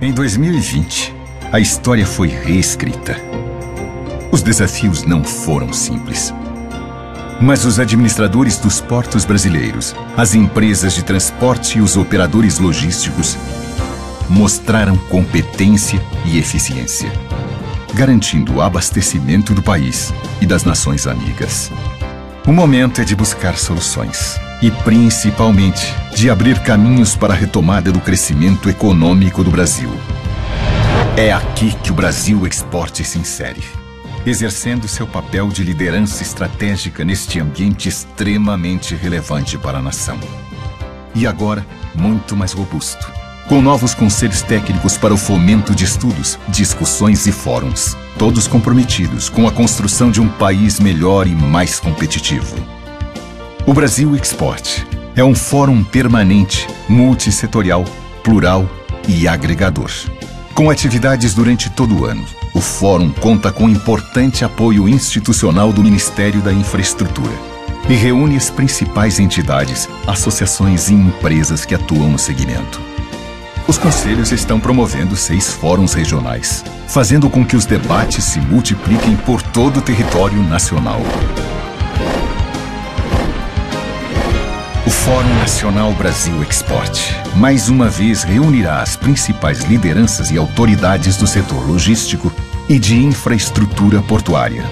Em 2020, a história foi reescrita. Os desafios não foram simples. Mas os administradores dos portos brasileiros, as empresas de transporte e os operadores logísticos mostraram competência e eficiência, garantindo o abastecimento do país e das nações amigas. O momento é de buscar soluções e, principalmente, de abrir caminhos para a retomada do crescimento econômico do Brasil. É aqui que o Brasil Export se insere, exercendo seu papel de liderança estratégica neste ambiente extremamente relevante para a nação. E agora, muito mais robusto com novos conselhos técnicos para o fomento de estudos, discussões e fóruns, todos comprometidos com a construção de um país melhor e mais competitivo. O Brasil Export é um fórum permanente, multissetorial, plural e agregador. Com atividades durante todo o ano, o fórum conta com importante apoio institucional do Ministério da Infraestrutura e reúne as principais entidades, associações e empresas que atuam no segmento. Os conselhos estão promovendo seis fóruns regionais, fazendo com que os debates se multipliquem por todo o território nacional. O Fórum Nacional Brasil Export mais uma vez reunirá as principais lideranças e autoridades do setor logístico e de infraestrutura portuária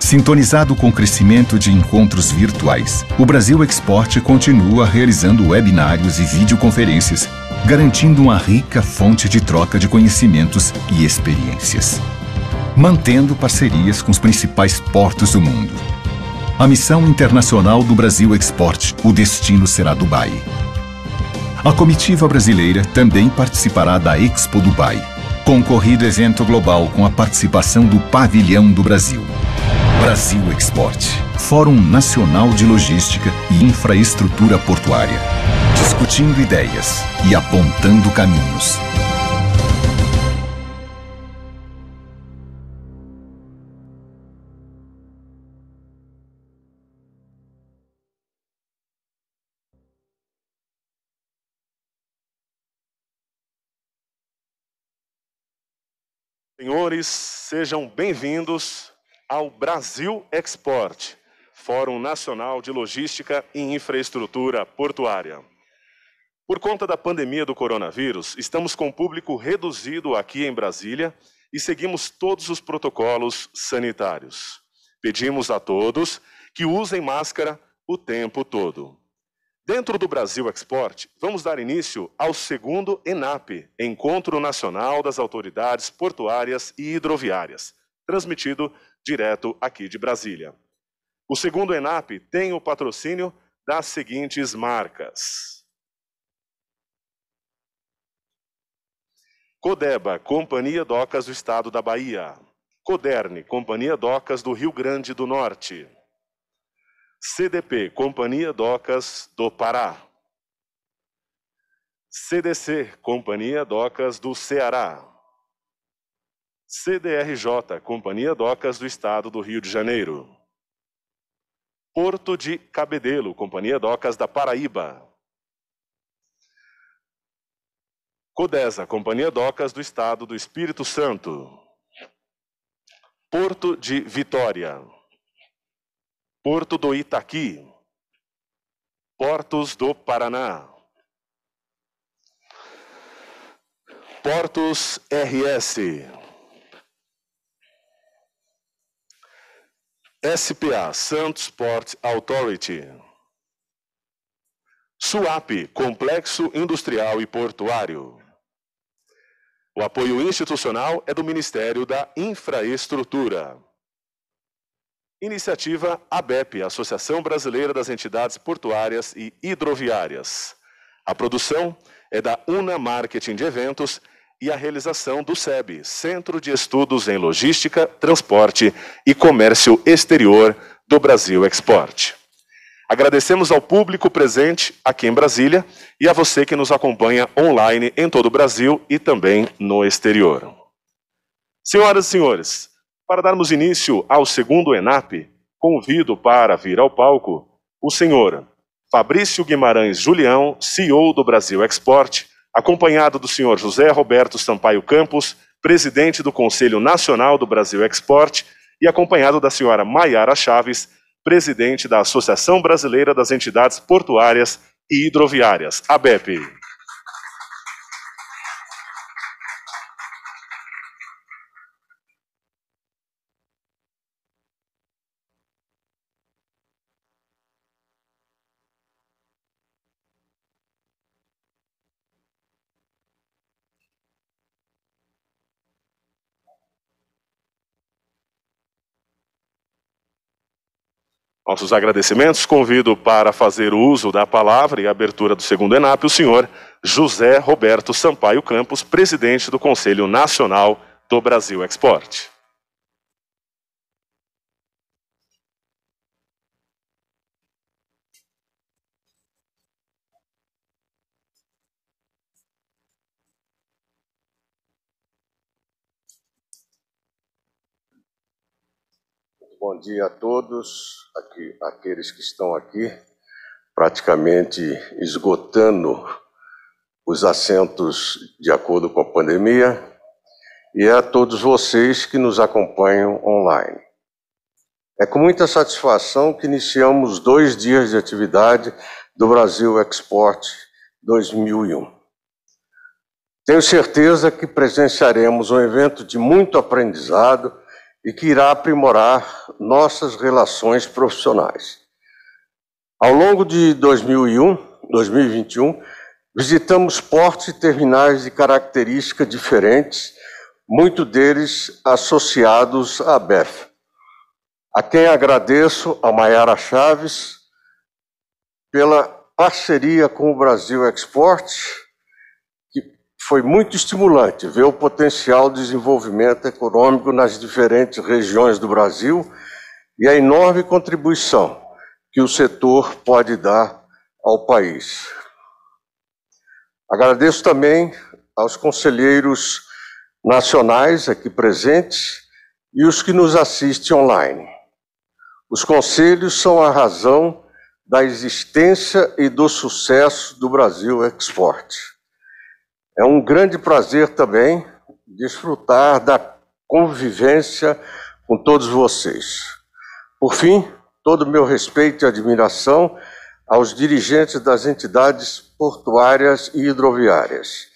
Sintonizado com o crescimento de encontros virtuais, o Brasil Export continua realizando webinários e videoconferências, garantindo uma rica fonte de troca de conhecimentos e experiências. Mantendo parcerias com os principais portos do mundo. A missão internacional do Brasil Export, o destino será Dubai. A comitiva brasileira também participará da Expo Dubai, concorrido evento global com a participação do Pavilhão do Brasil. Brasil Export, Fórum Nacional de Logística e Infraestrutura Portuária. Discutindo ideias e apontando caminhos. Senhores, sejam bem-vindos ao Brasil Export, Fórum Nacional de Logística e Infraestrutura Portuária. Por conta da pandemia do coronavírus, estamos com público reduzido aqui em Brasília e seguimos todos os protocolos sanitários. Pedimos a todos que usem máscara o tempo todo. Dentro do Brasil Export, vamos dar início ao segundo ENAP, Encontro Nacional das Autoridades Portuárias e Hidroviárias, transmitido direto aqui de Brasília. O segundo ENAP tem o patrocínio das seguintes marcas. Codeba, Companhia Docas do Estado da Bahia. Coderne, Companhia Docas do Rio Grande do Norte. CDP, Companhia Docas do Pará. CDC, Companhia Docas do Ceará. CDRJ, Companhia Docas do Estado do Rio de Janeiro. Porto de Cabedelo, Companhia Docas da Paraíba. Codesa, Companhia Docas do Estado do Espírito Santo. Porto de Vitória. Porto do Itaqui. Portos do Paraná. Portos RS. SPA, Santos Port Authority. SUAP, Complexo Industrial e Portuário. O apoio institucional é do Ministério da Infraestrutura. Iniciativa ABEP, Associação Brasileira das Entidades Portuárias e Hidroviárias. A produção é da UNA Marketing de Eventos e a realização do SEB, Centro de Estudos em Logística, Transporte e Comércio Exterior do Brasil Export. Agradecemos ao público presente aqui em Brasília e a você que nos acompanha online em todo o Brasil e também no exterior. Senhoras e senhores, para darmos início ao segundo ENAP, convido para vir ao palco o senhor Fabrício Guimarães Julião, CEO do Brasil Export, acompanhado do senhor José Roberto Sampaio Campos, presidente do Conselho Nacional do Brasil Export, e acompanhado da senhora Maiara Chaves, presidente da Associação Brasileira das Entidades Portuárias e Hidroviárias, ABEP. Nossos agradecimentos. Convido para fazer uso da palavra e abertura do segundo ENAP o senhor José Roberto Sampaio Campos, presidente do Conselho Nacional do Brasil Export. Bom dia a todos, aqui, aqueles que estão aqui, praticamente esgotando os assentos de acordo com a pandemia, e a todos vocês que nos acompanham online. É com muita satisfação que iniciamos dois dias de atividade do Brasil Export 2001. Tenho certeza que presenciaremos um evento de muito aprendizado e que irá aprimorar nossas relações profissionais. Ao longo de 2001, 2021, visitamos portos e terminais de características diferentes, muito deles associados à BEF. A quem agradeço, a Maiara Chaves, pela parceria com o Brasil Export foi muito estimulante ver o potencial de desenvolvimento econômico nas diferentes regiões do Brasil e a enorme contribuição que o setor pode dar ao país. Agradeço também aos conselheiros nacionais aqui presentes e os que nos assistem online. Os conselhos são a razão da existência e do sucesso do Brasil Export. É um grande prazer também desfrutar da convivência com todos vocês. Por fim, todo o meu respeito e admiração aos dirigentes das entidades portuárias e hidroviárias.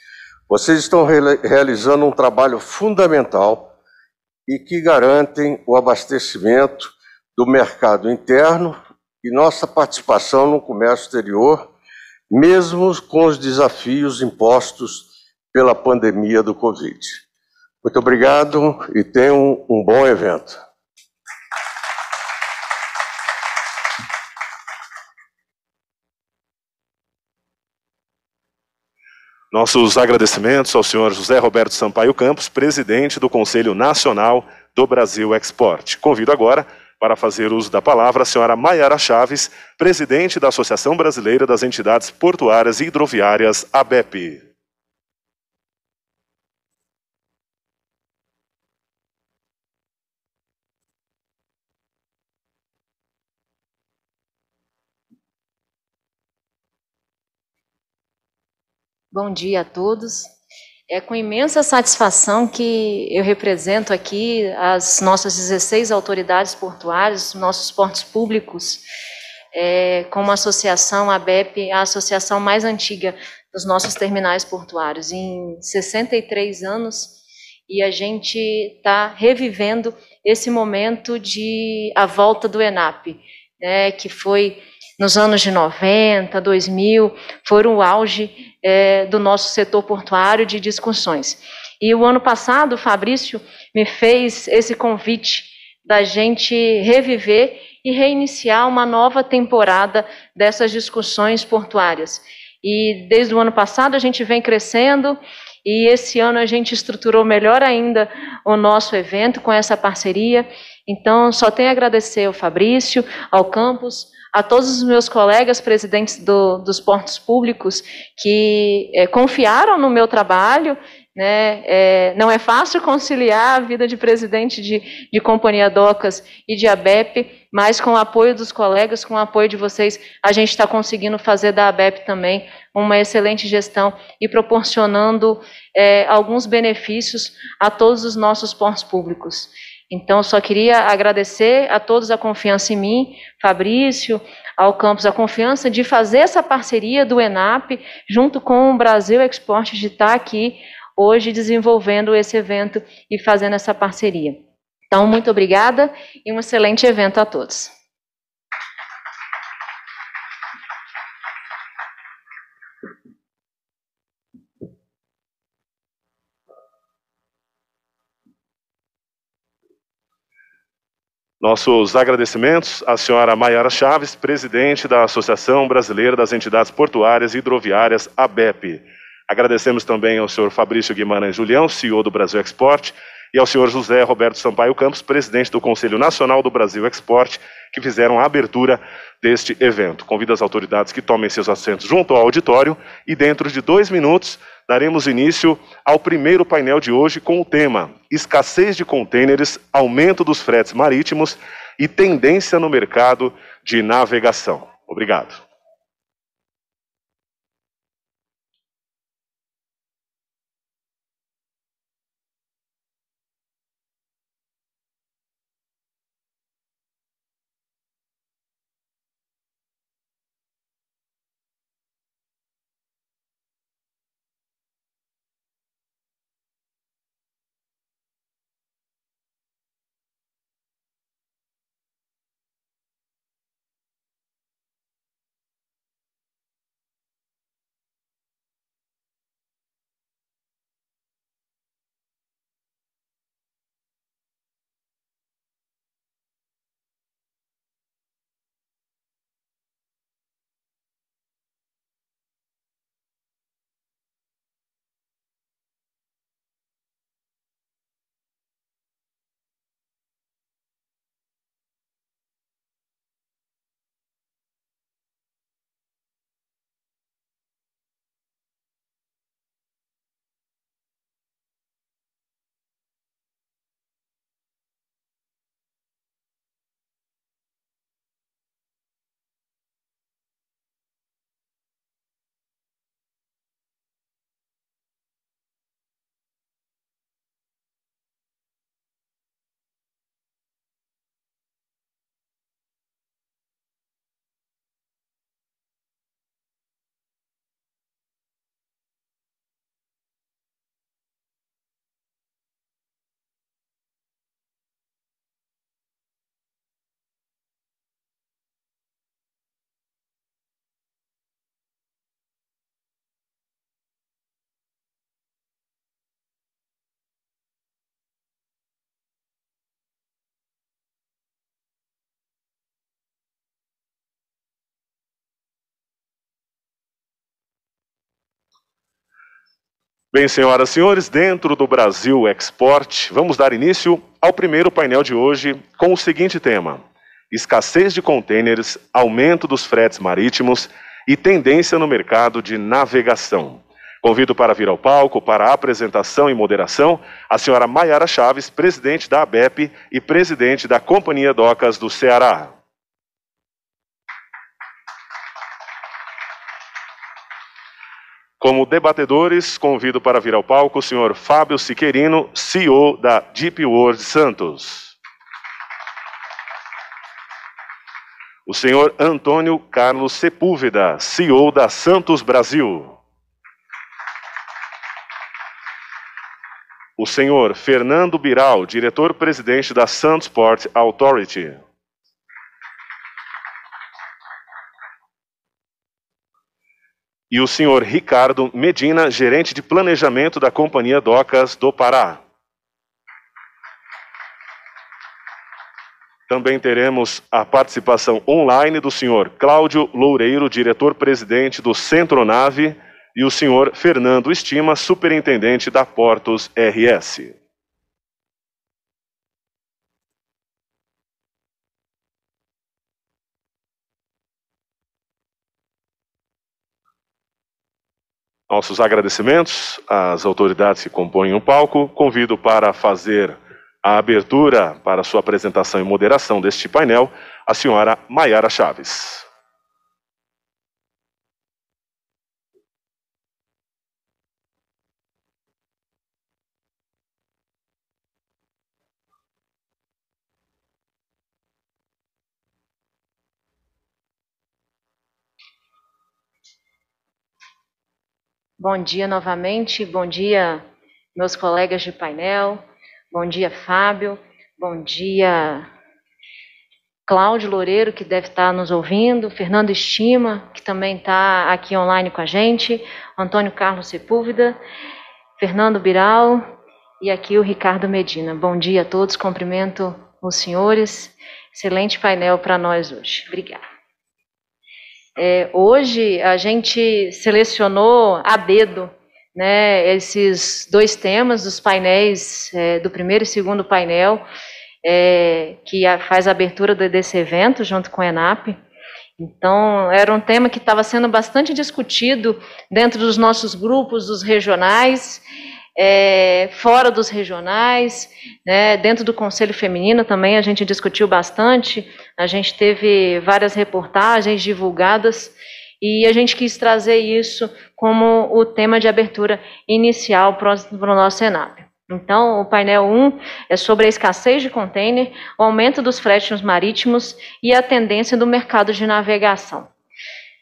Vocês estão realizando um trabalho fundamental e que garantem o abastecimento do mercado interno e nossa participação no comércio exterior mesmo com os desafios impostos pela pandemia do Covid. Muito obrigado e tenham um bom evento. Nossos agradecimentos ao senhor José Roberto Sampaio Campos, presidente do Conselho Nacional do Brasil Export. Convido agora para fazer uso da palavra, a senhora Maiara Chaves, presidente da Associação Brasileira das Entidades Portuárias e Hidroviárias, ABEP. Bom dia a todos. É com imensa satisfação que eu represento aqui as nossas 16 autoridades portuárias, nossos portos públicos, é, como associação, a BEP, a associação mais antiga dos nossos terminais portuários, em 63 anos, e a gente está revivendo esse momento de a volta do ENAP, né, que foi nos anos de 90, 2000, foram o auge é, do nosso setor portuário de discussões. E o ano passado, o Fabrício me fez esse convite da gente reviver e reiniciar uma nova temporada dessas discussões portuárias. E desde o ano passado a gente vem crescendo e esse ano a gente estruturou melhor ainda o nosso evento com essa parceria. Então, só tenho a agradecer ao Fabrício, ao campus, a todos os meus colegas presidentes do, dos portos públicos que é, confiaram no meu trabalho. Né? É, não é fácil conciliar a vida de presidente de, de companhia DOCAS e de ABEP, mas com o apoio dos colegas, com o apoio de vocês, a gente está conseguindo fazer da ABEP também uma excelente gestão e proporcionando é, alguns benefícios a todos os nossos pontos públicos. Então, só queria agradecer a todos a confiança em mim, Fabrício, ao campus a confiança de fazer essa parceria do ENAP junto com o Brasil Export de estar aqui hoje desenvolvendo esse evento e fazendo essa parceria. Então, muito obrigada e um excelente evento a todos. Nossos agradecimentos à senhora Maiara Chaves, presidente da Associação Brasileira das Entidades Portuárias e Hidroviárias, ABEP. Agradecemos também ao senhor Fabrício Guimarães Julião, CEO do Brasil Export, e ao senhor José Roberto Sampaio Campos, presidente do Conselho Nacional do Brasil Export, que fizeram a abertura deste evento. Convido as autoridades que tomem seus assentos junto ao auditório e dentro de dois minutos daremos início ao primeiro painel de hoje com o tema Escassez de contêineres, aumento dos fretes marítimos e tendência no mercado de navegação. Obrigado. Bem, senhoras e senhores, dentro do Brasil Export, vamos dar início ao primeiro painel de hoje com o seguinte tema: escassez de contêineres, aumento dos fretes marítimos e tendência no mercado de navegação. Convido para vir ao palco para a apresentação e moderação a senhora Maiara Chaves, presidente da ABEP e presidente da Companhia Docas do Ceará. Como debatedores, convido para vir ao palco o senhor Fábio Siquerino, CEO da Deep World Santos. O senhor Antônio Carlos Sepúlveda, CEO da Santos Brasil. O senhor Fernando Biral, diretor-presidente da Santos Port Authority. E o senhor Ricardo Medina, gerente de planejamento da Companhia Docas do Pará. Também teremos a participação online do senhor Cláudio Loureiro, diretor-presidente do Centronave, e o senhor Fernando Estima, superintendente da Portos RS. Nossos agradecimentos às autoridades que compõem o palco. Convido para fazer A abertura para sua apresentação e moderação deste painel, a senhora Maiara Chaves. Bom dia novamente, bom dia, meus colegas de painel, bom dia, Fábio, bom dia, Cláudio Loureiro, que deve estar nos ouvindo, Fernando Estima, que também está aqui online com a gente, Antônio Carlos Sepúlveda, Fernando Biral e aqui o Ricardo Medina. Bom dia a todos, cumprimento os senhores, excelente painel para nós hoje. Obrigada. É, hoje a gente selecionou a dedo né, esses dois temas dos painéis, é, do primeiro e segundo painel, é, que a, faz a abertura desse evento junto com a ENAP. Então, era um tema que estava sendo bastante discutido dentro dos nossos grupos, dos regionais, é, fora dos regionais, né, dentro do Conselho Feminino também a gente discutiu bastante, a gente teve várias reportagens divulgadas e a gente quis trazer isso como o tema de abertura inicial para o nosso Senap. Então, o painel 1 é sobre a escassez de container, o aumento dos fretes marítimos e a tendência do mercado de navegação.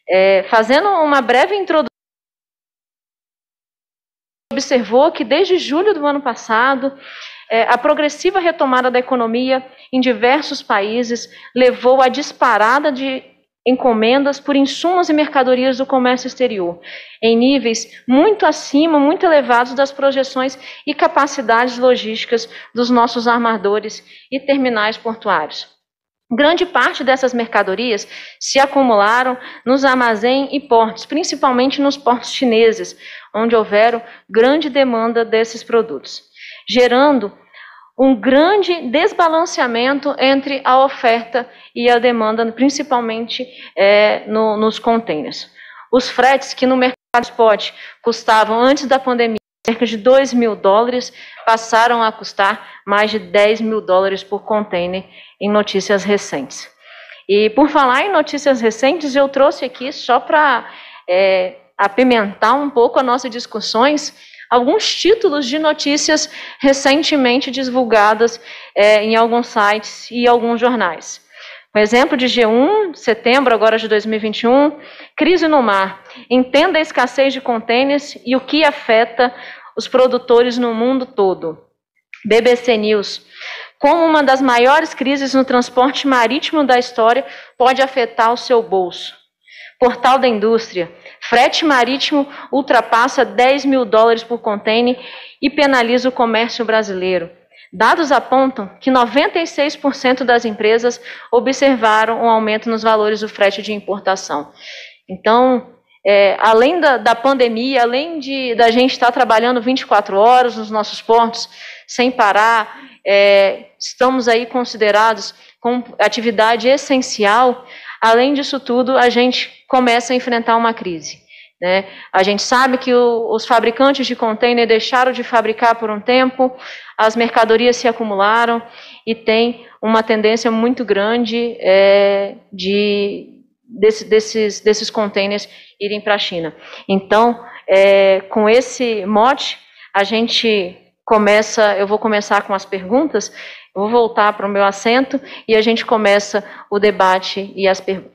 É, fazendo uma breve introdução, observou que desde julho do ano passado, é, a progressiva retomada da economia em diversos países levou à disparada de encomendas por insumos e mercadorias do comércio exterior, em níveis muito acima, muito elevados das projeções e capacidades logísticas dos nossos armadores e terminais portuários. Grande parte dessas mercadorias se acumularam nos armazéns e portos, principalmente nos portos chineses, onde houveram grande demanda desses produtos, gerando um grande desbalanceamento entre a oferta e a demanda, principalmente é, no, nos contêineres. Os fretes que no mercado spot custavam antes da pandemia cerca de 2 mil dólares, passaram a custar mais de 10 mil dólares por container em notícias recentes. E por falar em notícias recentes, eu trouxe aqui só para é, apimentar um pouco as nossas discussões alguns títulos de notícias recentemente divulgadas é, em alguns sites e alguns jornais. Um exemplo de G1, setembro agora de 2021, crise no mar. Entenda a escassez de contêineres e o que afeta os produtores no mundo todo. BBC News. Como uma das maiores crises no transporte marítimo da história pode afetar o seu bolso. Portal da Indústria. Frete marítimo ultrapassa 10 mil dólares por container e penaliza o comércio brasileiro. Dados apontam que 96% das empresas observaram um aumento nos valores do frete de importação. Então, é, além da, da, pandemia, além de da gente estar trabalhando 24 horas nos nossos portos, sem parar, é, estamos aí considerados como atividade essencial. Além disso tudo, a gente começa a enfrentar uma crise. Né? A gente sabe que o, os fabricantes de container deixaram de fabricar por um tempo, as mercadorias se acumularam e tem uma tendência muito grande é, de desse, desses, desses containers irem para a China. Então, é, com esse mote, a gente começa, eu vou começar com as perguntas, vou voltar para o meu assento e a gente começa o debate e as perguntas.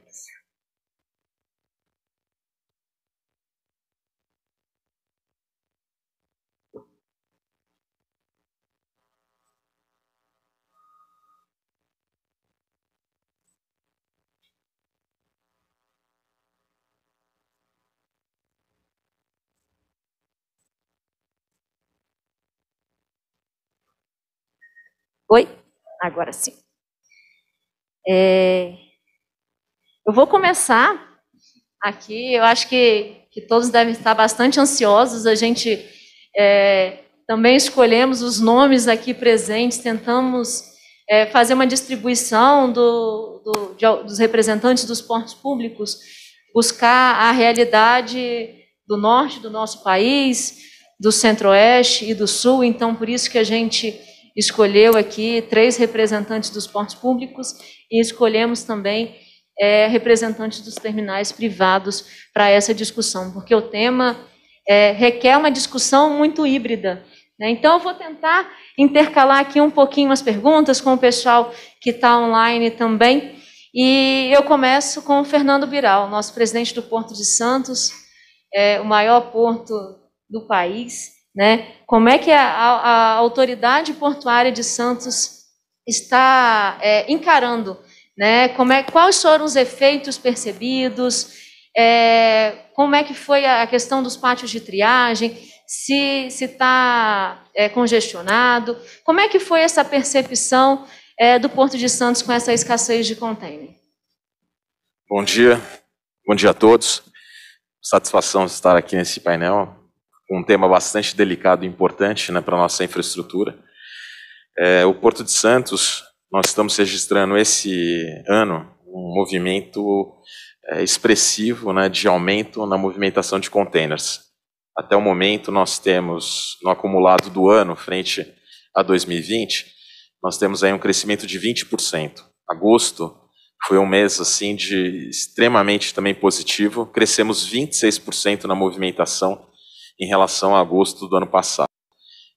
Oi? Agora sim. É, eu vou começar aqui. Eu acho que, que todos devem estar bastante ansiosos. A gente é, também escolhemos os nomes aqui presentes, tentamos é, fazer uma distribuição do, do, de, dos representantes dos portos públicos, buscar a realidade do norte do nosso país, do centro-oeste e do sul. Então, por isso que a gente escolheu aqui três representantes dos portos públicos e escolhemos também é, representantes dos terminais privados para essa discussão, porque o tema é, requer uma discussão muito híbrida. Né? Então, eu vou tentar intercalar aqui um pouquinho as perguntas com o pessoal que está online também. E eu começo com o Fernando Biral, nosso presidente do Porto de Santos, é, o maior porto do país. Né? Como é que a, a, a autoridade portuária de Santos está é, encarando? Né? Como é, quais foram os efeitos percebidos? É, como é que foi a questão dos pátios de triagem? Se está é, congestionado? Como é que foi essa percepção é, do Porto de Santos com essa escassez de container? Bom dia, bom dia a todos. Satisfação estar aqui nesse painel, um tema bastante delicado e importante né, para a nossa infraestrutura. É, o Porto de Santos, nós estamos registrando esse ano um movimento é, expressivo né, de aumento na movimentação de containers. Até o momento, nós temos, no acumulado do ano, frente a 2020, nós temos aí um crescimento de 20%. Agosto foi um mês assim de extremamente também positivo, crescemos 26% na movimentação em relação a agosto do ano passado.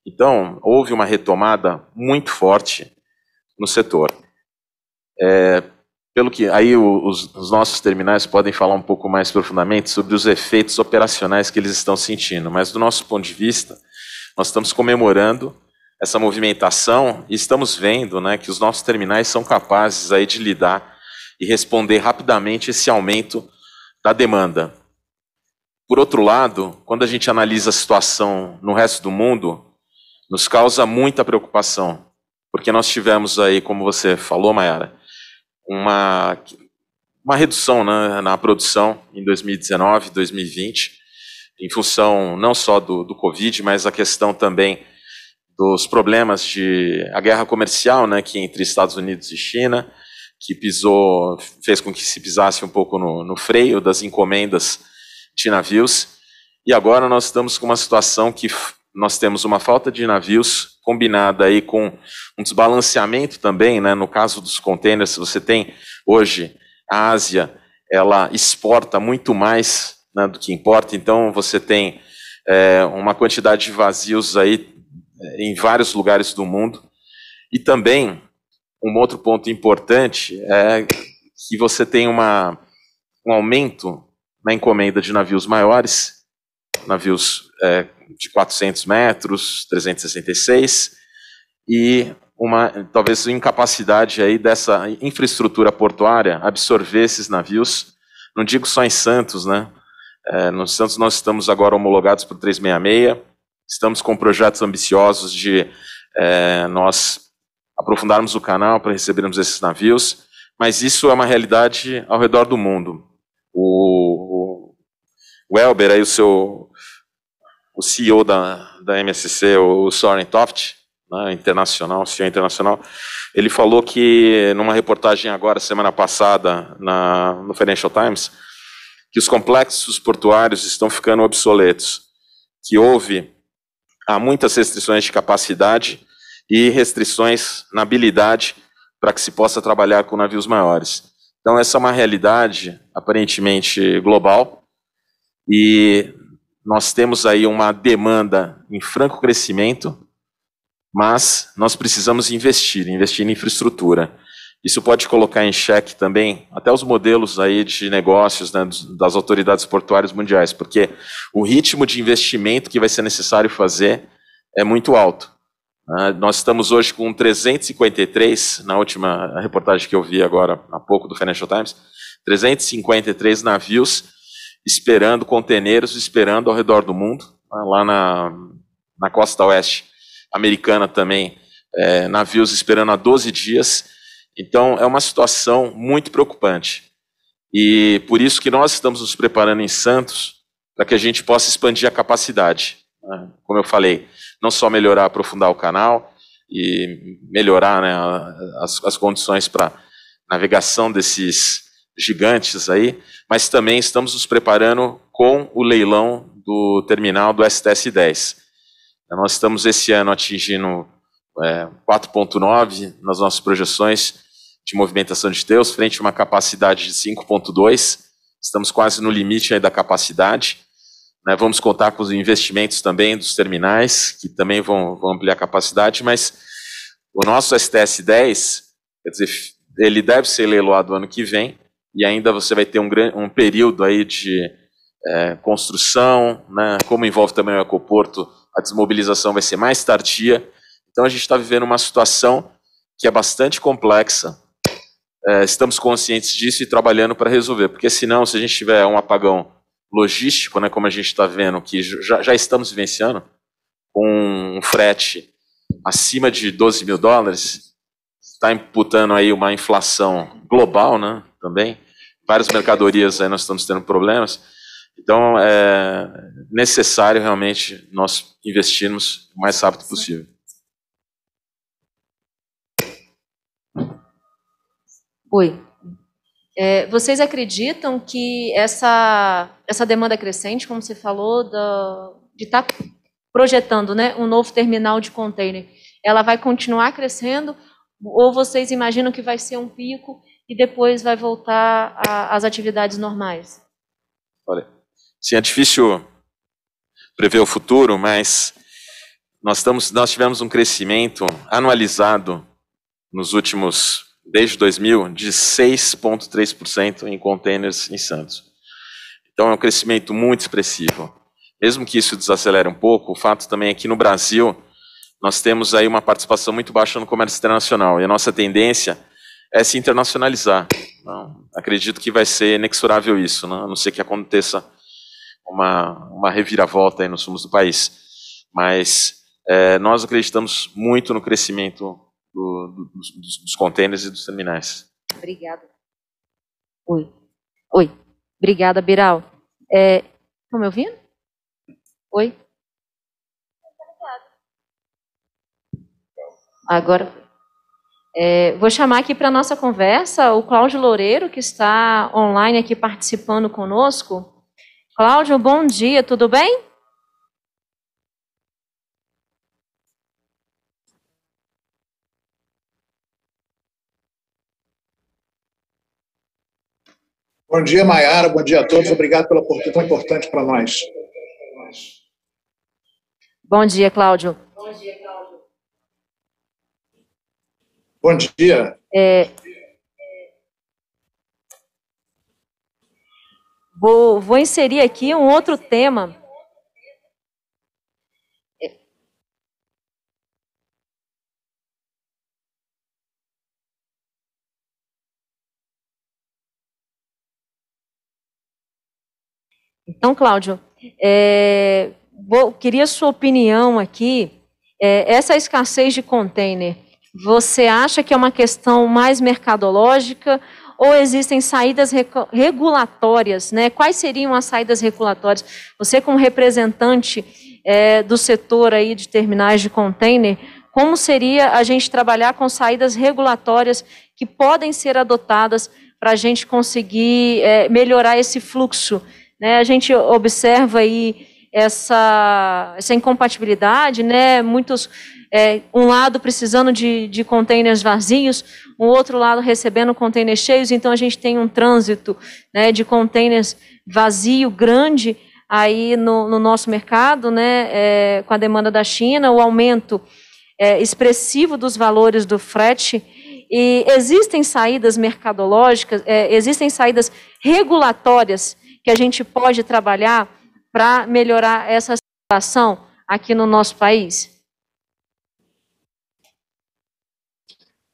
Então, houve uma retomada muito forte no setor. É, pelo que aí os, os, nossos terminais podem falar um pouco mais profundamente sobre os efeitos operacionais que eles estão sentindo, mas do nosso ponto de vista, nós estamos comemorando essa movimentação e estamos vendo né, que os nossos terminais são capazes aí de lidar e responder rapidamente esse aumento da demanda. Por outro lado, quando a gente analisa a situação no resto do mundo, nos causa muita preocupação, porque nós tivemos aí, como você falou, Mayara, uma, uma redução né, na produção em 2019, 2020, em função não só do, do Covid, mas a questão também dos problemas de a guerra comercial, né, que entre Estados Unidos e China, que pisou, fez com que se pisasse um pouco no, no freio das encomendas de navios. E agora nós estamos com uma situação que nós temos uma falta de navios combinada aí com um desbalanceamento também, né? No caso dos contêineres, você tem hoje a Ásia, ela exporta muito mais né, do que importa, então você tem é, uma quantidade de vazios aí é, em vários lugares do mundo. E também um outro ponto importante é que você tem uma, um aumento na encomenda de navios maiores, navios é, de 400 metros, 366, e uma talvez incapacidade aí dessa infraestrutura portuária absorver esses navios. Não digo só em Santos, né? É, no Santos nós estamos agora homologados por 366, estamos com projetos ambiciosos de é, nós aprofundarmos o canal para recebermos esses navios, mas isso é uma realidade ao redor do mundo. O, o Elber, aí, o seu o CEO da, da MSC, o Soren Toft, né, internacional, CEO internacional, ele falou que numa reportagem agora, semana passada, na, no Financial Times, que os complexos portuários estão ficando obsoletos, que houve há muitas restrições de capacidade e restrições na habilidade para que se possa trabalhar com navios maiores. Então, essa é uma realidade aparentemente global e nós temos aí uma demanda em franco crescimento, mas nós precisamos investir, investir em infraestrutura. Isso pode colocar em xeque também até os modelos aí de negócios né, das autoridades portuárias mundiais, porque o ritmo de investimento que vai ser necessário fazer é muito alto. Uh, nós estamos hoje com 353, na última reportagem que eu vi agora há pouco do Financial Times, 353 navios esperando, conteneiros esperando ao redor do mundo, né, lá na, na costa oeste americana também, é, navios esperando há 12 dias. Então, é uma situação muito preocupante. E por isso que nós estamos nos preparando em Santos para que a gente possa expandir a capacidade. Né? Como eu falei, não só melhorar, aprofundar o canal e melhorar né, as, as condições para navegação desses gigantes aí, mas também estamos nos preparando com o leilão do terminal do STS-10. Nós estamos esse ano atingindo é, 4,9 nas nossas projeções de movimentação de teus, frente a uma capacidade de 5,2. Estamos quase no limite da capacidade. Né, vamos contar com os investimentos também dos terminais, que também vão, vão ampliar a capacidade, mas o nosso STS 10, quer dizer, ele deve ser leiloado ano que vem, e ainda você vai ter um, um período aí de é, construção, né, como envolve também o ecoporto, a desmobilização vai ser mais tardia. Então a gente está vivendo uma situação que é bastante complexa. É, estamos conscientes disso e trabalhando para resolver, porque senão, se a gente tiver um apagão logístico, né, como a gente está vendo, que já, já estamos vivenciando, com um frete acima de 12 mil dólares, está imputando aí uma inflação global, né, também. Várias mercadorias aí nós estamos tendo problemas. Então, é necessário realmente nós investirmos o mais rápido possível. Oi. É, vocês acreditam que essa, essa demanda crescente, como você falou, de estar tá projetando né, um novo terminal de container, ela vai continuar crescendo? Ou vocês imaginam que vai ser um pico e depois vai voltar às atividades normais? Olha, sim, é difícil prever o futuro, mas nós, estamos, nós tivemos um crescimento anualizado nos últimos desde 2000, de 6,3% em containers em Santos. Então é um crescimento muito expressivo. Mesmo que isso desacelere um pouco, o fato também é que no Brasil nós temos aí uma participação muito baixa no comércio internacional e a nossa tendência é se internacionalizar. Não, acredito que vai ser inexorável isso, não? a não ser que aconteça uma, uma reviravolta aí nos rumos do país. Mas é, nós acreditamos muito no crescimento do, do, dos, dos containers e dos terminais. Obrigada. Oi. Oi. Obrigada, Biral. Estão é, me ouvindo? Oi? Agora, é, vou chamar aqui para a nossa conversa o Cláudio Loureiro, que está online aqui participando conosco. Cláudio, bom dia, tudo bem? Bom dia, Maiara. Bom dia a todos. Obrigado pela oportunidade tão importante para nós. Bom dia, Cláudio. Bom dia, Cláudio. Bom dia. É, vou, vou inserir aqui um outro tema Então, Cláudio, é, vou, queria sua opinião aqui. É, essa escassez de container, você acha que é uma questão mais mercadológica ou existem saídas regulatórias? Né? Quais seriam as saídas regulatórias? Você, como representante é, do setor aí de terminais de container, como seria a gente trabalhar com saídas regulatórias que podem ser adotadas para a gente conseguir é, melhorar esse fluxo né? A gente observa aí essa, essa incompatibilidade, né? muitos, é, um lado precisando de, de containers vazios, o outro lado recebendo containers cheios, então a gente tem um trânsito né, de containers vazio grande aí no, no nosso mercado, né, é, com a demanda da China, o aumento é, expressivo dos valores do frete, e existem saídas mercadológicas, é, existem saídas regulatórias que a gente pode trabalhar para melhorar essa situação aqui no nosso país?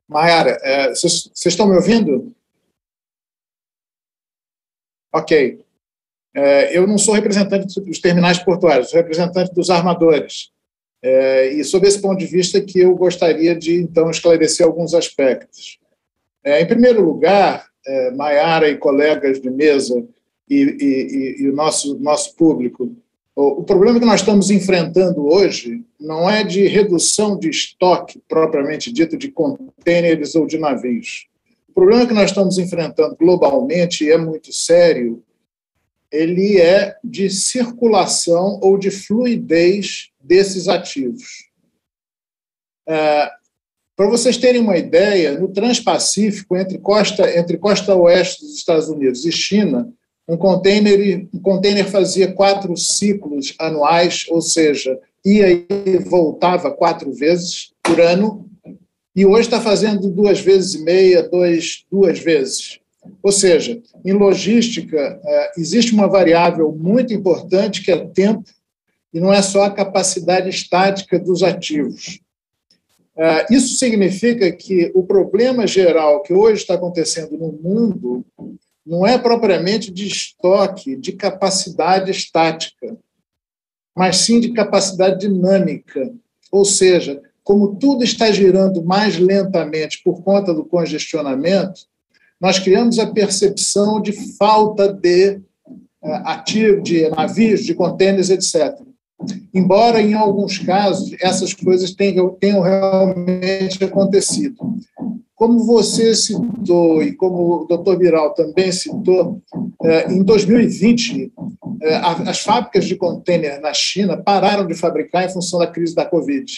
Mayara, vocês é, estão me ouvindo? Ok. É, eu não sou representante dos terminais portuários, sou representante dos armadores. É, e sob esse ponto de vista que eu gostaria de, então, esclarecer alguns aspectos. Em primeiro lugar, é, e colegas de mesa, e, e, e o nosso, nosso público. O, problema que nós estamos enfrentando hoje não é de redução de estoque, propriamente dito, de contêineres ou de navios. O problema que nós estamos enfrentando globalmente, e é muito sério, ele é de circulação ou de fluidez desses ativos. É, Para vocês terem uma ideia, no Transpacífico, entre costa, entre costa oeste dos Estados Unidos e China, um container, um container fazia quatro ciclos anuais, ou seja, ia e voltava quatro vezes por ano, e hoje está fazendo duas vezes e meia, dois, duas vezes. Ou seja, em logística, é, existe uma variável muito importante que é tempo, e não é só a capacidade estática dos ativos. É, isso significa que o problema geral que hoje está acontecendo no mundo não é propriamente de estoque, de capacidade estática, mas sim de capacidade dinâmica. Ou seja, como tudo está girando mais lentamente por conta do congestionamento, nós criamos a percepção de falta de é, ativo, de navios, de contêineres, etc. Embora, em alguns casos, essas coisas tenham, tenham realmente acontecido. Como você citou, e como o doutor Viral também citou, é, em 2020, é, as fábricas de contêiner na China pararam de fabricar em função da crise da Covid.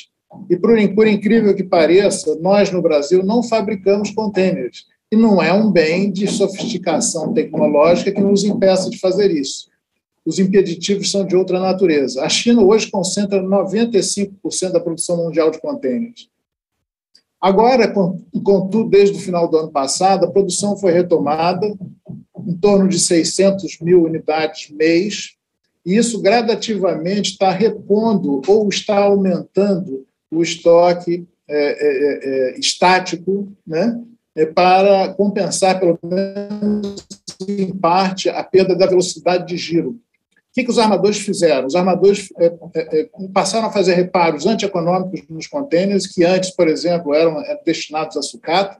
E, por, incrível que pareça, nós no Brasil não fabricamos contêineres. E não é um bem de sofisticação tecnológica que nos impeça de fazer isso os impeditivos são de outra natureza. A China hoje concentra 95% da produção mundial de contêineres. Agora, contudo, desde o final do ano passado, a produção foi retomada em torno de 600 mil unidades mês, e isso gradativamente está repondo ou está aumentando o estoque é, é, é, estático, né, é, para compensar, pelo menos em parte, a perda da velocidade de giro. O que, que os armadores fizeram? Os armadores é, é, é, passaram a fazer reparos antieconômicos nos contêineres, que antes, por exemplo, eram destinados a sucata,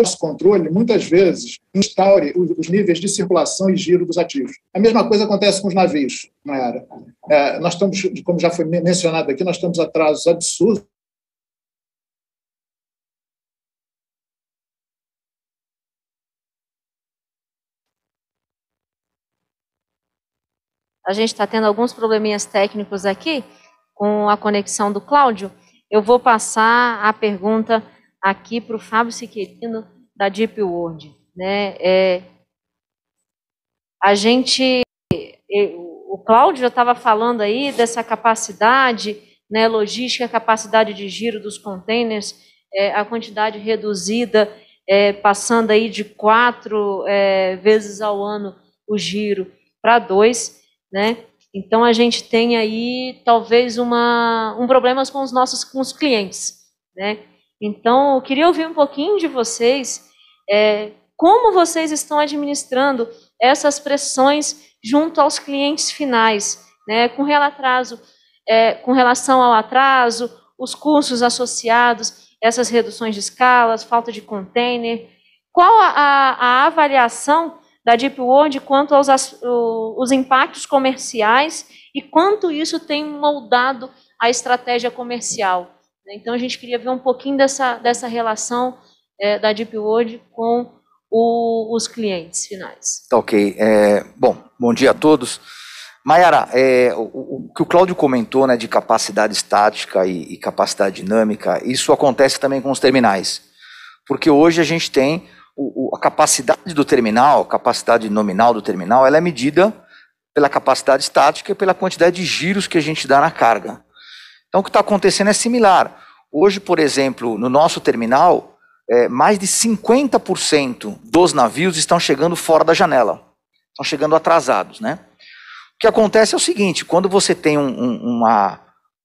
esse controle, muitas vezes, instaure os níveis de circulação e giro dos ativos. A mesma coisa acontece com os navios, Mayara. É, nós estamos, como já foi mencionado aqui, nós estamos atrasos absurdos A gente está tendo alguns probleminhas técnicos aqui com a conexão do Cláudio. Eu vou passar a pergunta aqui para o Fábio Siqueirino, da Deep World. Né? É, a gente, o Cláudio já estava falando aí dessa capacidade né, logística, capacidade de giro dos containers, é, a quantidade reduzida, é, passando aí de quatro é, vezes ao ano o giro para dois, né? Então a gente tem aí talvez uma, um problema com os nossos com os clientes, né? Então, eu queria ouvir um pouquinho de vocês, é, como vocês estão administrando essas pressões junto aos clientes finais, né, com, atraso, é, com relação ao atraso, os custos associados, essas reduções de escalas, falta de container. Qual a, a avaliação da Deep World quanto aos os impactos comerciais e quanto isso tem moldado a estratégia comercial? Né? Então, a gente queria ver um pouquinho dessa, dessa relação é, da Deep World com o, os clientes finais. Tá ok. É, bom, bom dia a todos. Mayara, é, o, o, que o Cláudio comentou né, de capacidade estática e, e, capacidade dinâmica, isso acontece também com os terminais. Porque hoje a gente tem o, a capacidade do terminal, a capacidade nominal do terminal, ela é medida pela capacidade estática e pela quantidade de giros que a gente dá na carga. Então, o que está acontecendo é similar. Hoje, por exemplo, no nosso terminal, é, mais de 50% dos navios estão chegando fora da janela. Estão chegando atrasados, né? O que acontece é o seguinte, quando você tem um, um, uma,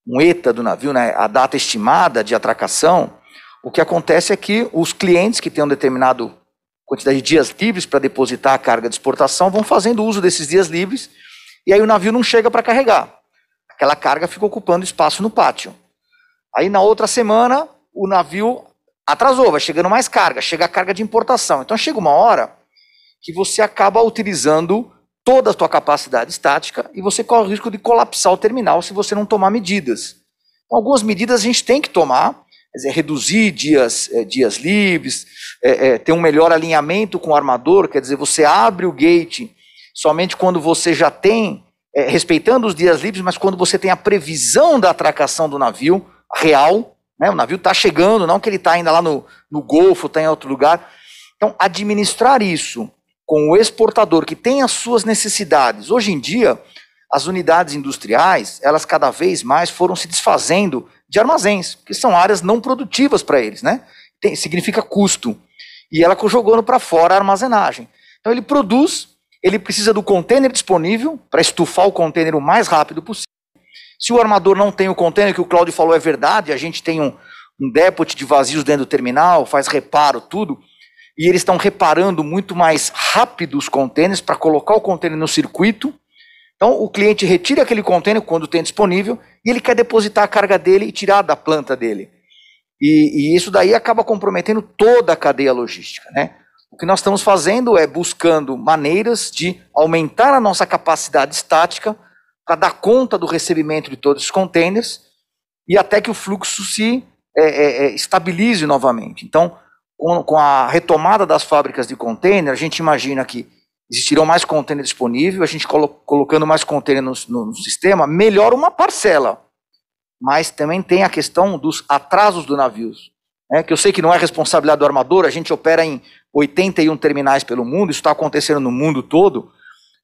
um ETA do navio, né, a data estimada de atracação, o que acontece é que os clientes que têm um determinado quantidade de dias livres para depositar a carga de exportação vão fazendo uso desses dias livres e aí o navio não chega para carregar aquela carga fica ocupando espaço no pátio. Aí na outra semana, o navio atrasou, vai chegando mais carga, chega a carga de importação. Então chega uma hora que você acaba utilizando toda a tua capacidade estática e você corre o risco de colapsar o terminal se você não tomar medidas. Então, algumas medidas a gente tem que tomar, dizer, reduzir dias, é, dias livres, é, é, ter um melhor alinhamento com o armador, quer dizer, você abre o gate somente quando você já tem, é, respeitando os dias livres, mas quando você tem a previsão da atracação do navio real, né, o navio está chegando, não que ele está ainda lá no, no Golfo, está em outro lugar. Então, administrar isso com o exportador que tem as suas necessidades. Hoje em dia, as unidades industriais, elas cada vez mais foram se desfazendo de armazéns, que são áreas não produtivas para eles, né? Tem, significa custo. E ela jogando para fora a armazenagem. Então ele produz, ele precisa do container disponível para estufar o container o mais rápido possível. Se o armador não tem o container, que o Claudio falou é verdade, a gente tem um, um de vazios dentro do terminal, faz reparo, tudo e eles estão reparando muito mais rápido os contêineres para colocar o contêiner no circuito. Então, o cliente retira aquele contêiner quando tem disponível e ele quer depositar a carga dele e tirar da planta dele. E, e isso daí acaba comprometendo toda a cadeia logística. Né? O que nós estamos fazendo é buscando maneiras de aumentar a nossa capacidade estática para dar conta do recebimento de todos os contêineres e até que o fluxo se é, é, é estabilize novamente. Então, com, com a retomada das fábricas de container, a gente imagina que existirão mais container disponível, a gente colo colocando mais container no, no, no, sistema, melhora uma parcela. Mas também tem a questão dos atrasos do navios. Né, que eu sei que não é responsabilidade do armador, a gente opera em 81 terminais pelo mundo, isso está acontecendo no mundo todo.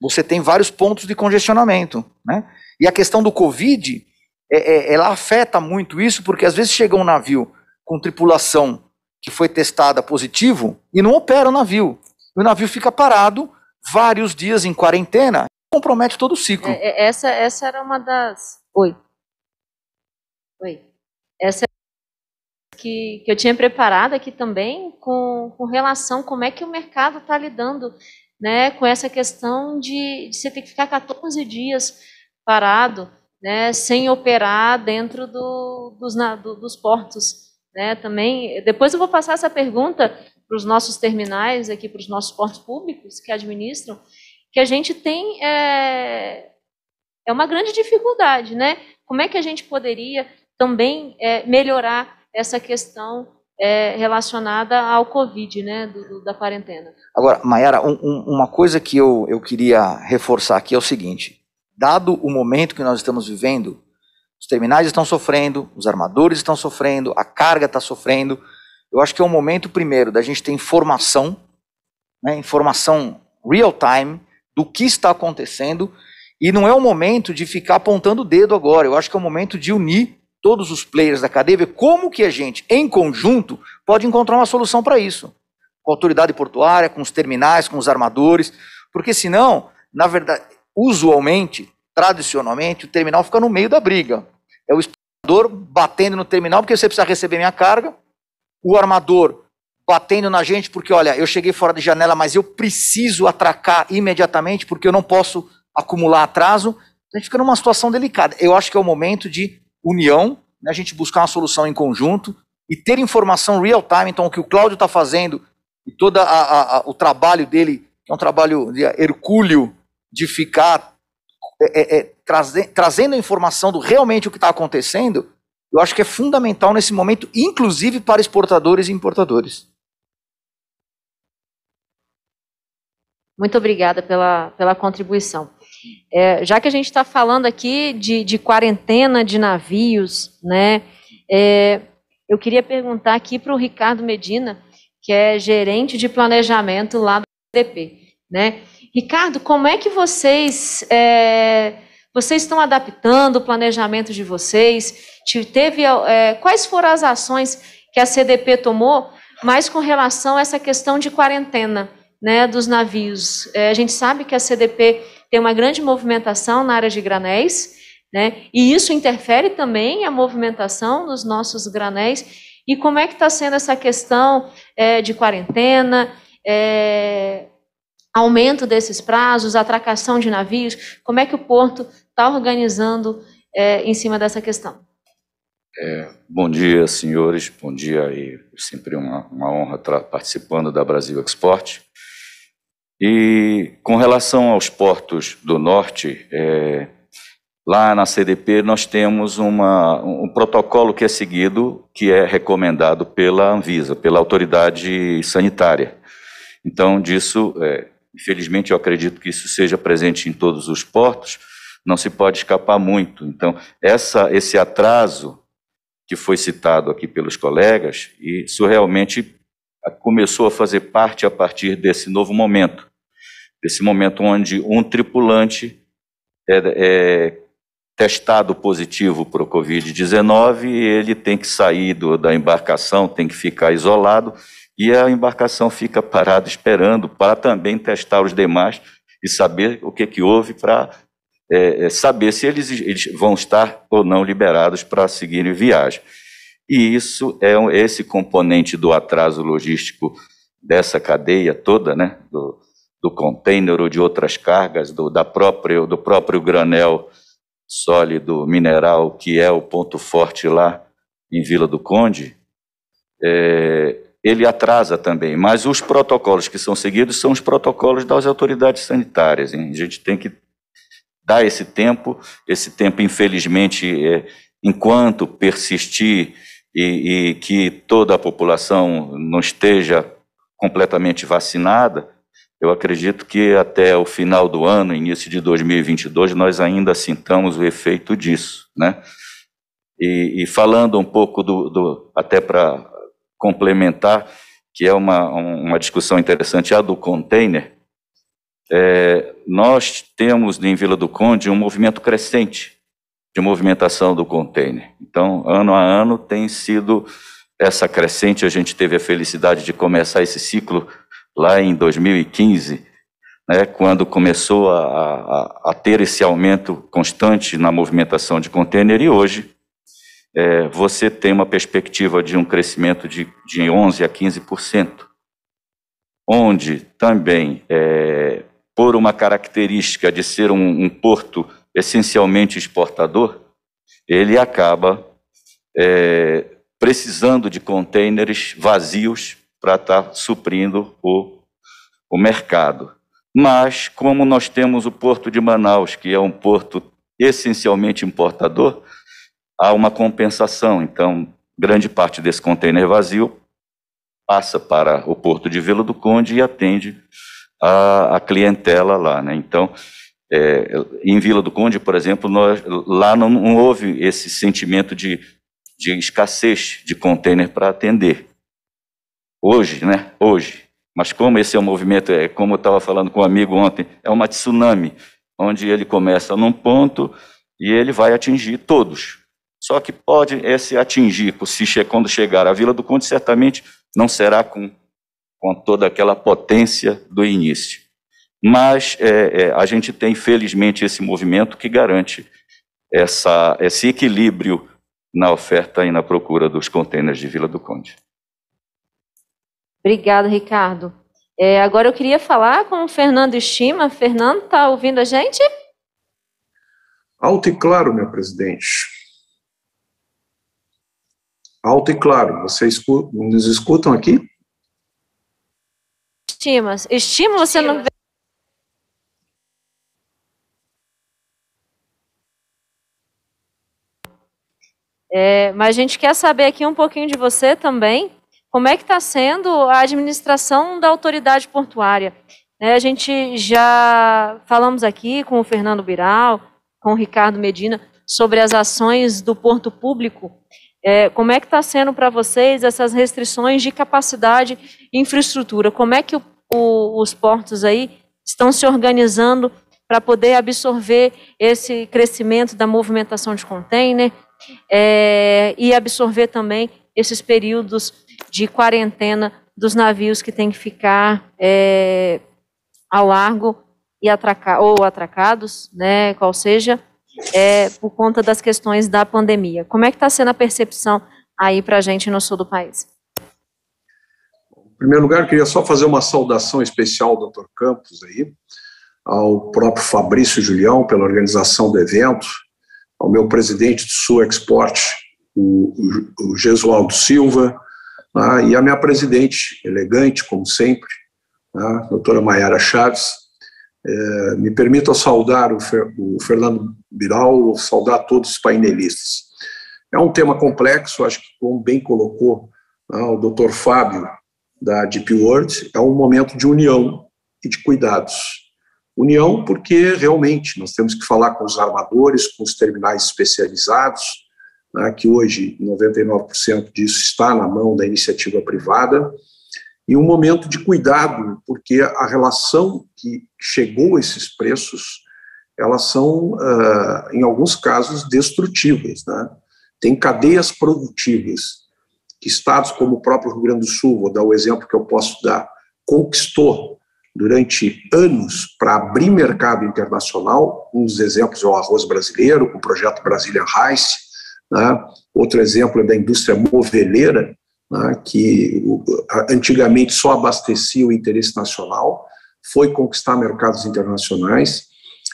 Você tem vários pontos de congestionamento. Né? E a questão do Covid, é, é, ela afeta muito isso, porque às vezes chega um navio com tripulação que foi testada positivo e não opera o navio. E o navio fica parado vários dias em quarentena, compromete todo o ciclo. É, é essa, essa era uma das. Oi. Oi. Essa é que, que eu tinha preparado aqui também com, com relação como é que o mercado está lidando né, com essa questão de, de você ter que ficar 14 dias parado, né, sem operar dentro do, dos, na, do, dos portos né, também. Depois eu vou passar essa pergunta para os nossos terminais aqui, para os nossos portos públicos que administram, que a gente tem é, é uma grande dificuldade, né? Como é que a gente poderia também é, melhorar essa questão é, relacionada ao Covid, né, do, do, da quarentena? Agora, Mayara, um, um, uma coisa que eu, eu queria reforçar aqui é o seguinte: dado o momento que nós estamos vivendo, os terminais estão sofrendo, os armadores estão sofrendo, a carga está sofrendo. Eu acho que é o momento, primeiro, da gente ter informação, né, informação real time do que está acontecendo, e não é o momento de ficar apontando o dedo agora. Eu acho que é o momento de unir todos os players da cadeia, ver como que a gente, em conjunto, pode encontrar uma solução para isso. Com a autoridade portuária, com os terminais, com os armadores, porque senão, na verdade, usualmente, tradicionalmente, o terminal fica no meio da briga. É o exportador batendo no terminal porque você precisa receber minha carga, o armador batendo na gente porque, olha, eu cheguei fora de janela, mas eu preciso atracar imediatamente porque eu não posso acumular atraso. A gente fica numa situação delicada. Eu acho que é o momento de união, né, a gente buscar uma solução em conjunto e ter informação real time. Então, o que o Cláudio está fazendo e todo o trabalho dele, que é um trabalho de hercúleo de ficar é, é, é traze, trazendo a informação do realmente o que está acontecendo, eu acho que é fundamental nesse momento, inclusive para exportadores e importadores. Muito obrigada pela, pela contribuição. É, já que a gente está falando aqui de, de, quarentena de navios, né, é, eu queria perguntar aqui para o Ricardo Medina, que é gerente de planejamento lá do CDP. Né? Ricardo, como é que vocês é, vocês estão adaptando o planejamento de vocês? Teve é, quais foram as ações que a CDP tomou, mais com relação a essa questão de quarentena, né, dos navios? É, a gente sabe que a CDP tem uma grande movimentação na área de granéis, né? E isso interfere também a movimentação dos nossos granéis. E como é que está sendo essa questão é, de quarentena? É, aumento desses prazos, atracação de navios? Como é que o porto está organizando é, em cima dessa questão? É, bom dia, senhores. Bom dia e sempre uma, uma honra participando da Brasil Export. E com relação aos portos do norte, é, lá na CDP nós temos uma, um protocolo que é seguido, que é recomendado pela Anvisa, pela autoridade sanitária. Então, disso, é, infelizmente, eu acredito que isso seja presente em todos os portos, não se pode escapar muito. Então, essa, esse atraso que foi citado aqui pelos colegas, isso realmente começou a fazer parte a partir desse novo momento, desse momento onde um tripulante é, é testado positivo para o Covid-19 e ele tem que sair do, da embarcação, tem que ficar isolado e a embarcação fica parada esperando para também testar os demais e saber o que, que houve para é, é, saber se eles, eles, vão estar ou não liberados para seguirem viagem. E isso é esse componente do atraso logístico dessa cadeia toda, né, do, do container ou de outras cargas, do, da próprio, do próprio granel sólido mineral, que é o ponto forte lá em Vila do Conde, é, ele atrasa também. Mas os protocolos que são seguidos são os protocolos das autoridades sanitárias. Hein? A gente tem que dar esse tempo, esse tempo, infelizmente, é, enquanto persistir e, e que toda a população não esteja completamente vacinada, eu acredito que até o final do ano, início de 2022, nós ainda sintamos o efeito disso, né? E, e falando um pouco do, do até para complementar, que é uma, uma discussão interessante, a do container, é, nós temos em Vila do Conde um movimento crescente de movimentação do container. Então, ano a ano tem sido essa crescente. A gente teve a felicidade de começar esse ciclo lá em 2015, né, quando começou a, a, a, ter esse aumento constante na movimentação de container, e hoje é, você tem uma perspectiva de um crescimento de, de 11% a 15%, onde também, é, por uma característica de ser um, um porto essencialmente exportador, ele acaba é, precisando de containers vazios para estar tá suprindo o, o mercado. Mas, como nós temos o porto de Manaus, que é um porto essencialmente importador, há uma compensação. Então, grande parte desse container vazio passa para o porto de Vila do Conde e atende a, a clientela lá. Né? Então, é, em Vila do Conde, por exemplo, nós, lá não, não, houve esse sentimento de, de escassez de container para atender. Hoje, né? Hoje. Mas como esse é um movimento, é, como eu estava falando com um amigo ontem, é uma tsunami, onde ele começa num ponto e ele vai atingir todos. Só que pode esse atingir, se quando chegar à Vila do Conde, certamente não será com, com toda aquela potência do início. Mas é, é, a gente tem, felizmente, esse movimento que garante essa, esse equilíbrio na oferta e na procura dos contêineres de Vila do Conde. Obrigada, Ricardo. É, agora eu queria falar com o Fernando Estima. Fernando, está ouvindo a gente? Alto e claro, meu presidente. Alto e claro. Vocês nos escutam aqui? Estima. Estima, você não vê. É, mas a gente quer saber aqui um pouquinho de você também. Como é que está sendo a administração da autoridade portuária? É, a gente já falamos aqui com o Fernando Biral, com o Ricardo Medina, sobre as ações do porto público. É, como é que está sendo para vocês essas restrições de capacidade e infraestrutura? Como é que o, o, os portos aí estão se organizando para poder absorver esse crescimento da movimentação de container é, e absorver também esses períodos de quarentena dos navios que têm que ficar é, ao largo e ou atracados, né, qual seja, é, por conta das questões da pandemia. Como é que está sendo a percepção aí para a gente no sul do país? Em primeiro lugar, eu queria só fazer uma saudação especial ao Dr. Campos aí, ao próprio Fabrício Julião pela organização do evento, ao meu presidente do Sul Export, o, o Gesualdo Silva, ah, e a minha presidente, elegante como sempre, a doutora Maiara Chaves. É, me permita saudar o, Fer, o Fernando Biral, saudar todos os painelistas. É um tema complexo, acho que, como bem colocou né, o doutor Fábio, da Deep World, é um momento de união e de cuidados. União, porque realmente nós temos que falar com os armadores, com os terminais especializados, né, que hoje 99% disso está na mão da iniciativa privada, e um momento de cuidado, porque a relação que chegou a esses preços, elas são, uh, em alguns casos, destrutíveis. Né? Tem cadeias produtivas que estados como o próprio Rio Grande do Sul, vou dar o exemplo que eu posso dar, conquistou durante anos para abrir mercado internacional. Um dos exemplos é o arroz brasileiro, o projeto Brasília Rice. Né? Outro exemplo é da indústria moveleira, né? que antigamente só abastecia o interesse nacional, foi conquistar mercados internacionais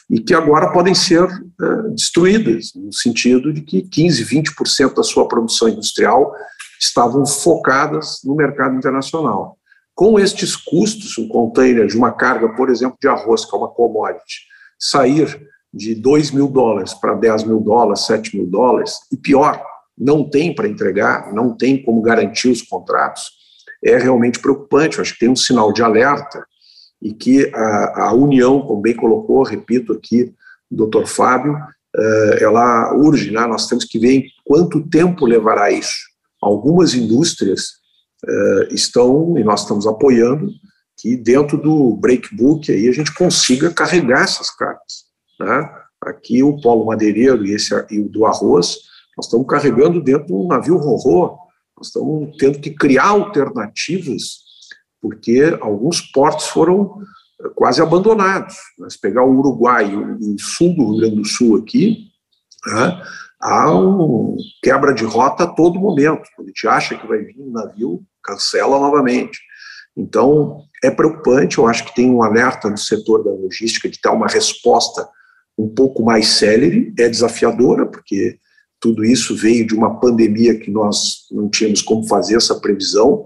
e que agora podem ser uh, destruídas, no sentido de que 15, 20% da sua produção industrial estavam focadas no mercado internacional. Com estes custos, um container de uma carga, por exemplo, de arroz, que é uma commodity, sair de 2 mil dólares para 10 mil dólares, 7 mil dólares, e pior, não tem para entregar, não tem como garantir os contratos, é realmente preocupante. Eu acho que tem um sinal de alerta e que a, a União, como bem colocou, repito aqui, doutor Fábio, uh, ela urge, né? nós temos que ver quanto tempo levará isso. Algumas indústrias uh, estão, e nós estamos apoiando, que dentro do breakbook aí a gente consiga carregar essas cargas. Né? Aqui o polo madeireiro e, esse, e o do arroz, nós estamos carregando dentro de um navio rorô, nós estamos tendo que criar alternativas, porque alguns portos foram eh, quase abandonados. Mas pegar o Uruguai o sul do Rio Grande do Sul aqui, né, há um quebra de rota a todo momento. Quando a gente acha que vai vir um navio, cancela novamente. Então, é preocupante, eu acho que tem um alerta no setor da logística de ter uma resposta um pouco mais célere, é desafiadora, porque tudo isso veio de uma pandemia que nós não tínhamos como fazer essa previsão,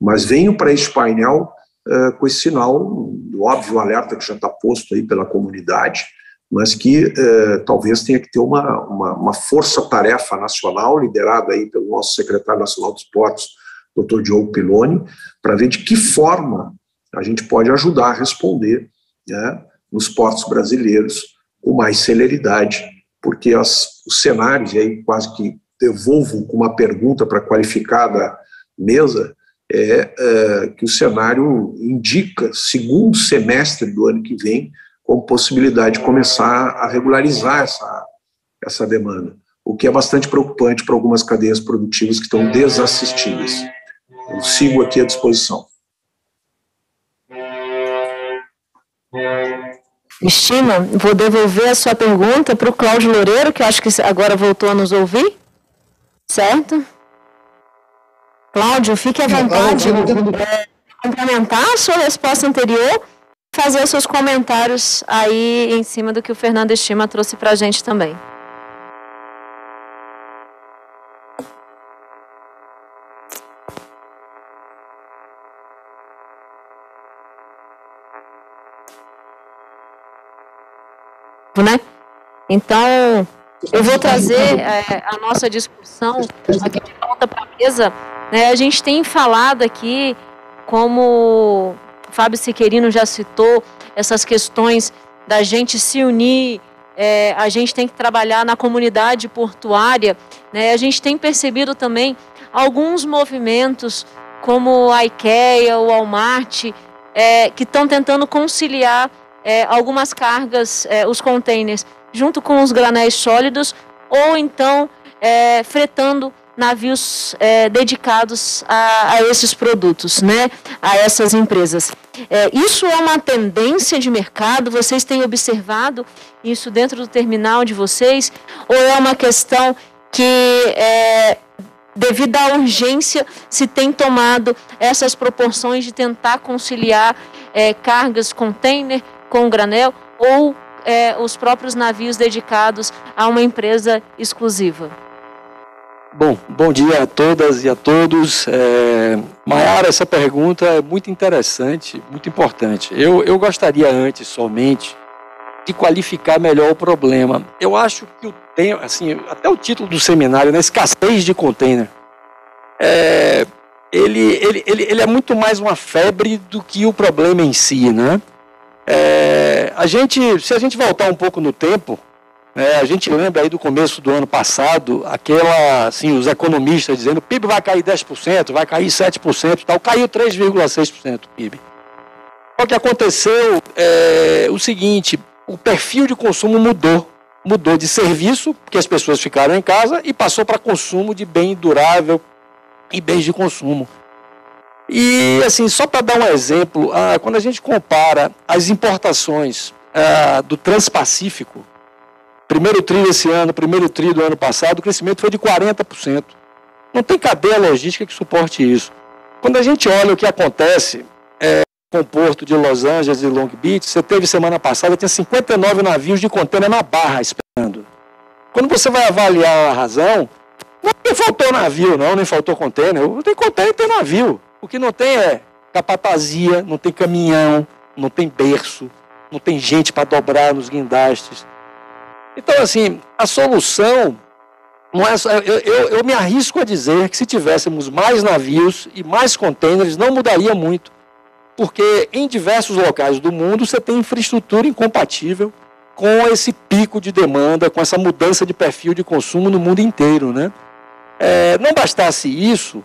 mas venho para este painel uh, com esse sinal, óbvio alerta que já está posto aí pela comunidade, mas que eh, talvez tenha que ter uma, uma, uma força-tarefa nacional, liderada aí pelo nosso secretário nacional dos Portos, doutor Diogo Piloni, para ver de que forma a gente pode ajudar a responder né, nos portos brasileiros com mais celeridade, porque as, os cenários, e aí quase que devolvo com uma pergunta para a qualificada mesa, é, é, que o cenário indica, segundo semestre do ano que vem, como possibilidade de começar a regularizar essa, essa demanda, o que é bastante preocupante para algumas cadeias produtivas que estão desassistidas. Eu sigo aqui à disposição. Estima, vou devolver a sua pergunta para o Cláudio Loureiro, que eu acho que agora voltou a nos ouvir. Certo? Cláudio, fique à vontade de complementar a sua resposta anterior fazer seus comentários aí em cima do que o Fernando Estima trouxe para a gente também. Né? Então, eu vou trazer é, a nossa discussão aqui de volta para a mesa. Né? A gente tem falado aqui como Fábio Siqueirino já citou essas questões da gente se unir, é, a gente tem que trabalhar na comunidade portuária. Né? A gente tem percebido também alguns movimentos, como a IKEA, o Walmart, é, que estão tentando conciliar é, algumas cargas, é, os containers, junto com os granéis sólidos, ou então é, fretando navios é, dedicados a, a, esses produtos, né, a essas empresas. É, isso é uma tendência de mercado? Vocês têm observado isso dentro do terminal de vocês? Ou é uma questão que, é, devido à urgência, se tem tomado essas proporções de tentar conciliar é, cargas container com granel ou é, os próprios navios dedicados a uma empresa exclusiva? Bom, bom dia a todas e a todos. É, Maiara, essa pergunta é muito interessante, muito importante. Eu, eu gostaria antes somente de qualificar melhor o problema. Eu acho que o tempo, assim, até o título do seminário, né, escassez de container, é, ele, ele, ele, ele é muito mais uma febre do que o problema em si, né? É, a gente, se a gente voltar um pouco no tempo, é, a gente lembra aí do começo do ano passado, aquela, assim, os economistas dizendo o PIB vai cair 10%, vai cair 7%, tal, caiu 3,6% o PIB. O que aconteceu é o seguinte, o perfil de consumo mudou. Mudou de serviço, porque as pessoas ficaram em casa, e passou para consumo de bem durável e bens de consumo. E, assim, só para dar um exemplo, ah, quando a gente compara as importações ah, do Transpacífico, Primeiro tri desse ano, primeiro tri do ano passado, o crescimento foi de 40%. Não tem cadeia logística que suporte isso. Quando a gente olha o que acontece é, com o porto de Los Angeles e Long Beach, você teve semana passada, tinha 59 navios de contêiner na barra esperando. Quando você vai avaliar a razão, não faltou navio, não, nem faltou contêiner. Tem contêiner, tem navio. O que não tem é capatazia, não tem caminhão, não tem berço, não tem gente para dobrar nos guindastes. Então, assim, a solução não é eu, eu, eu, me arrisco a dizer que se tivéssemos mais navios e mais contêineres, não mudaria muito. Porque em diversos locais do mundo você tem infraestrutura incompatível com esse pico de demanda, com essa mudança de perfil de consumo no mundo inteiro. Né? É, não bastasse isso,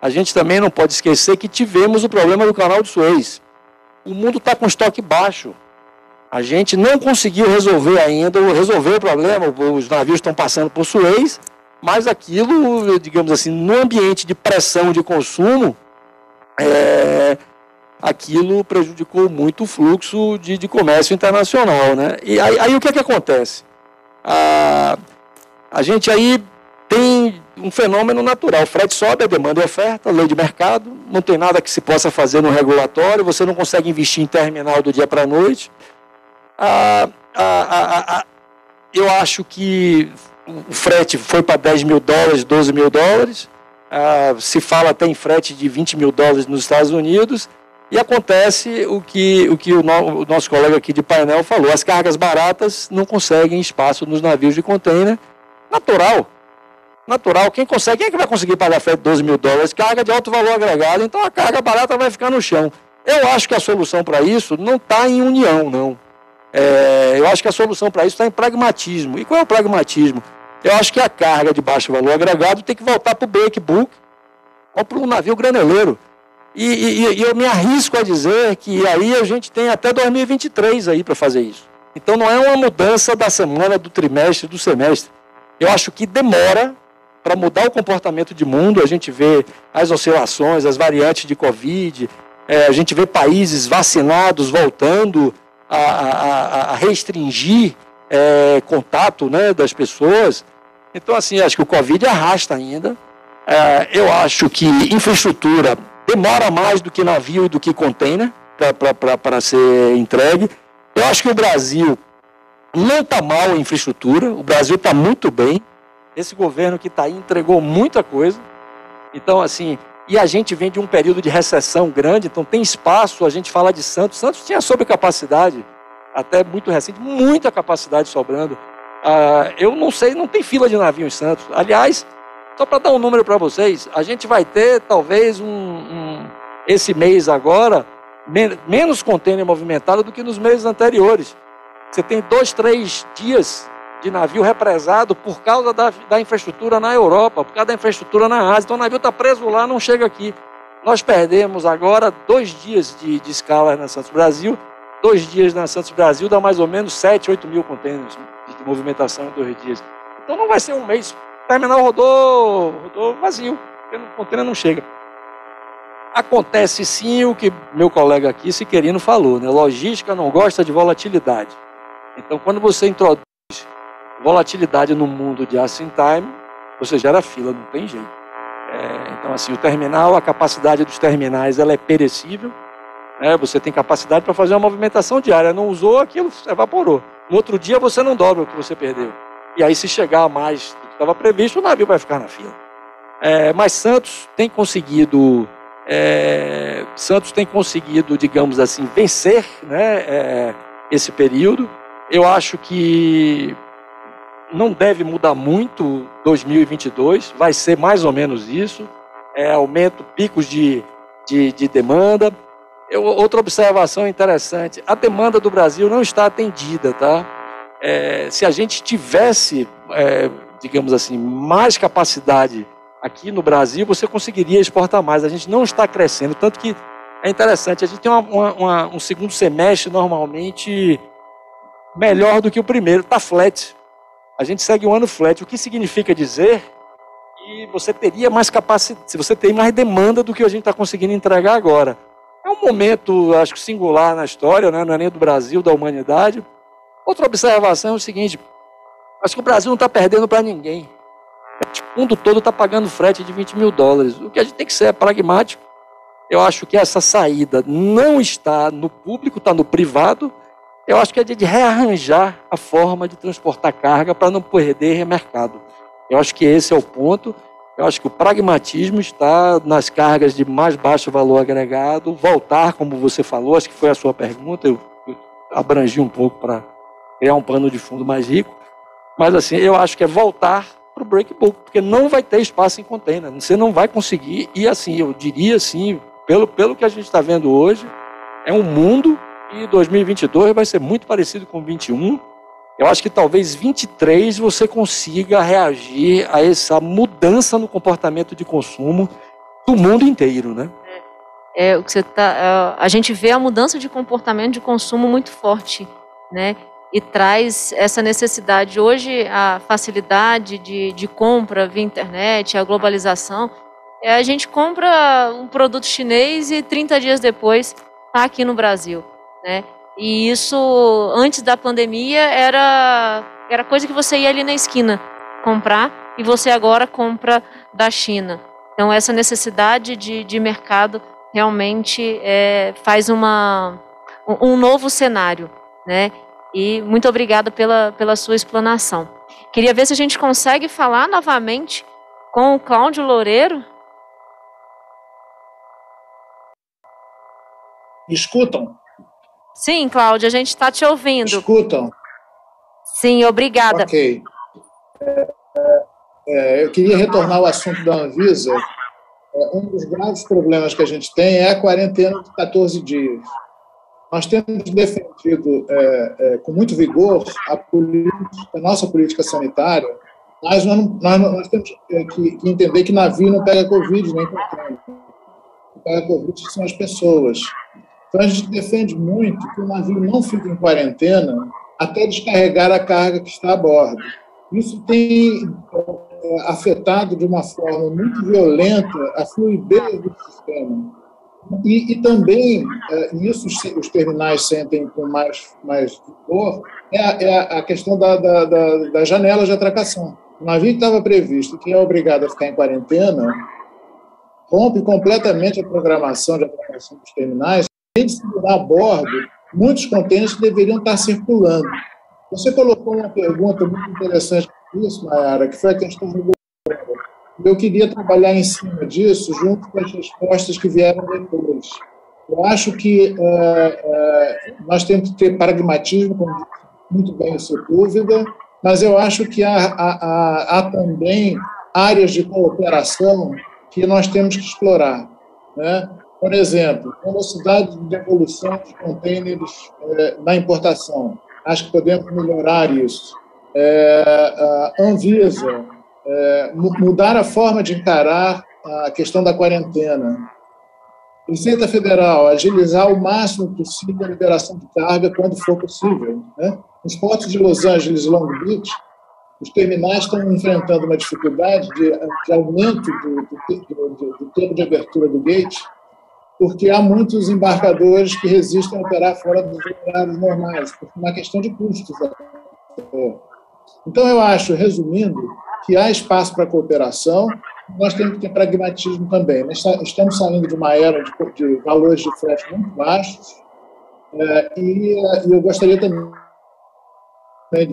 a gente também não pode esquecer que tivemos o problema do canal de Suez. O mundo está com estoque baixo. A gente não conseguiu resolver ainda, resolver o problema, os navios estão passando por Suez, mas aquilo, digamos assim, no ambiente de pressão de consumo, é, aquilo prejudicou muito o fluxo de, de comércio internacional. Né? E aí, aí, o que, é que acontece? A, a gente aí tem um fenômeno natural. O frete sobe, a demanda e oferta, lei de mercado, não tem nada que se possa fazer no regulatório, você não consegue investir em terminal do dia para a noite. Ah, ah, ah, eu acho que o frete foi para 10 mil dólares, 12 mil dólares. se fala até em frete de 20 mil dólares nos Estados Unidos. E acontece o que, o, que o, no, o nosso colega aqui de painel falou: as cargas baratas não conseguem espaço nos navios de container. Natural. Natural. Quem consegue, quem é que vai conseguir pagar frete de 12 mil dólares? Carga de alto valor agregado. Então a carga barata vai ficar no chão. Eu acho que a solução para isso não está em união, não. É, eu acho que a solução para isso está em pragmatismo. E qual é o pragmatismo? Eu acho que a carga de baixo valor agregado tem que voltar para o breakbook ou para o navio graneleiro. E, e, e, eu me arrisco a dizer que aí a gente tem até 2023 aí para fazer isso. Então não é uma mudança da semana, do trimestre, do semestre. Eu acho que demora para mudar o comportamento de mundo. A gente vê as oscilações, as variantes de Covid, é, a gente vê países vacinados voltando a, a, a restringir é, contato né, das pessoas. Então, assim, acho que o Covid arrasta ainda. É, eu acho que infraestrutura demora mais do que navio e do que container para ser entregue. Eu acho que o Brasil não está mal em infraestrutura, o Brasil está muito bem. Esse governo que está aí entregou muita coisa. Então, assim, e a gente vem de um período de recessão grande, então tem espaço a gente falar de Santos. Santos tinha sobrecapacidade, até muito recente, muita capacidade sobrando. Ah, eu não sei, não tem fila de navio em Santos. Aliás, só para dar um número para vocês, a gente vai ter talvez um, um esse mês agora men menos contêiner movimentado do que nos meses anteriores. Você tem dois, três dias de navio represado por causa da, da infraestrutura na Europa, por causa da infraestrutura na Ásia. Então o navio está preso lá, não chega aqui. Nós perdemos agora dois dias de, de escala na Santos Brasil. Dois dias na Santos Brasil dá mais ou menos 7, 8 mil contêineres de movimentação em dois dias. Então não vai ser um mês. O terminal rodou, rodou vazio, porque o contêiner não chega. Acontece sim o que meu colega aqui, Siquerino, falou, né? Logística não gosta de volatilidade. Então, quando você introduz volatilidade no mundo de in time, você gera fila, não tem jeito. É, então, assim, o terminal, a capacidade dos terminais, ela é perecível. Né? Você tem capacidade para fazer uma movimentação diária. Não usou, aquilo evaporou. No outro dia, você não dobra o que você perdeu. E aí, se chegar a mais do que estava previsto, o navio vai ficar na fila. É, mas Santos tem conseguido, é, Santos tem conseguido, digamos assim, vencer né, é, esse período. Eu acho que não deve mudar muito 2022, vai ser mais ou menos isso. É, aumento, picos de, de, de demanda. Eu, outra observação interessante: a demanda do Brasil não está atendida, tá? É, se a gente tivesse, é, digamos assim, mais capacidade aqui no Brasil, você conseguiria exportar mais. A gente não está crescendo, tanto que é interessante. A gente tem uma, uma, um segundo semestre normalmente melhor do que o primeiro, está flat. A gente segue um ano flat, o que significa dizer que você teria mais capacidade, se você tem mais demanda do que a gente está conseguindo entregar agora. É um momento, acho que singular na história, né? não é nem do Brasil, da humanidade. Outra observação é o seguinte: acho que o Brasil não está perdendo para ninguém. O mundo todo está pagando frete de 20 mil dólares. O que a gente tem que ser é pragmático. Eu acho que essa saída não está no público, está no privado. Eu acho que é de rearranjar a forma de transportar carga para não perder mercado. Eu acho que esse é o ponto. Eu acho que o pragmatismo está nas cargas de mais baixo valor agregado, voltar, como você falou, acho que foi a sua pergunta, eu, eu abrangi um pouco para criar um pano de fundo mais rico. Mas assim, eu acho que é voltar para o break porque não vai ter espaço em container. Você não vai conseguir. E assim, eu diria assim, pelo, pelo que a gente está vendo hoje, é um mundo e 2022 vai ser muito parecido com 21. Eu acho que talvez 23 você consiga reagir a essa mudança no comportamento de consumo do mundo inteiro, né? É, o que você tá, é, a gente vê a mudança de comportamento de consumo muito forte, né? E traz essa necessidade. Hoje, a facilidade de, de compra via internet, a globalização, é, a gente compra um produto chinês e 30 dias depois está aqui no Brasil né? E isso, antes da pandemia, era, era coisa que você ia ali na esquina comprar e você agora compra da China. Então, essa necessidade de, de mercado realmente é, faz uma, um novo cenário, né? E muito obrigada pela, pela sua explanação. Queria ver se a gente consegue falar novamente com o Cláudio Loureiro. escutam? Sim, Cláudia, a gente está te ouvindo. Escutam. Sim, obrigada. Ok. É, eu queria retornar ao assunto da Anvisa. É, um dos graves problemas que a gente tem é a quarentena de 14 dias. Nós temos defendido é, é, com muito vigor a, política, a, nossa política sanitária, mas nós, nós, nós temos é, que, que, entender que navio não pega Covid nem container. Pega Covid são as pessoas. Então, a gente defende muito que o navio não fique em quarentena até descarregar a carga que está a bordo. Isso tem é, afetado de uma forma muito violenta a fluidez do sistema. E, e também, é, isso os terminais sentem com mais, mais vigor, é é a questão da, da, da, da janela de atracação. O navio estava previsto que é obrigado a ficar em quarentena rompe completamente a programação de atracação dos terminais tem de segurar a bordo muitos contêineres deveriam estar circulando. Você colocou uma pergunta muito interessante isso, Mayara, que foi a questão do eu queria trabalhar em cima disso junto com as respostas que vieram depois. Eu acho que uh, uh, nós temos que ter pragmatismo, como muito bem o dúvida, mas eu acho que há, há, há, também áreas de cooperação que nós temos que explorar. Né? Por exemplo, velocidade de devolução de contêineres é, na importação. Acho que podemos melhorar isso. É, a Anvisa, é, mudar a forma de encarar a questão da quarentena. Receita Federal, agilizar o máximo possível a liberação de carga quando for possível. Né? Nos portos de Los Angeles e Long Beach, os terminais estão enfrentando uma dificuldade de, de aumento do, do, do, do tempo de abertura do gate porque há muitos embarcadores que resistem a operar fora dos horários normais, por uma questão de custos. Então, eu acho, resumindo, que há espaço para cooperação, nós temos que ter pragmatismo também. Nós estamos saindo de uma era de, de valores de frete muito baixos, é, e, eu gostaria também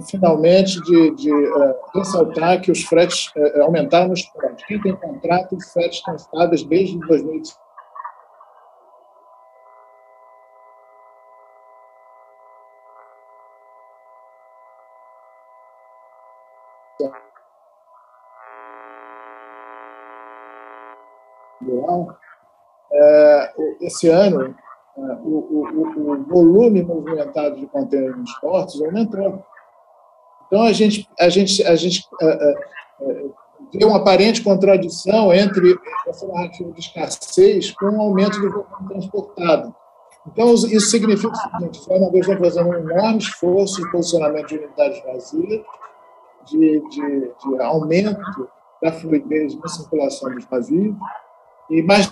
finalmente, de, de uh, ressaltar que os fretes aumentaram nos esporte. Quem tem contrato, os fretes estão estáveis desde 2019. Esse ano, é, o, o, o, volume movimentado de contêineres nos portos aumentou. Então, a gente, a gente, a gente vê uma aparente contradição entre essa narrativa de escassez com o aumento do volume transportado. Então, isso significa o seguinte: foi uma vez fazendo um enorme esforço de posicionamento de unidades vazias, de, de, de aumento da fluidez na circulação dos vazios, e mais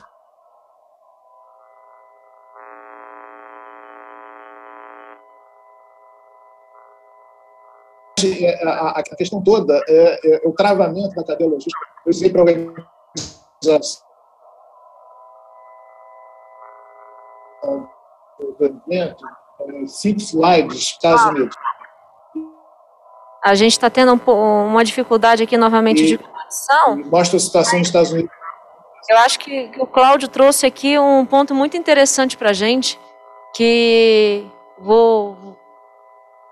a, questão toda é, é, o travamento da cadeia logística. Eu sei para organização do evento, é, cinco slides, Estados ah. Unidos. A gente está tendo um, uma dificuldade aqui novamente e, de conexão. Mostra a situação nos Estados Unidos. Eu acho que, o Cláudio trouxe aqui um ponto muito interessante para a gente, que vou,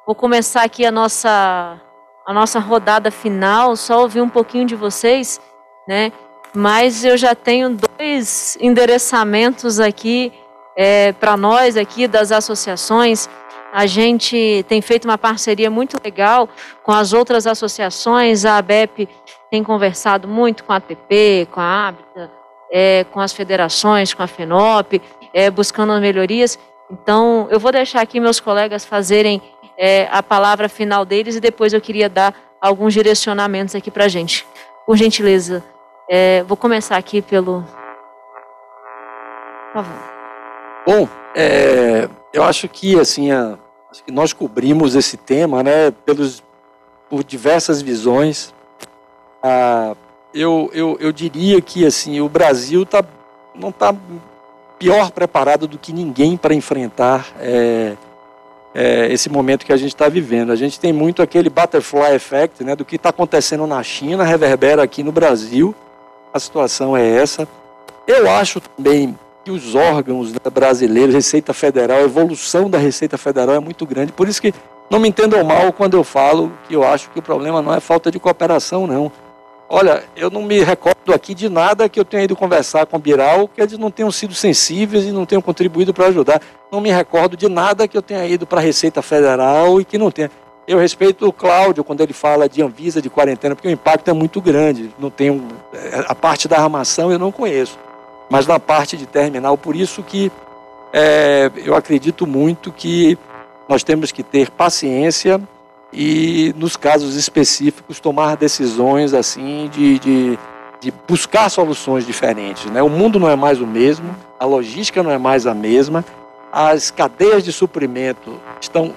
vou começar aqui a nossa, a nossa rodada final, só ouvir um pouquinho de vocês, né? Mas eu já tenho dois endereçamentos aqui é, para nós aqui das associações. A gente tem feito uma parceria muito legal com as outras associações. A ABEP tem conversado muito com a ATP, com a Habita, é, com as federações, com a FENOP, é, buscando melhorias. Então, eu vou deixar aqui meus colegas fazerem é, a palavra final deles e depois eu queria dar alguns direcionamentos aqui para a gente. Por gentileza, é, vou começar aqui pelo. Por favor. Bom, é, eu acho que assim, a, acho que nós cobrimos esse tema, né, pelos, por diversas visões. A, eu, eu, eu diria que assim o Brasil tá, não está pior preparado do que ninguém para enfrentar é, é, esse momento que a gente está vivendo. A gente tem muito aquele butterfly effect, né, do que está acontecendo na China, reverbera aqui no Brasil. A situação é essa. Eu acho também que os órgãos né, brasileiros, Receita Federal, a evolução da Receita Federal é muito grande. Por isso que não me entendam mal quando eu falo que eu acho que o problema não é falta de cooperação, não. Olha, eu não me recordo aqui de nada que eu tenha ido conversar com o Biral, que eles não tenham sido sensíveis e não tenham contribuído para ajudar. Não me recordo de nada que eu tenha ido para a Receita Federal e que não tenha. Eu respeito o Cláudio quando ele fala de Anvisa, de quarentena, porque o impacto é muito grande. Não tenho, é, a parte da armação eu não conheço, mas na parte de terminal, por isso que é, eu acredito muito que nós temos que ter paciência e, nos casos específicos, tomar decisões assim de, de, de, buscar soluções diferentes. Né? O mundo não é mais o mesmo, a logística não é mais a mesma, as cadeias de suprimento estão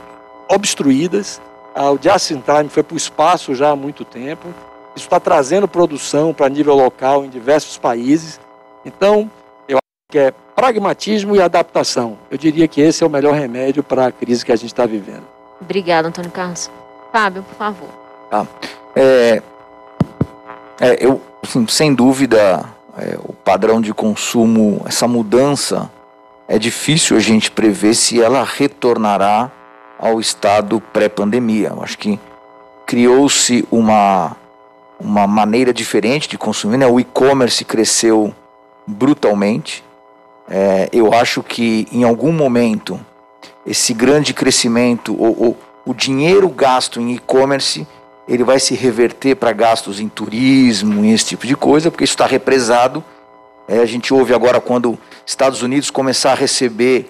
obstruídas, o just-in-time foi para o espaço já há muito tempo, isso está trazendo produção para nível local em diversos países. Então, eu acho que é pragmatismo e adaptação. Eu diria que esse é o melhor remédio para a crise que a gente está vivendo. Obrigada, Antônio Carlos. Fábio, por favor. Tá. É, é, eu, assim, sem dúvida, é, o padrão de consumo, essa mudança, é difícil a gente prever se ela retornará ao estado pré-pandemia. Eu acho que criou-se uma, uma maneira diferente de consumir, né? o e-commerce cresceu brutalmente. É, eu acho que em algum momento esse grande crescimento, ou, ou o dinheiro gasto em e-commerce ele vai se reverter para gastos em turismo, e esse tipo de coisa, porque isso está represado. É, a gente ouve agora quando Estados Unidos começar a receber,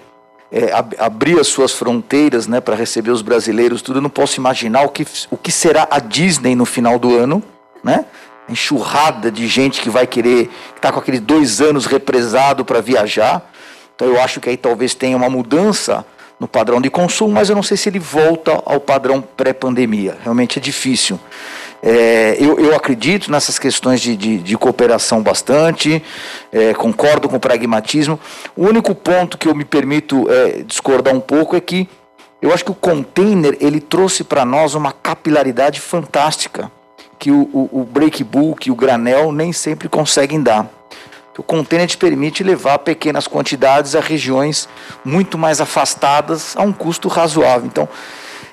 é, ab abrir as suas fronteiras né, para receber os brasileiros, tudo. Eu não posso imaginar o que, o que será a Disney no final do ano, né? Enxurrada de gente que vai querer, que está com aqueles dois anos represado para viajar. Então eu acho que aí talvez tenha uma mudança no padrão de consumo, mas eu não sei se ele volta ao padrão pré-pandemia. Realmente é difícil. É, eu, eu, acredito nessas questões de, de, de cooperação bastante, é, concordo com o pragmatismo. O único ponto que eu me permito é, discordar um pouco é que Eu acho que o container ele trouxe para nós uma capilaridade fantástica que o, o, o o granel nem sempre conseguem dar. O container te permite levar pequenas quantidades a regiões muito mais afastadas a um custo razoável. Então,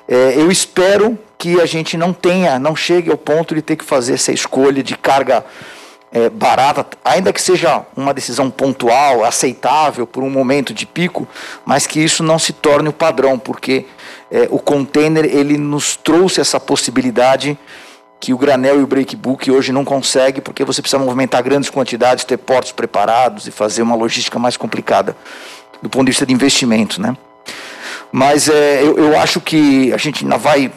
é, eu espero que a gente não tenha, não chegue ao ponto de ter que fazer essa escolha de carga é, barata, ainda que seja uma decisão pontual, aceitável por um momento de pico, mas que isso não se torne o padrão, porque é, o container ele nos trouxe essa possibilidade que o granel e o breakbook hoje não consegue, porque você precisa movimentar grandes quantidades, ter portos preparados e fazer uma logística mais complicada do ponto de vista de investimento, né? Mas é, eu, eu acho que a gente ainda vai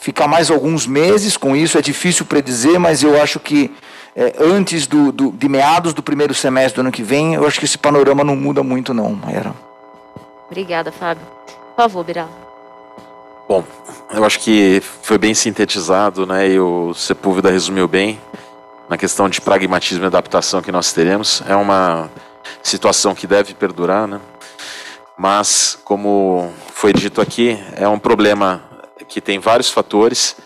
ficar mais alguns meses com isso, é difícil predizer, mas eu acho que é, antes do, do, de meados do primeiro semestre do ano que vem, eu acho que esse panorama não muda muito não, Maera. Obrigada, Fábio. Por favor, Biral. Bom, eu acho que foi bem sintetizado, né? E o Sepúlveda resumiu bem na questão de pragmatismo e adaptação que nós teremos. É uma situação que deve perdurar, né? Mas, como foi dito aqui, é um problema que tem vários fatores,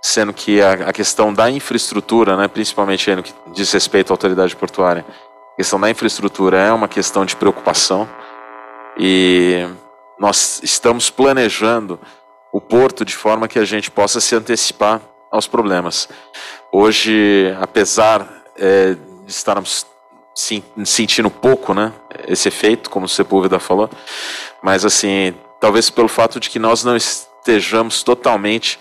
sendo que a, a questão da infraestrutura, né, principalmente no que diz respeito à autoridade portuária, a questão da infraestrutura é uma questão de preocupação e nós estamos planejando o porto de forma que a gente possa se antecipar aos problemas. Hoje, apesar é, de estarmos sentindo pouco, né, esse efeito, como o Sepúlveda falou, mas assim, talvez pelo fato de que nós não estejamos totalmente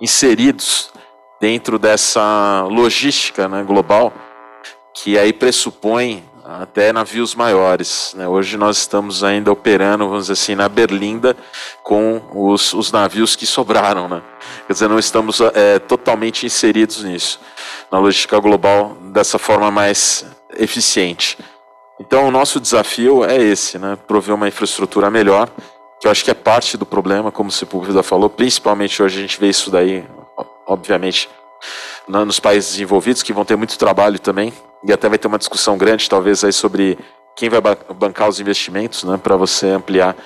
inseridos dentro dessa logística né, global, que aí pressupõe até navios maiores. Né? Hoje nós estamos ainda operando, vamos dizer assim, na Berlinda com os, os navios que sobraram. Né? Quer dizer, não estamos é, totalmente inseridos nisso, na logística global dessa forma mais eficiente. Então, o nosso desafio é esse, né? prover uma infraestrutura melhor, que eu acho que é parte do problema, como o Sepúlveda falou, principalmente hoje a gente vê isso daí, obviamente, nos países desenvolvidos, que vão ter muito trabalho também, e até vai ter uma discussão grande, talvez, aí sobre quem vai bancar os investimentos, né, para você ampliar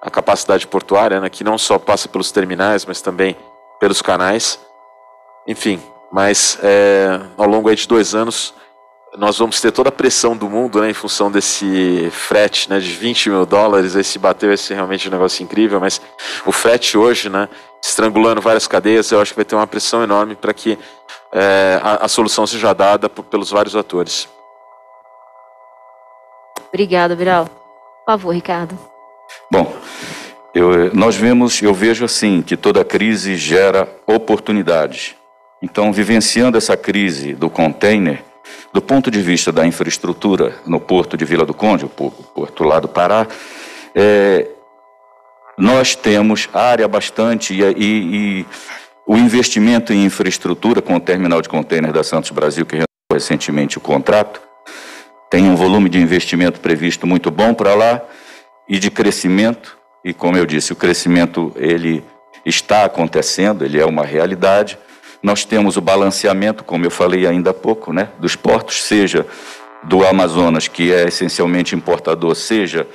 a capacidade portuária, né, que não só passa pelos terminais, mas também pelos canais. Enfim, mas é, ao longo de dois anos, nós vamos ter toda a pressão do mundo né, em função desse frete né, de 20 mil dólares. Aí se bater vai ser realmente um negócio incrível, mas o frete hoje, né, estrangulando várias cadeias, eu acho que vai ter uma pressão enorme para que é, a, a, solução seja dada por, pelos vários atores. Obrigada, Viral. Por favor, Ricardo. Bom, eu, nós vemos, eu vejo assim, que toda crise gera oportunidades. Então, vivenciando essa crise do container, do ponto de vista da infraestrutura no porto de Vila do Conde, o porto lá do Pará, é, nós temos área bastante e, e, e, o investimento em infraestrutura com o terminal de contêiner da Santos Brasil, que renovou recentemente o contrato, tem um volume de investimento previsto muito bom para lá e de crescimento. E como eu disse, o crescimento ele está acontecendo, ele é uma realidade. Nós temos o balanceamento, como eu falei ainda há pouco, né, dos portos, seja do Amazonas, que é essencialmente importador, seja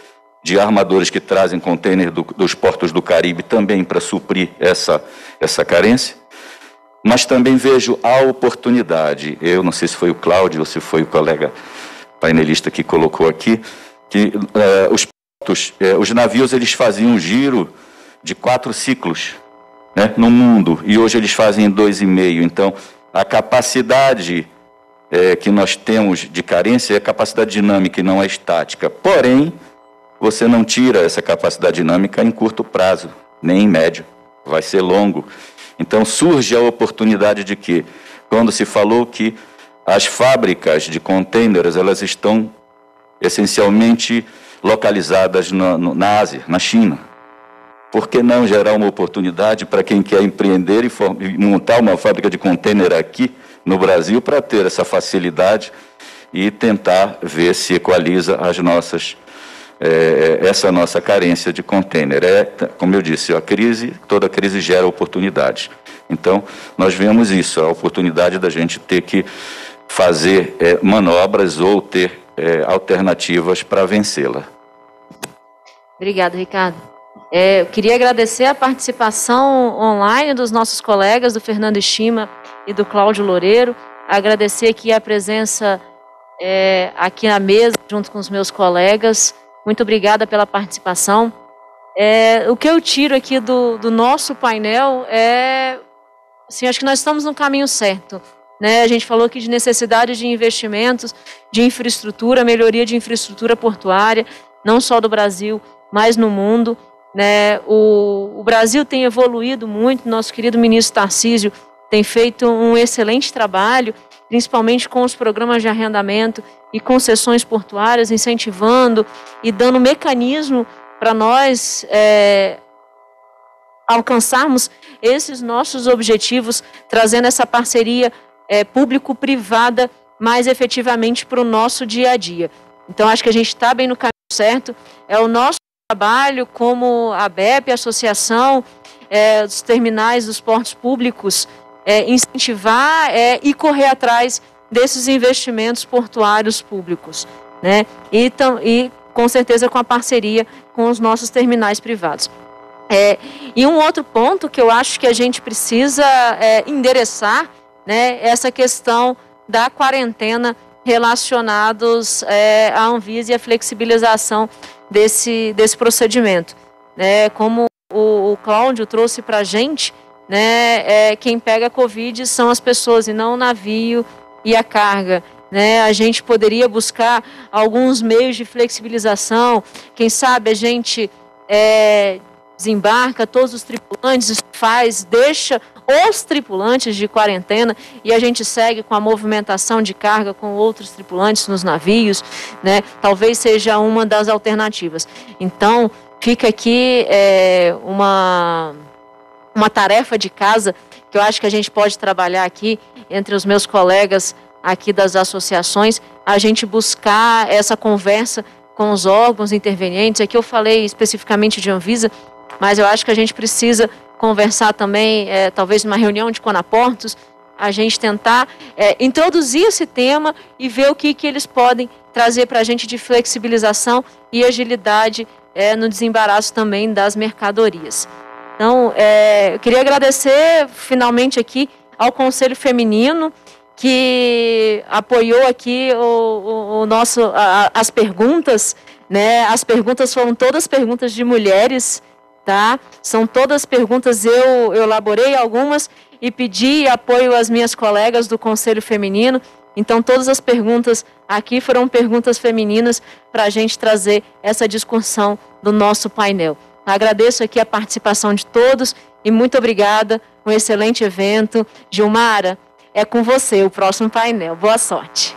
de armadores que trazem contêiner do, dos portos do Caribe também para suprir essa, essa carência. Mas também vejo a oportunidade, eu não sei se foi o Cláudio ou se foi o colega painelista que colocou aqui, que uh, os portos, uh, os navios eles faziam um giro de quatro ciclos né, no mundo, e hoje eles fazem dois e meio. Então, a capacidade é, que nós temos de carência é a capacidade dinâmica e não a estática. Porém, você não tira essa capacidade dinâmica em curto prazo, nem em médio, vai ser longo. Então surge a oportunidade de que, quando se falou que as fábricas de containers elas estão essencialmente localizadas na, na Ásia, na China, por que não gerar uma oportunidade para quem quer empreender e, montar uma fábrica de container aqui no Brasil para ter essa facilidade e tentar ver se equaliza as nossas é, essa nossa carência de container. É, como eu disse, a crise, toda crise gera oportunidade. Então, nós vemos isso, a oportunidade da gente ter que fazer é, manobras ou ter é, alternativas para vencê-la. Obrigado, Ricardo. É, eu queria agradecer a participação online dos nossos colegas, do Fernando Estima e do Cláudio Loureiro. Agradecer aqui a presença é, aqui na mesa, junto com os meus colegas. Muito obrigada pela participação. É, o que eu tiro aqui do, do nosso painel é, assim, acho que nós estamos no caminho certo. Né? A gente falou aqui de necessidade de investimentos, de infraestrutura, melhoria de infraestrutura portuária, não só do Brasil, mas no mundo. Né? O, o Brasil tem evoluído muito, nosso querido ministro Tarcísio tem feito um excelente trabalho, principalmente com os programas de arrendamento e concessões portuárias, incentivando e dando mecanismo para nós é, alcançarmos esses nossos objetivos, trazendo essa parceria é, público-privada mais efetivamente para o nosso dia a dia. Então, acho que a gente está bem no caminho certo. É o nosso trabalho como a BEP, a Associação é, dos Terminais dos Portos Públicos, é, incentivar é, e correr atrás desses investimentos portuários públicos. Né? E, tam, e com certeza com a parceria com os nossos terminais privados. É, e um outro ponto que eu acho que a gente precisa é, endereçar né, essa questão da quarentena relacionados é, à Anvisa e a flexibilização desse, desse procedimento. Né? Como o, o Cláudio trouxe para a gente, né, é, quem pega Covid são as pessoas e não o navio e a carga. Né? A gente poderia buscar alguns meios de flexibilização, quem sabe a gente é, desembarca todos os tripulantes, faz, deixa os tripulantes de quarentena e a gente segue com a movimentação de carga com outros tripulantes nos navios, né? Talvez seja uma das alternativas. Então, fica aqui é, uma, uma tarefa de casa que eu acho que a gente pode trabalhar aqui entre os meus colegas aqui das associações, a gente buscar essa conversa com os órgãos intervenientes. Aqui eu falei especificamente de Anvisa, mas eu acho que a gente precisa conversar também, é, talvez numa reunião de Conaportos, a gente tentar é, introduzir esse tema e ver o que, que eles podem trazer para a gente de flexibilização e agilidade é, no desembaraço também das mercadorias. Então, é, eu queria agradecer finalmente aqui ao Conselho Feminino, que apoiou aqui o, o, o nosso, a, as perguntas, né? As perguntas foram todas perguntas de mulheres, tá? São todas perguntas, eu, eu elaborei algumas e pedi apoio às minhas colegas do Conselho Feminino. Então, todas as perguntas aqui foram perguntas femininas para a gente trazer essa discussão do nosso painel. Agradeço aqui a participação de todos e muito obrigada. Um excelente evento. Gilmara, é com você o próximo painel. Boa sorte.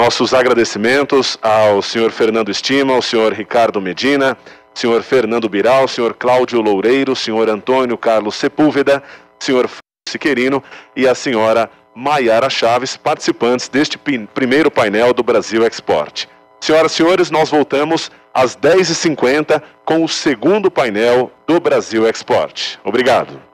Nossos agradecimentos ao senhor Fernando Estima, ao senhor Ricardo Medina, senhor Fernando Biral, senhor Cláudio Loureiro, senhor Antônio Carlos Sepúlveda, senhor Siquerino e a senhora Maiara Chaves, participantes deste primeiro painel do Brasil Export. Senhoras e senhores, nós voltamos às 10h50 com o segundo painel do Brasil Export. Obrigado.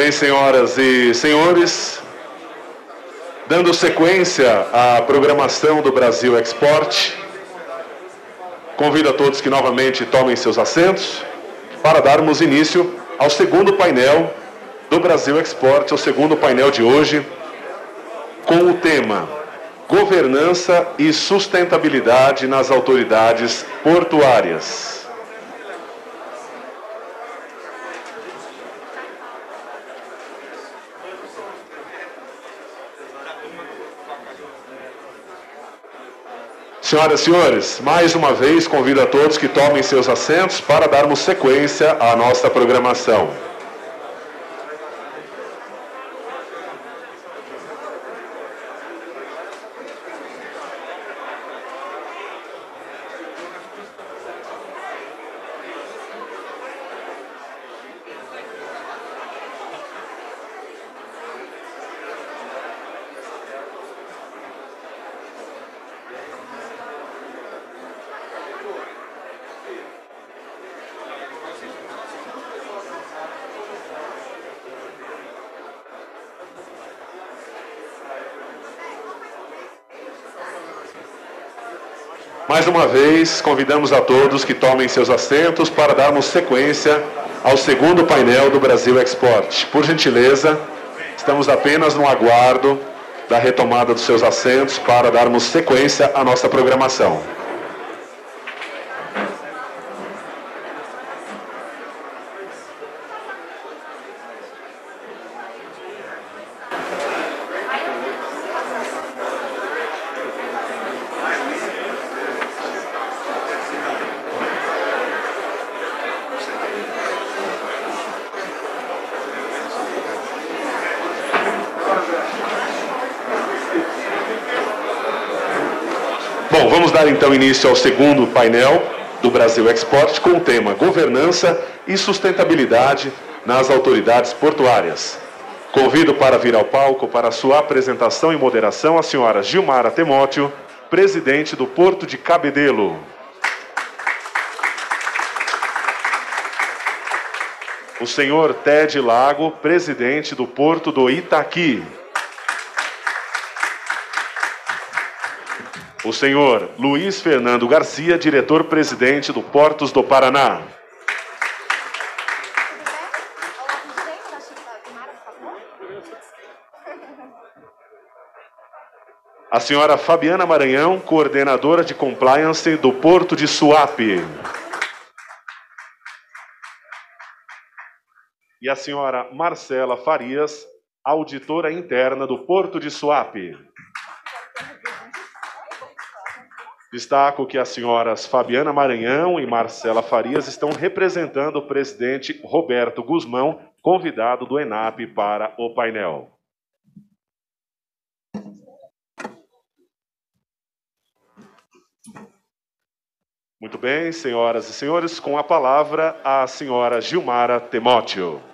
Bem, senhoras e senhores, dando sequência à programação do Brasil Export, convido a todos que novamente tomem seus assentos para darmos início ao segundo painel do Brasil Export, o segundo painel de hoje, com o tema Governança e Sustentabilidade nas Autoridades Portuárias. Senhoras e senhores, mais uma vez convido a todos que tomem seus assentos para darmos sequência à nossa programação. Mais uma vez, convidamos a todos que tomem seus assentos para darmos sequência ao segundo painel do Brasil Export. Por gentileza, estamos apenas no aguardo da retomada dos seus assentos para darmos sequência à nossa programação. Bom, vamos dar então início ao segundo painel do Brasil Export com o tema Governança e Sustentabilidade nas Autoridades Portuárias. Convido para vir ao palco para sua apresentação e moderação a senhora Gilmara Temóteo, presidente do Porto de Cabedelo. O senhor Ted Lago, presidente do Porto do Itaqui. O senhor Luiz Fernando Garcia, diretor-presidente do Portos do Paraná. A senhora Fabiana Maranhão, coordenadora de compliance do Porto de Suape. E a senhora Marcela Farias, auditora interna do Porto de Suape. Destaco que as senhoras Fabiana Maranhão e Marcela Farias estão representando o presidente Roberto Guzmão, convidado do ENAP para o painel. Muito bem, senhoras e senhores, com a palavra a senhora Gilmara Temóteo.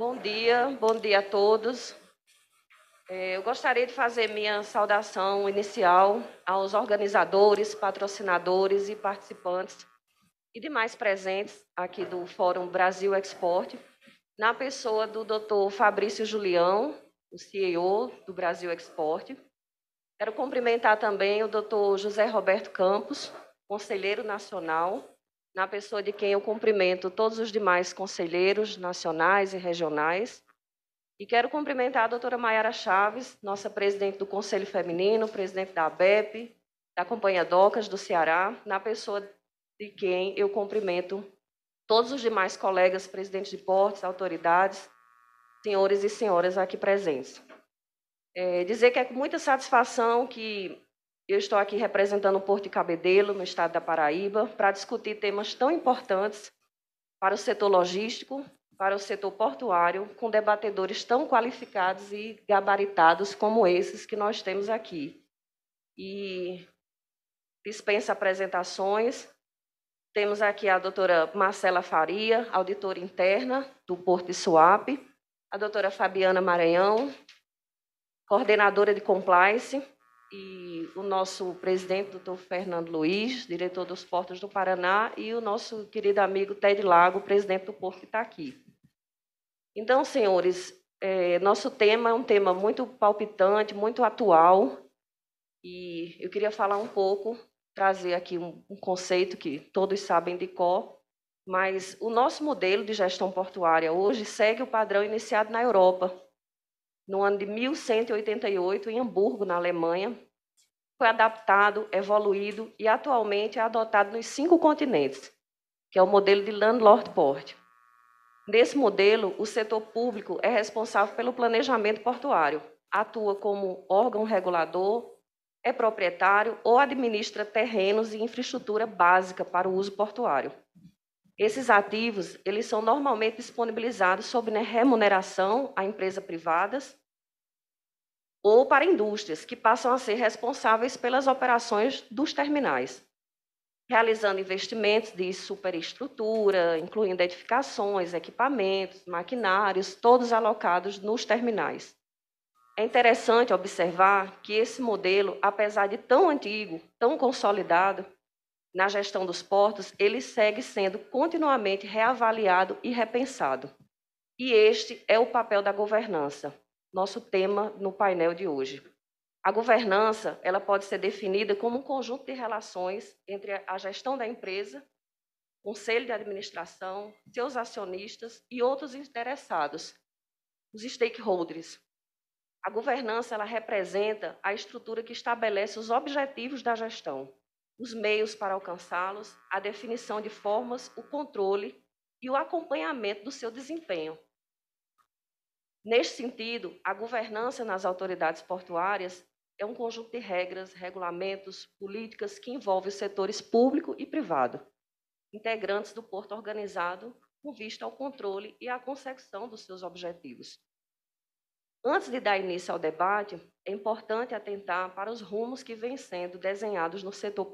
Bom dia, bom dia a todos. É, eu gostaria de fazer minha saudação inicial aos organizadores, patrocinadores e participantes e demais presentes aqui do Fórum Brasil Export, na pessoa do Dr. Fabrício Julião, o CEO do Brasil Export. Quero cumprimentar também o Dr. José Roberto Campos, conselheiro nacional, na pessoa de quem eu cumprimento todos os demais conselheiros nacionais e regionais. E quero cumprimentar a doutora Maiara Chaves, nossa presidente do Conselho Feminino, presidente da ABEP, da Companhia Docas do Ceará, na pessoa de quem eu cumprimento todos os demais colegas, presidentes de portos, autoridades, senhores e senhoras aqui presentes. É, dizer que é com muita satisfação que eu estou aqui representando o Porto de Cabedelo, no estado da Paraíba, para discutir temas tão importantes para o setor logístico, para o setor portuário, com debatedores tão qualificados e gabaritados como esses que nós temos aqui. E dispensa apresentações. Temos aqui a doutora Marcela Faria, auditora interna do Porto de Suape, a doutora Fabiana Maranhão, coordenadora de compliance, e o nosso presidente, doutor Fernando Luiz, diretor dos Portos do Paraná, e o nosso querido amigo Ted Lago, presidente do Porto, que está aqui. Então, senhores, é, nosso tema é um tema muito palpitante, muito atual, e eu queria falar um pouco, trazer aqui um, um conceito que todos sabem de cor, mas o nosso modelo de gestão portuária hoje segue o padrão iniciado na Europa, no ano de 1188, em Hamburgo, na Alemanha. Foi adaptado, evoluído e atualmente é adotado nos cinco continentes, que é o modelo de Landlord Port. Nesse modelo, o setor público é responsável pelo planejamento portuário, atua como órgão regulador, é proprietário ou administra terrenos e infraestrutura básica para o uso portuário. Esses ativos, eles são normalmente disponibilizados sob né, remuneração a empresas privadas ou para indústrias, que passam a ser responsáveis pelas operações dos terminais, realizando investimentos de superestrutura, incluindo edificações, equipamentos, maquinários, todos alocados nos terminais. É interessante observar que esse modelo, apesar de tão antigo, tão consolidado, na gestão dos portos, ele segue sendo continuamente reavaliado e repensado. E este é o papel da governança, nosso tema no painel de hoje. A governança ela pode ser definida como um conjunto de relações entre a gestão da empresa, conselho de administração, seus acionistas e outros interessados, os stakeholders. A governança ela representa a estrutura que estabelece os objetivos da gestão, os meios para alcançá-los, a definição de formas, o controle e o acompanhamento do seu desempenho. Neste sentido, a governança nas autoridades portuárias é um conjunto de regras, regulamentos, políticas que envolve os setores público e privado, integrantes do porto organizado com vista ao controle e à consecução dos seus objetivos. Antes de dar início ao debate, é importante atentar para os rumos que vêm sendo desenhados no setor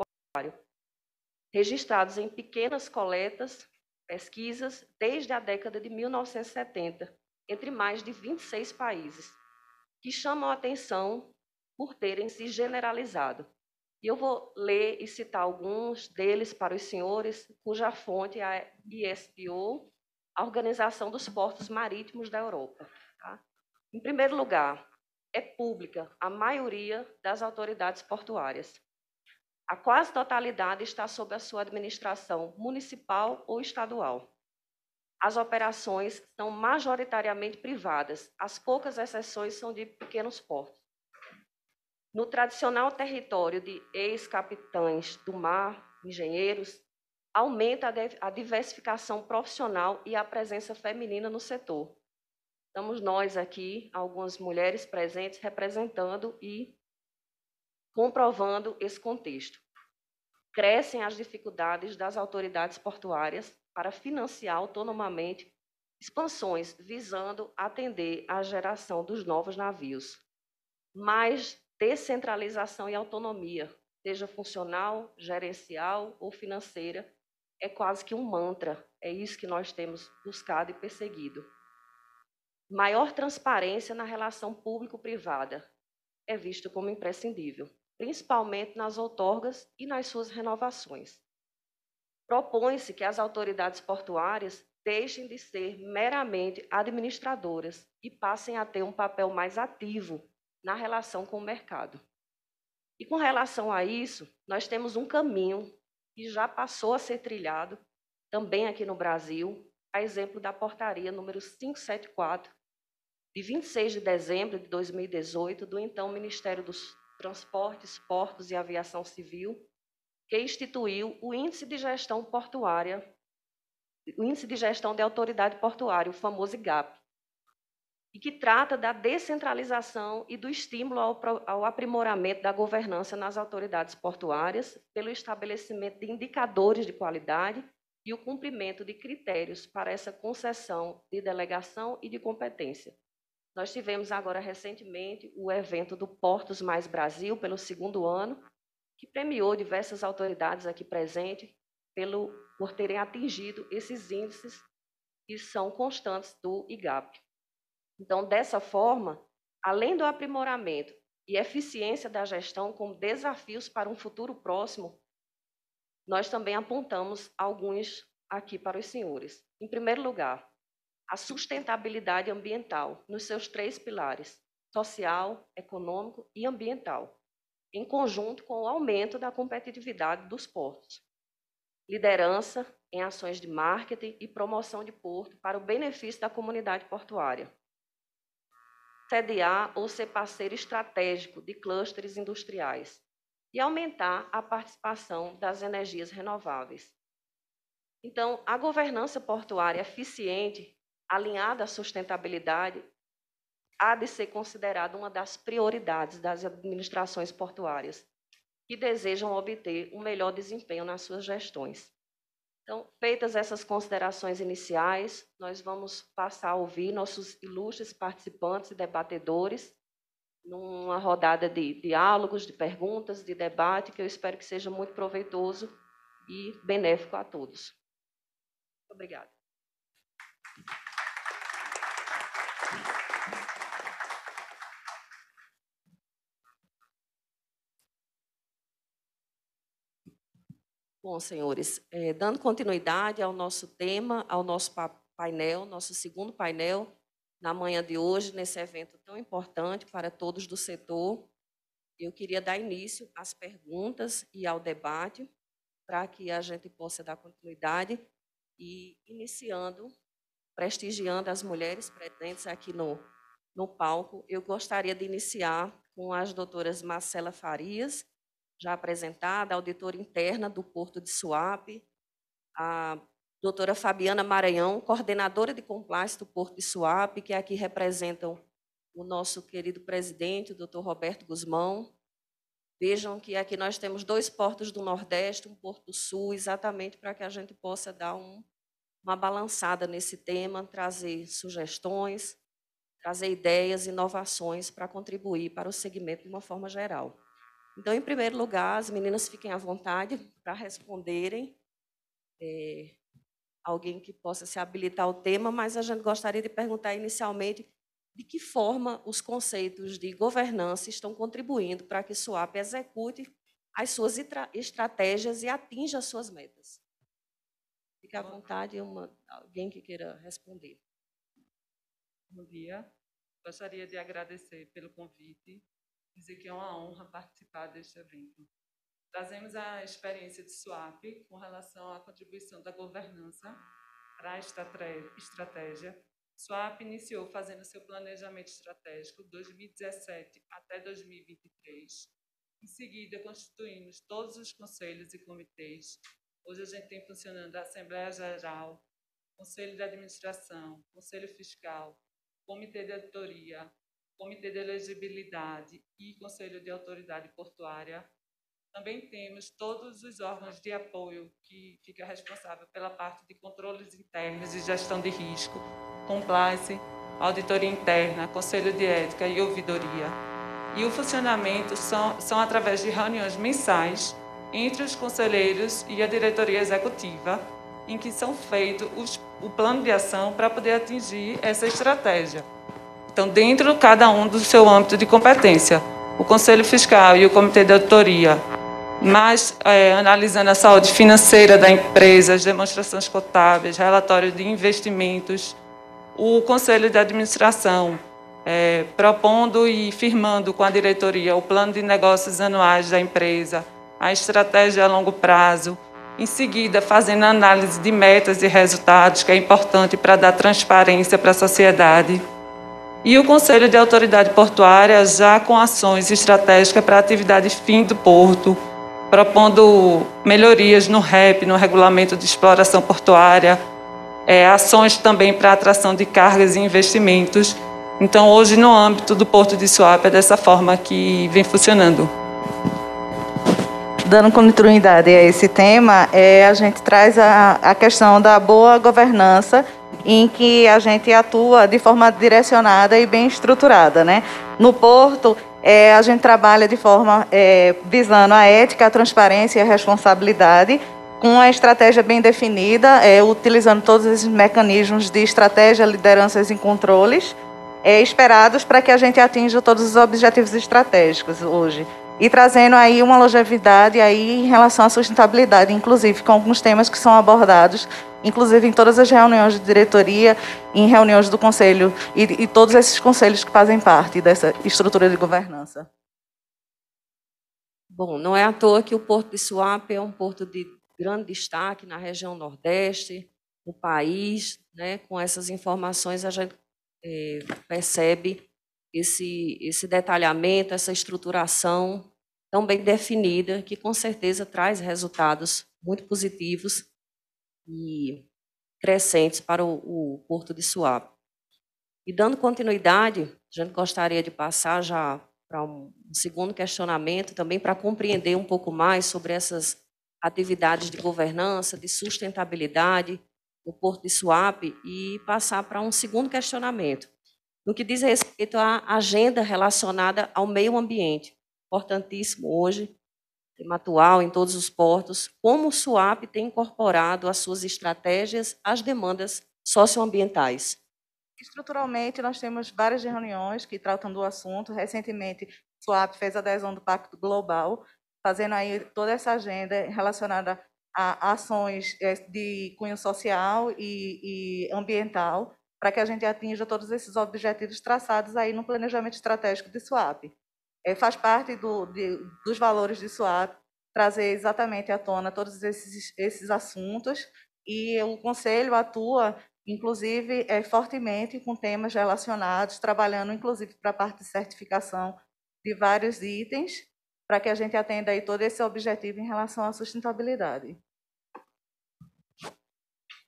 registrados em pequenas coletas, pesquisas, desde a década de 1970, entre mais de 26 países, que chamam a atenção por terem se generalizado. E eu vou ler e citar alguns deles para os senhores, cuja fonte é a ISPO, a Organização dos Portos Marítimos da Europa. Tá? Em primeiro lugar, é pública a maioria das autoridades portuárias. A quase totalidade está sob a sua administração municipal ou estadual. As operações são majoritariamente privadas, as poucas exceções são de pequenos portos. No tradicional território de ex-capitães do mar, engenheiros, aumenta a diversificação profissional e a presença feminina no setor. Estamos nós aqui, algumas mulheres presentes, representando e comprovando esse contexto. Crescem as dificuldades das autoridades portuárias para financiar autonomamente expansões visando atender à geração dos novos navios. Mais descentralização e autonomia, seja funcional, gerencial ou financeira, é quase que um mantra. É isso que nós temos buscado e perseguido. Maior transparência na relação público-privada é visto como imprescindível principalmente nas outorgas e nas suas renovações. Propõe-se que as autoridades portuárias deixem de ser meramente administradoras e passem a ter um papel mais ativo na relação com o mercado. E com relação a isso, nós temos um caminho que já passou a ser trilhado, também aqui no Brasil, a exemplo da portaria número 574, de 26 de dezembro de 2018, do então Ministério dos Transportes, Portos e Aviação Civil, que instituiu o Índice de Gestão Portuária, o Índice de Gestão de Autoridade Portuária, o famoso IGAP, e que trata da descentralização e do estímulo ao, ao aprimoramento da governança nas autoridades portuárias, pelo estabelecimento de indicadores de qualidade e o cumprimento de critérios para essa concessão de delegação e de competência. Nós tivemos agora recentemente o evento do Portos Mais Brasil, pelo segundo ano, que premiou diversas autoridades aqui presentes pelo, por terem atingido esses índices que são constantes do IGAP. Então, dessa forma, além do aprimoramento e eficiência da gestão como desafios para um futuro próximo, nós também apontamos alguns aqui para os senhores. Em primeiro lugar, a sustentabilidade ambiental nos seus três pilares: social, econômico e ambiental, em conjunto com o aumento da competitividade dos portos. Liderança em ações de marketing e promoção de porto para o benefício da comunidade portuária. Sediar ou ser parceiro estratégico de clústeres industriais e aumentar a participação das energias renováveis. Então, a governança portuária eficiente, alinhada à sustentabilidade, há de ser considerada uma das prioridades das administrações portuárias que desejam obter um melhor desempenho nas suas gestões. Então, feitas essas considerações iniciais, nós vamos passar a ouvir nossos ilustres participantes e debatedores numa rodada de diálogos, de perguntas, de debate, que eu espero que seja muito proveitoso e benéfico a todos. Obrigada. Bom, senhores, é, dando continuidade ao nosso tema, ao nosso painel, nosso segundo painel, na manhã de hoje, nesse evento tão importante para todos do setor, eu queria dar início às perguntas e ao debate, para que a gente possa dar continuidade e iniciando, prestigiando as mulheres presentes aqui no, no palco, eu gostaria de iniciar com as doutoras Marcela Farias já apresentada, a auditora interna do Porto de Suape, a doutora Fabiana Maranhão, coordenadora de compliance do Porto de Suape, que aqui representam o nosso querido presidente, o doutor Roberto Guzmão. Vejam que aqui nós temos dois portos do Nordeste, um Porto Sul, exatamente para que a gente possa dar um, uma balançada nesse tema, trazer sugestões, trazer ideias, inovações para contribuir para o segmento de uma forma geral. Então, em primeiro lugar, as meninas fiquem à vontade para responderem. É, alguém que possa se habilitar ao tema, mas a gente gostaria de perguntar inicialmente de que forma os conceitos de governança estão contribuindo para que o SUAP execute as suas estratégias e atinja as suas metas. Fique à vontade, uma, alguém que queira responder. Bom dia. Gostaria de agradecer pelo convite dizer que é uma honra participar deste evento. Trazemos a experiência de SWAP com relação à contribuição da governança para a estratégia. SWAP iniciou fazendo seu planejamento estratégico 2017 até 2023. Em seguida, constituímos todos os conselhos e comitês. Hoje a gente tem funcionando a Assembleia Geral, Conselho de Administração, Conselho Fiscal, Comitê de Auditoria, Comitê de Elegibilidade e Conselho de Autoridade Portuária. Também temos todos os órgãos de apoio que fica responsável pela parte de controles internos e gestão de risco, compliance, auditoria interna, conselho de ética e ouvidoria. E o funcionamento são, são através de reuniões mensais entre os conselheiros e a diretoria executiva, em que são feitos os, o plano de ação para poder atingir essa estratégia. Então, dentro de cada um do seu âmbito de competência, o Conselho Fiscal e o Comitê de Auditoria, mas é, analisando a saúde financeira da empresa, as demonstrações contábeis, relatório de investimentos, o Conselho de Administração, é, propondo e firmando com a diretoria o plano de negócios anuais da empresa, a estratégia a longo prazo, em seguida fazendo análise de metas e resultados, que é importante para dar transparência para a sociedade e o Conselho de Autoridade Portuária já com ações estratégicas para a atividade fim do porto, propondo melhorias no REP, no Regulamento de Exploração Portuária, é, ações também para atração de cargas e investimentos. Então, hoje, no âmbito do Porto de Suape, é dessa forma que vem funcionando. Dando continuidade a esse tema, é, a gente traz a, a questão da boa governança em que a gente atua de forma direcionada e bem estruturada. Né? No Porto, é, a gente trabalha de forma é, visando a ética, a transparência e a responsabilidade, com uma estratégia bem definida, é, utilizando todos esses mecanismos de estratégia, lideranças e controles. é, esperados para que a gente atinja todos os objetivos estratégicos hoje. E trazendo aí uma longevidade aí em relação à sustentabilidade, inclusive com alguns temas que são abordados, inclusive em todas as reuniões de diretoria, em reuniões do conselho e, e todos esses conselhos que fazem parte dessa estrutura de governança. Bom, não é à toa que o Porto de Suape é um porto de grande destaque na região Nordeste, no país. Né? Com essas informações, a gente é, percebe esse, esse detalhamento, essa estruturação tão bem definida, que com certeza traz resultados muito positivos e crescentes para o, o Porto de Suape. E dando continuidade, a gente gostaria de passar já para um segundo questionamento, também para compreender um pouco mais sobre essas atividades de governança, de sustentabilidade no Porto de Suape e passar para um segundo questionamento, no que diz respeito à agenda relacionada ao meio ambiente. Importantíssimo hoje, tema atual em todos os portos, como o SUAP tem incorporado as suas estratégias às demandas socioambientais. Estruturalmente, nós temos várias reuniões que tratam do assunto. Recentemente, o SUAP fez adesão do Pacto Global, fazendo aí toda essa agenda relacionada a ações eh, de cunho social e, e ambiental, para que a gente atinja todos esses objetivos traçados aí no planejamento estratégico de SUAP. É, faz parte do, de, dos valores de SUAP trazer exatamente à tona todos esses, esses assuntos e o Conselho atua inclusive é, fortemente com temas relacionados, trabalhando inclusive para a parte de certificação de vários itens, para que a gente atenda aí todo esse objetivo em relação à sustentabilidade.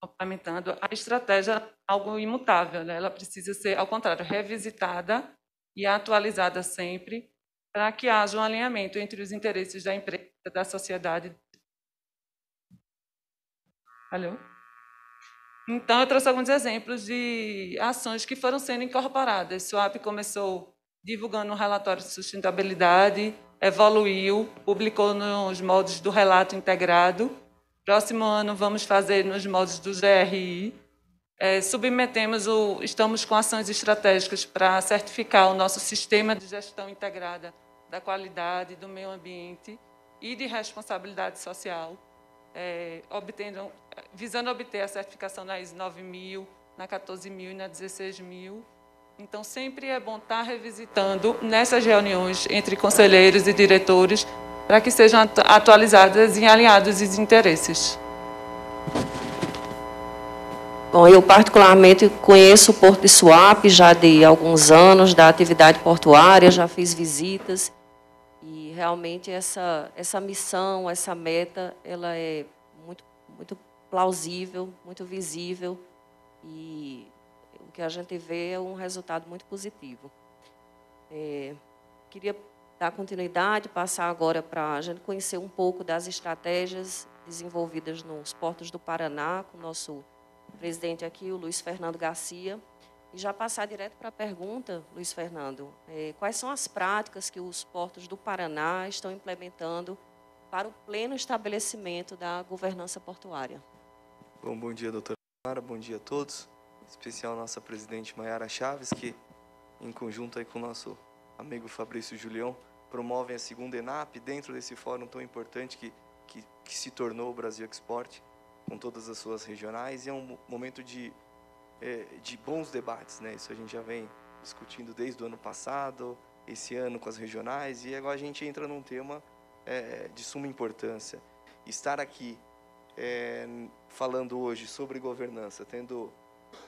Complementando, a estratégia é algo imutável, né? ela precisa ser, ao contrário, revisitada e atualizada sempre, para que haja um alinhamento entre os interesses da empresa, da sociedade. Alô? Então, eu trouxe alguns exemplos de ações que foram sendo incorporadas. SWAP começou divulgando um relatório de sustentabilidade, evoluiu, publicou nos moldes do relato integrado. Próximo ano vamos fazer nos moldes do GRI. É, submetemos o, estamos com ações estratégicas para certificar o nosso sistema de gestão integrada da qualidade do meio ambiente e de responsabilidade social é, obtendo, visando obter a certificação na ISO 9000, na 14000 e na 16000. Então, sempre é bom estar revisitando nessas reuniões entre conselheiros e diretores para que sejam atualizadas e alinhados os interesses. Bom, eu particularmente conheço o Porto de Suape já de alguns anos da atividade portuária, já fiz visitas realmente essa, essa missão, essa meta, ela é muito, muito plausível, muito visível e o que a gente vê é um resultado muito positivo. É, queria dar continuidade, passar agora para a gente conhecer um pouco das estratégias desenvolvidas nos portos do Paraná, com o nosso presidente aqui, o Luiz Fernando Garcia. E já passar direto para a pergunta, Luiz Fernando, é, quais são as práticas que os portos do Paraná estão implementando para o pleno estabelecimento da governança portuária? Bom, bom dia, doutora Mara, bom dia a todos, em especial nossa presidente Maiara Chaves, que em conjunto aí com o nosso amigo Fabrício Julião, promovem a segunda ENAP dentro desse fórum tão importante que, que, que se tornou o Brasil Export, com todas as suas regionais, e é um momento de é, de bons debates, né? Isso a gente já vem discutindo desde o ano passado, esse ano com as regionais, e agora a gente entra num tema é, de suma importância. Estar aqui é, falando hoje sobre governança, tendo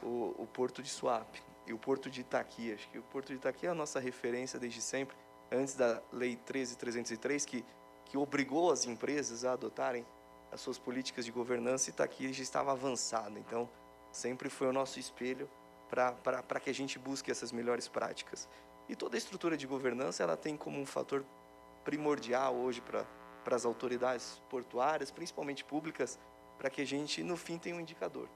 o, o, Porto de Suape e o Porto de Itaqui, acho que o Porto de Itaqui é a nossa referência desde sempre, antes da Lei 13303, que, que obrigou as empresas a adotarem as suas políticas de governança, Itaqui já estava avançado. Então, sempre foi o nosso espelho para que a gente busque essas melhores práticas. E toda a estrutura de governança ela tem como um fator primordial hoje para as autoridades portuárias, principalmente públicas, para que a gente, no fim, tenha um indicador.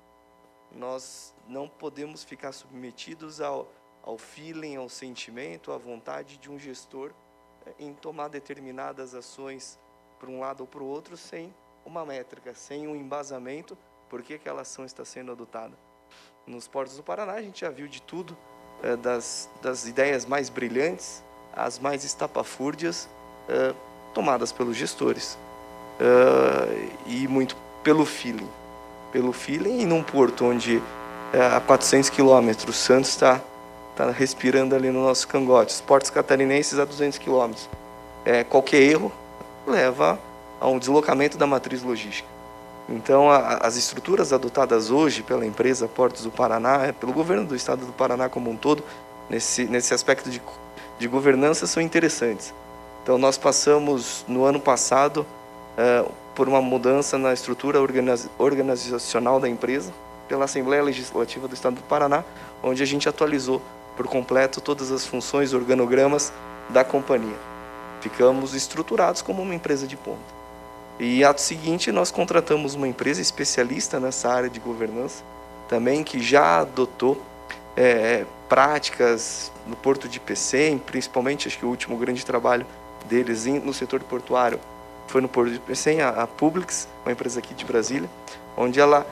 Nós não podemos ficar submetidos ao, ao feeling, ao sentimento, à vontade de um gestor eh, em tomar determinadas ações para um lado ou para o outro sem uma métrica, sem um embasamento por que aquela ação está sendo adotada. Nos portos do Paraná a gente já viu de tudo, é, das, das ideias mais brilhantes às mais estapafúrdias é, tomadas pelos gestores. E muito pelo feeling. Pelo feeling e num porto onde a 400 quilômetros Santos está tá respirando ali no nosso cangote. Os portos catarinenses a 200 quilômetros. É, qualquer erro leva a um deslocamento da matriz logística. Então, a, as estruturas adotadas hoje pela empresa Portos do Paraná, é, pelo governo do estado do Paraná como um todo, nesse, nesse aspecto de, de governança, são interessantes. Então, nós passamos no ano passado é, por uma mudança na estrutura organizacional da empresa, pela Assembleia Legislativa do Estado do Paraná, onde a gente atualizou por completo todas as funções, organogramas da companhia. Ficamos estruturados como uma empresa de ponta. E ato seguinte, nós contratamos uma empresa especialista nessa área de governança, também que já adotou é, práticas no Porto de Pecém, principalmente, acho que o último grande trabalho deles no setor portuário foi no Porto de a, a Publix, uma empresa aqui de Brasília, onde ela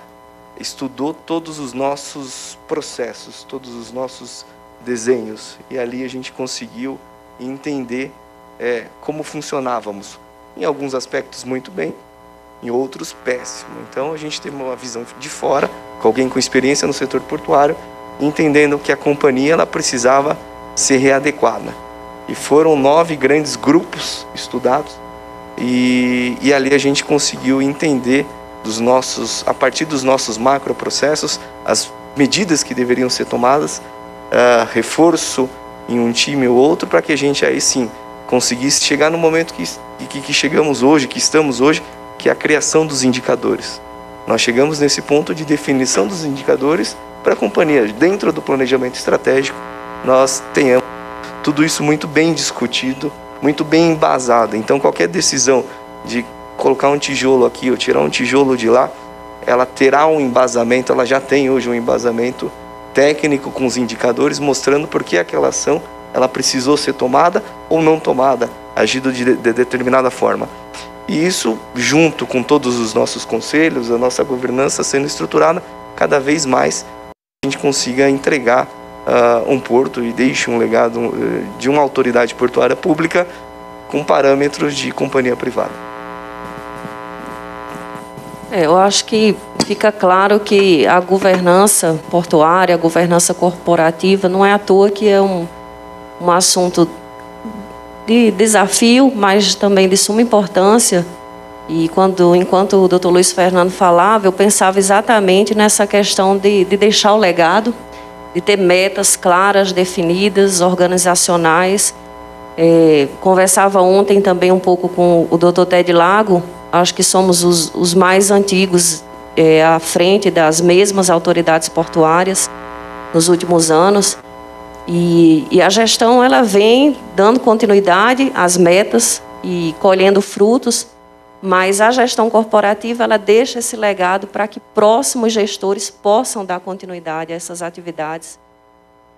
estudou todos os nossos processos, todos os nossos desenhos, e ali a gente conseguiu entender é, como funcionávamos, em alguns aspectos muito bem, em outros péssimo. Então a gente tem uma visão de fora, com alguém com experiência no setor portuário, entendendo que a companhia ela precisava ser readequada. E foram nove grandes grupos estudados e, e ali a gente conseguiu entender dos nossos, a partir dos nossos macroprocessos, as medidas que deveriam ser tomadas, uh, reforço em um time ou outro, para que a gente aí sim conseguisse chegar no momento que, que, que chegamos hoje, que estamos hoje, que é a criação dos indicadores. Nós chegamos nesse ponto de definição dos indicadores para a companhia. Dentro do planejamento estratégico, nós tenhamos tudo isso muito bem discutido, muito bem embasado. Então, qualquer decisão de colocar um tijolo aqui ou tirar um tijolo de lá, ela terá um embasamento, ela já tem hoje um embasamento técnico com os indicadores mostrando por que aquela ação ela precisou ser tomada ou não tomada, agido de, de determinada forma. E isso, junto com todos os nossos conselhos, a nossa governança sendo estruturada, cada vez mais a gente consiga entregar uh, um porto e deixe um legado uh, de uma autoridade portuária pública com parâmetros de companhia privada. É, eu acho que fica claro que a governança portuária, a governança corporativa, não é à toa que é um um assunto de desafio, mas também de suma importância. E quando, enquanto o doutor Luiz Fernando falava, eu pensava exatamente nessa questão de, de deixar o legado, de ter metas claras, definidas, organizacionais. É, conversava ontem também um pouco com o doutor Ted Lago, acho que somos os, os mais antigos é, à frente das mesmas autoridades portuárias nos últimos anos. E, e, a gestão ela vem dando continuidade às metas e colhendo frutos, mas a gestão corporativa ela deixa esse legado para que próximos gestores possam dar continuidade a essas atividades,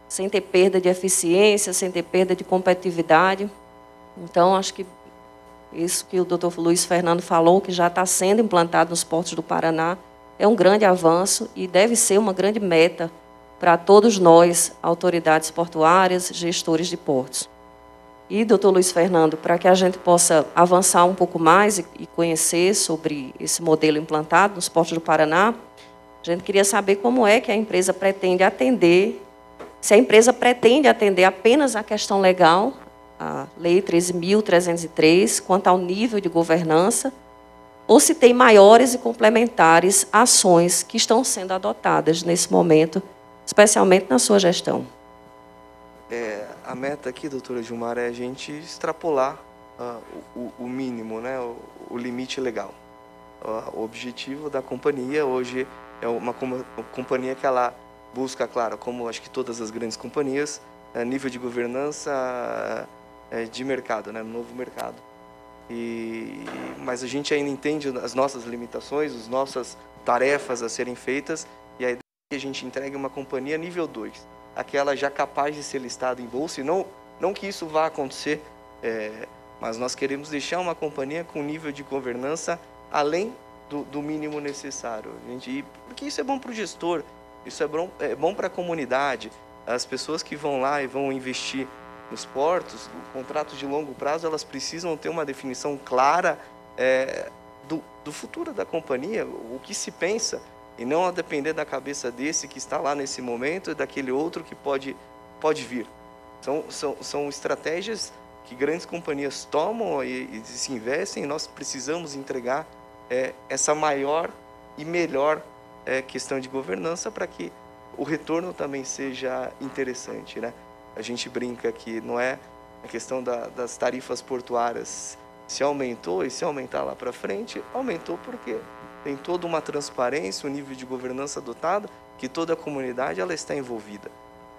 sem ter perda de eficiência, sem ter perda de competitividade. Então, acho que isso que o doutor Luiz Fernando falou, que já está sendo implantado nos portos do Paraná, é um grande avanço e deve ser uma grande meta para todos nós, autoridades portuárias, gestores de portos. E, doutor Luiz Fernando, para que a gente possa avançar um pouco mais e conhecer sobre esse modelo implantado nos portos do Paraná, a gente queria saber como é que a empresa pretende atender, se a empresa pretende atender apenas a questão legal, a Lei 13.303, quanto ao nível de governança, ou se tem maiores e complementares ações que estão sendo adotadas nesse momento especialmente na sua gestão? É, a meta aqui, doutora Gilmar, é a gente extrapolar uh, o, o, mínimo, né, o, o limite legal. Uh, o objetivo da companhia hoje é uma, uma, companhia que ela busca, claro, como acho que todas as grandes companhias, uh, nível de governança uh, de mercado, né, novo mercado. E, mas a gente ainda entende as nossas limitações, as nossas tarefas a serem feitas e a ideia que a gente entregue uma companhia nível 2, aquela já capaz de ser listada em bolsa, e não, não que isso vá acontecer, é, mas nós queremos deixar uma companhia com nível de governança além do, do mínimo necessário. A gente, porque isso é bom para o gestor, isso é bom, é bom para a comunidade, as pessoas que vão lá e vão investir nos portos, contratos de longo prazo, elas precisam ter uma definição clara é, do, do futuro da companhia, o que se pensa, e não a depender da cabeça desse que está lá nesse momento e daquele outro que pode, pode vir. São, são, são estratégias que grandes companhias tomam e, e se investem, e nós precisamos entregar é, essa maior e melhor é, questão de governança para que o retorno também seja interessante. Né? A gente brinca que não é a questão da, das tarifas portuárias se aumentou e se aumentar lá para frente, aumentou porque tem toda uma transparência, um nível de governança adotado, que toda a comunidade ela está envolvida.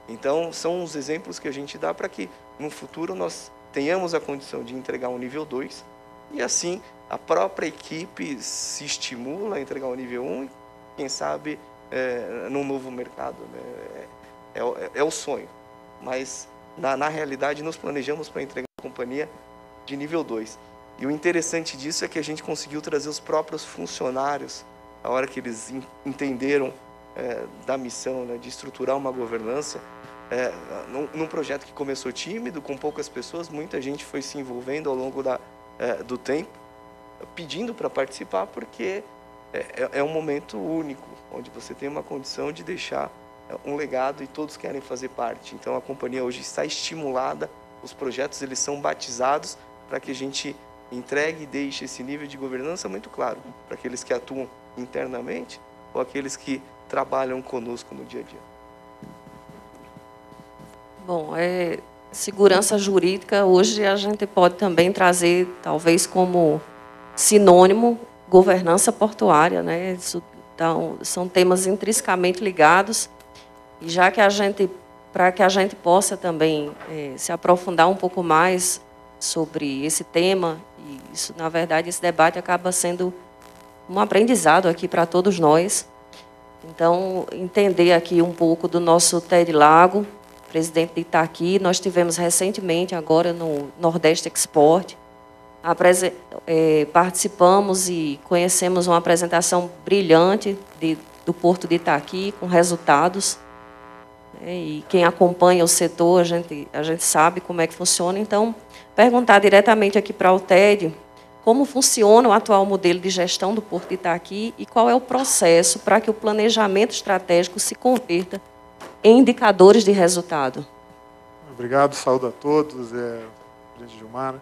Então, são os exemplos que a gente dá para que no futuro nós tenhamos a condição de entregar um nível 2 e assim a própria equipe se estimula a entregar o nível 1 e, quem sabe, é, num novo mercado. Né? É, é, é, o sonho. Mas, na, na realidade, nos planejamos para entregar a companhia de nível 2. E o interessante disso é que a gente conseguiu trazer os próprios funcionários, a hora que eles entenderam é, da missão né, de estruturar uma governança, é, num, num, projeto que começou tímido, com poucas pessoas, muita gente foi se envolvendo ao longo da, é, do tempo, pedindo para participar, porque é, é, é, um momento único, onde você tem uma condição de deixar é, um legado e todos querem fazer parte. Então a companhia hoje está estimulada, os projetos eles são batizados para que a gente entregue e deixe esse nível de governança muito claro para aqueles que atuam internamente ou aqueles que trabalham conosco no dia a dia. Bom, é, segurança jurídica hoje a gente pode também trazer, talvez como sinônimo, governança portuária, né? Isso então, são temas intrinsecamente ligados e já que a gente, para que a gente possa também é, se aprofundar um pouco mais sobre esse tema e isso, na verdade, esse debate acaba sendo um aprendizado aqui para todos nós. Então, entender aqui um pouco do nosso TED Lago, presidente de Itaqui. Nós tivemos recentemente, agora no Nordeste Export, é, participamos e conhecemos uma apresentação brilhante de, do Porto de Itaqui, com resultados. Né, e quem acompanha o setor, a gente, a gente sabe como é que funciona. Então, perguntar diretamente aqui para o TED como funciona o atual modelo de gestão do Porto de Itaqui e qual é o processo para que o planejamento estratégico se converta em indicadores de resultado. Obrigado, saúde a todos, é, presidente Gilmar.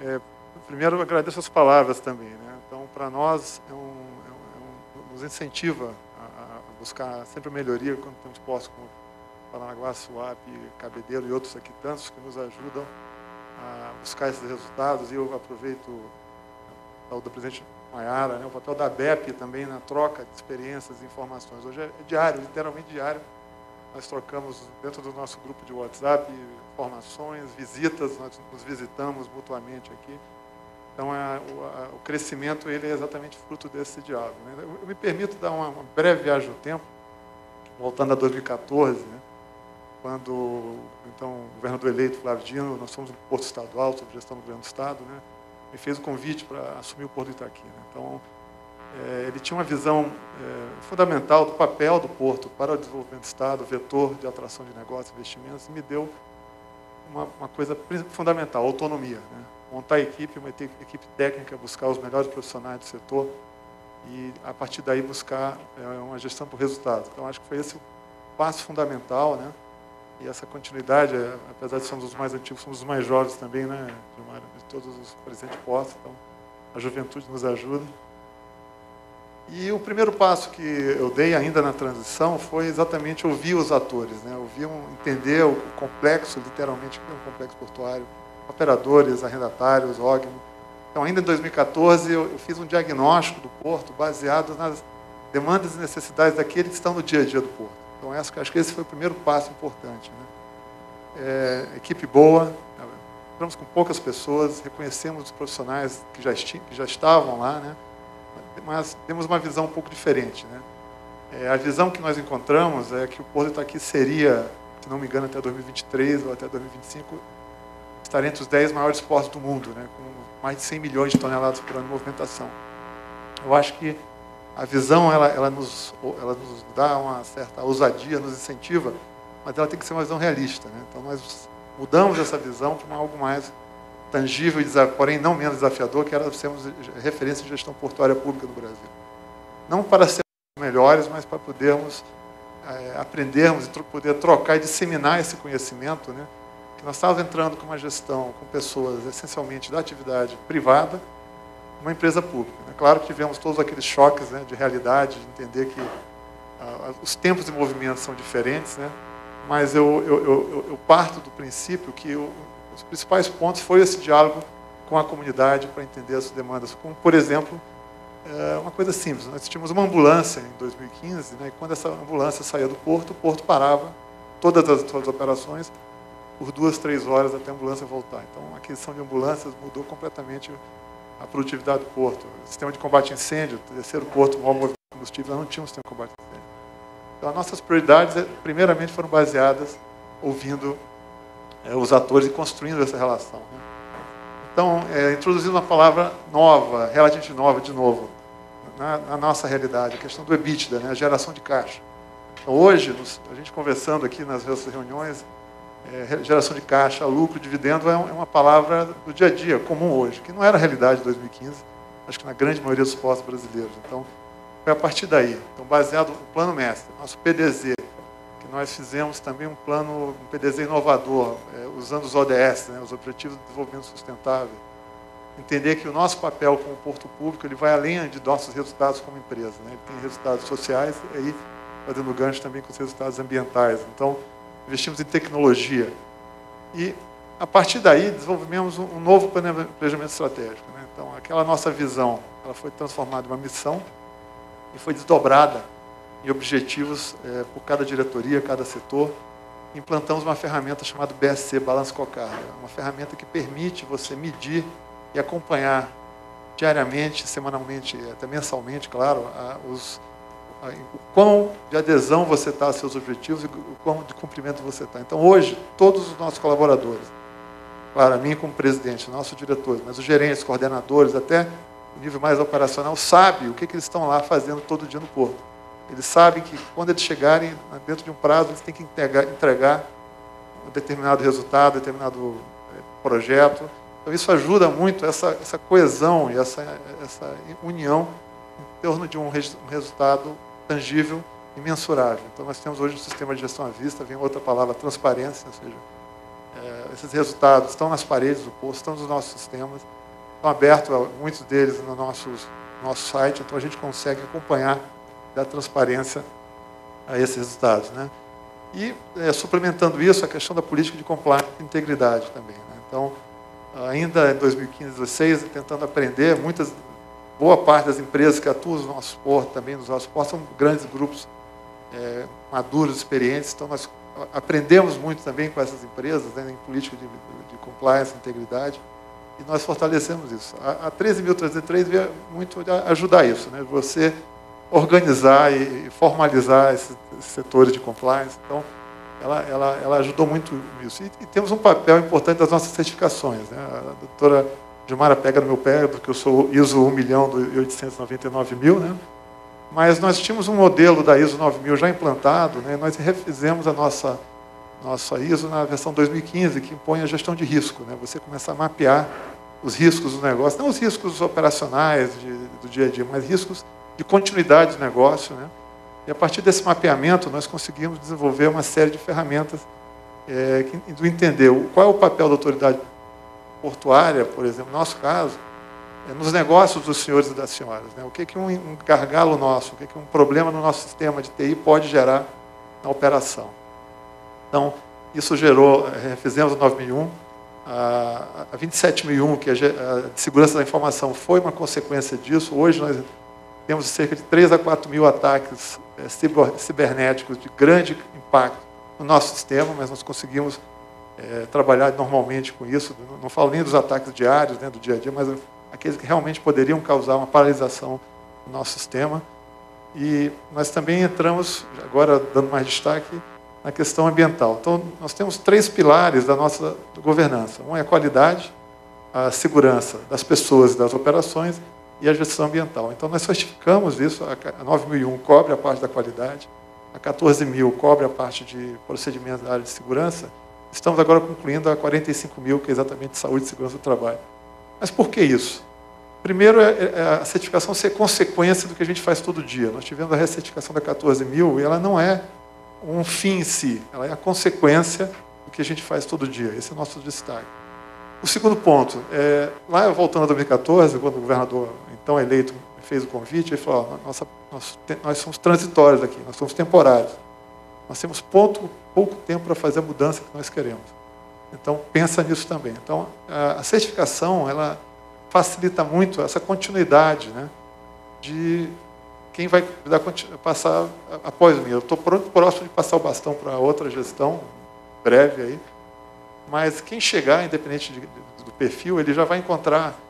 É, primeiro, agradeço as palavras também. Né? Então, para nós, é um, é um, nos incentiva a, a, buscar sempre melhoria quando temos postos como Paranaguá, Suape, Cabedelo e outros aqui tantos que nos ajudam a buscar esses resultados. E eu aproveito o do presidente Maiara, né? o papel da BEP também na troca de experiências e informações. Hoje é diário, literalmente diário nós trocamos dentro do nosso grupo de WhatsApp informações, visitas, nós nos visitamos mutuamente aqui. Então, é, o, a, o, crescimento ele é exatamente fruto desse diálogo. Né? Eu, eu, me permito dar uma, uma, breve viagem no tempo, voltando a 2014, né? quando então, o governador eleito, Flávio Dino, nós somos um porto estadual, sob gestão do governo do Estado, né? me fez o convite para assumir o Porto de Itaqui. Né? Então, ele tinha uma visão é, fundamental do papel do porto para o desenvolvimento do Estado, vetor de atração de negócios, investimentos, e me deu uma, uma coisa fundamental, autonomia. Né? Montar equipe, uma equipe técnica, buscar os melhores profissionais do setor e, a partir daí, buscar é, uma gestão por resultado. Então, acho que foi esse o passo fundamental, né? E essa continuidade, é, apesar de sermos os mais antigos, somos os mais jovens também, né, de todos os presentes postos, então a juventude nos ajuda. E o primeiro passo que eu dei ainda na transição foi exatamente ouvir os atores, né? ouvir, um, entender o complexo, literalmente, que é um complexo portuário, operadores, arrendatários, OGM. Então, ainda em 2014, eu, eu fiz um diagnóstico do porto baseado nas demandas e necessidades daqueles que estão no dia a dia do porto. Então, acho que esse foi o primeiro passo importante. Né? É, equipe boa, entramos com poucas pessoas, reconhecemos os profissionais que já, que já estavam lá, né? Mas temos uma visão um pouco diferente. Né? É, a visão que nós encontramos é que o Porto Itaqui seria, se não me engano, até 2023 ou até 2025, estaria entre os 10 maiores portos do mundo, né? com mais de 100 milhões de toneladas por ano de movimentação. Eu acho que a visão ela, ela, nos, ela nos dá uma certa ousadia, nos incentiva, mas ela tem que ser uma visão realista. Né? Então, nós mudamos essa visão para algo mais tangível, porém não menos desafiador, que era sermos referência de gestão portuária pública no Brasil. Não para sermos melhores, mas para podermos é, aprendermos e poder trocar e disseminar esse conhecimento, né? que nós estávamos entrando com uma gestão com pessoas essencialmente da atividade privada, uma empresa pública. É claro que tivemos todos aqueles choques né, de realidade, de entender que ah, os tempos de movimento são diferentes, né? mas eu, eu, eu, eu parto do princípio que os principais pontos foi esse diálogo com a comunidade para entender as demandas, como, por exemplo, é uma coisa simples. Nós tínhamos uma ambulância em 2015, né, e quando essa ambulância saía do porto, o porto parava todas as suas operações por duas, três horas até a ambulância voltar. Então, a aquisição de ambulâncias mudou completamente a produtividade do porto. O sistema de combate a incêndio, o terceiro porto, o maior movimento de combustível, nós não tínhamos sistema de combate a incêndio. Então, as nossas prioridades, é, primeiramente, foram baseadas ouvindo é, os atores e construindo essa relação. Né? Então, é, introduzindo uma palavra nova, relativamente nova, de novo, na, na, nossa realidade, a questão do EBITDA, né, a geração de caixa. Então, hoje, nos, a gente conversando aqui nas reuniões, é, geração de caixa, lucro, dividendo, é, é uma palavra do dia a dia, comum hoje, que não era a realidade de 2015, acho que na grande maioria dos postos brasileiros. Então, foi a partir daí. Então, baseado no plano mestre, nosso PDZ, nós fizemos também um plano, um PDZ inovador, é, usando os ODS, né, os Objetivos de Desenvolvimento Sustentável. Entender que o nosso papel como porto público ele vai além de nossos resultados como empresa. Né? Ele tem resultados sociais e aí fazendo gancho também com os resultados ambientais. Então, investimos em tecnologia. E, a partir daí, desenvolvemos um novo planejamento estratégico. Né? Então, aquela nossa visão ela foi transformada em uma missão e foi desdobrada em objetivos é, por cada diretoria, cada setor. Implantamos uma ferramenta chamada BSC, Balance Cocar, uma ferramenta que permite você medir e acompanhar diariamente, semanalmente, até mensalmente, claro, os, o quão de adesão você está aos seus objetivos e o quão de cumprimento você está. Então, hoje, todos os nossos colaboradores, claro, a mim como presidente, nossos diretores, mas os gerentes, coordenadores, até o nível mais operacional, sabe o que, que eles estão lá fazendo todo dia no porto. Eles sabem que quando eles chegarem dentro de um prazo, eles têm que entregar, entregar um determinado resultado, determinado eh, projeto. Então, isso ajuda muito essa, essa coesão e essa, essa união em torno de um, um resultado tangível e mensurável. Então, nós temos hoje um sistema de gestão à vista, vem outra palavra, transparência, ou seja, é, esses resultados estão nas paredes do posto, estão nos nossos sistemas, estão abertos, muitos deles, no nosso, nosso site, então a gente consegue acompanhar da transparência a esses resultados. Né? E, é, suplementando isso, a questão da política de compliance e integridade também. Né? Então, ainda em 2015, 2016, tentando aprender, muitas boa parte das empresas que atuam no nosso porto, também nos nossos portos, são grandes grupos é, maduros, experientes. Então, nós aprendemos muito também com essas empresas, né, em política de, de compliance, integridade, e nós fortalecemos isso. A, a 13.303 veio muito ajudar isso, né, você organizar e formalizar esses, setores de compliance. Então, ela, ela, ela ajudou muito nisso. E, e, temos um papel importante das nossas certificações. Né? A doutora Gilmara pega no meu pé, porque eu sou ISO 1 milhão e 899 mil, né? mas nós tínhamos um modelo da ISO 9000 já implantado, né? nós refizemos a nossa, nossa ISO na versão 2015, que impõe a gestão de risco. Né? Você começa a mapear os riscos do negócio, não os riscos operacionais de, do dia a dia, mas riscos de continuidade do negócio. Né? E a partir desse mapeamento, nós conseguimos desenvolver uma série de ferramentas é, do entender qual é o papel da autoridade portuária, por exemplo, no nosso caso, é nos negócios dos senhores e das senhoras. Né? O que, que um, um gargalo nosso, o que, que um problema no nosso sistema de TI pode gerar na operação. Então, isso gerou, é, fizemos o 9001, a, a 27001, que é a, de segurança da informação, foi uma consequência disso. Hoje nós temos cerca de 3 a 4 mil ataques é, cibernéticos de grande impacto no nosso sistema, mas nós conseguimos é, trabalhar normalmente com isso. Não falo nem dos ataques diários, né, do dia a dia, mas aqueles que realmente poderiam causar uma paralisação no nosso sistema. E nós também entramos, agora dando mais destaque, na questão ambiental. Então, nós temos três pilares da nossa governança. Um é a qualidade, a segurança das pessoas e das operações e a gestão ambiental. Então, nós certificamos isso, a 9001 cobre a parte da qualidade, a 14 mil cobre a parte de procedimentos da área de segurança, estamos agora concluindo a 45 mil, que é exatamente saúde e segurança do trabalho. Mas por que isso? Primeiro, é, é a certificação ser consequência do que a gente faz todo dia. Nós tivemos a recertificação da 14 mil e ela não é um fim em si, ela é a consequência do que a gente faz todo dia. Esse é o nosso destaque. O segundo ponto, é, lá voltando a 2014, quando o governador, então eleito, fez o convite, ele falou: Nossa, nós, nós somos transitórios aqui, nós somos temporários. Nós temos pouco, pouco tempo para fazer a mudança que nós queremos. Então, pensa nisso também. Então, a certificação, ela facilita muito essa continuidade né, de quem vai dar, passar após mim. Eu estou próximo de passar o bastão para outra gestão, breve aí, mas quem chegar, independente de, do perfil, ele já vai encontrar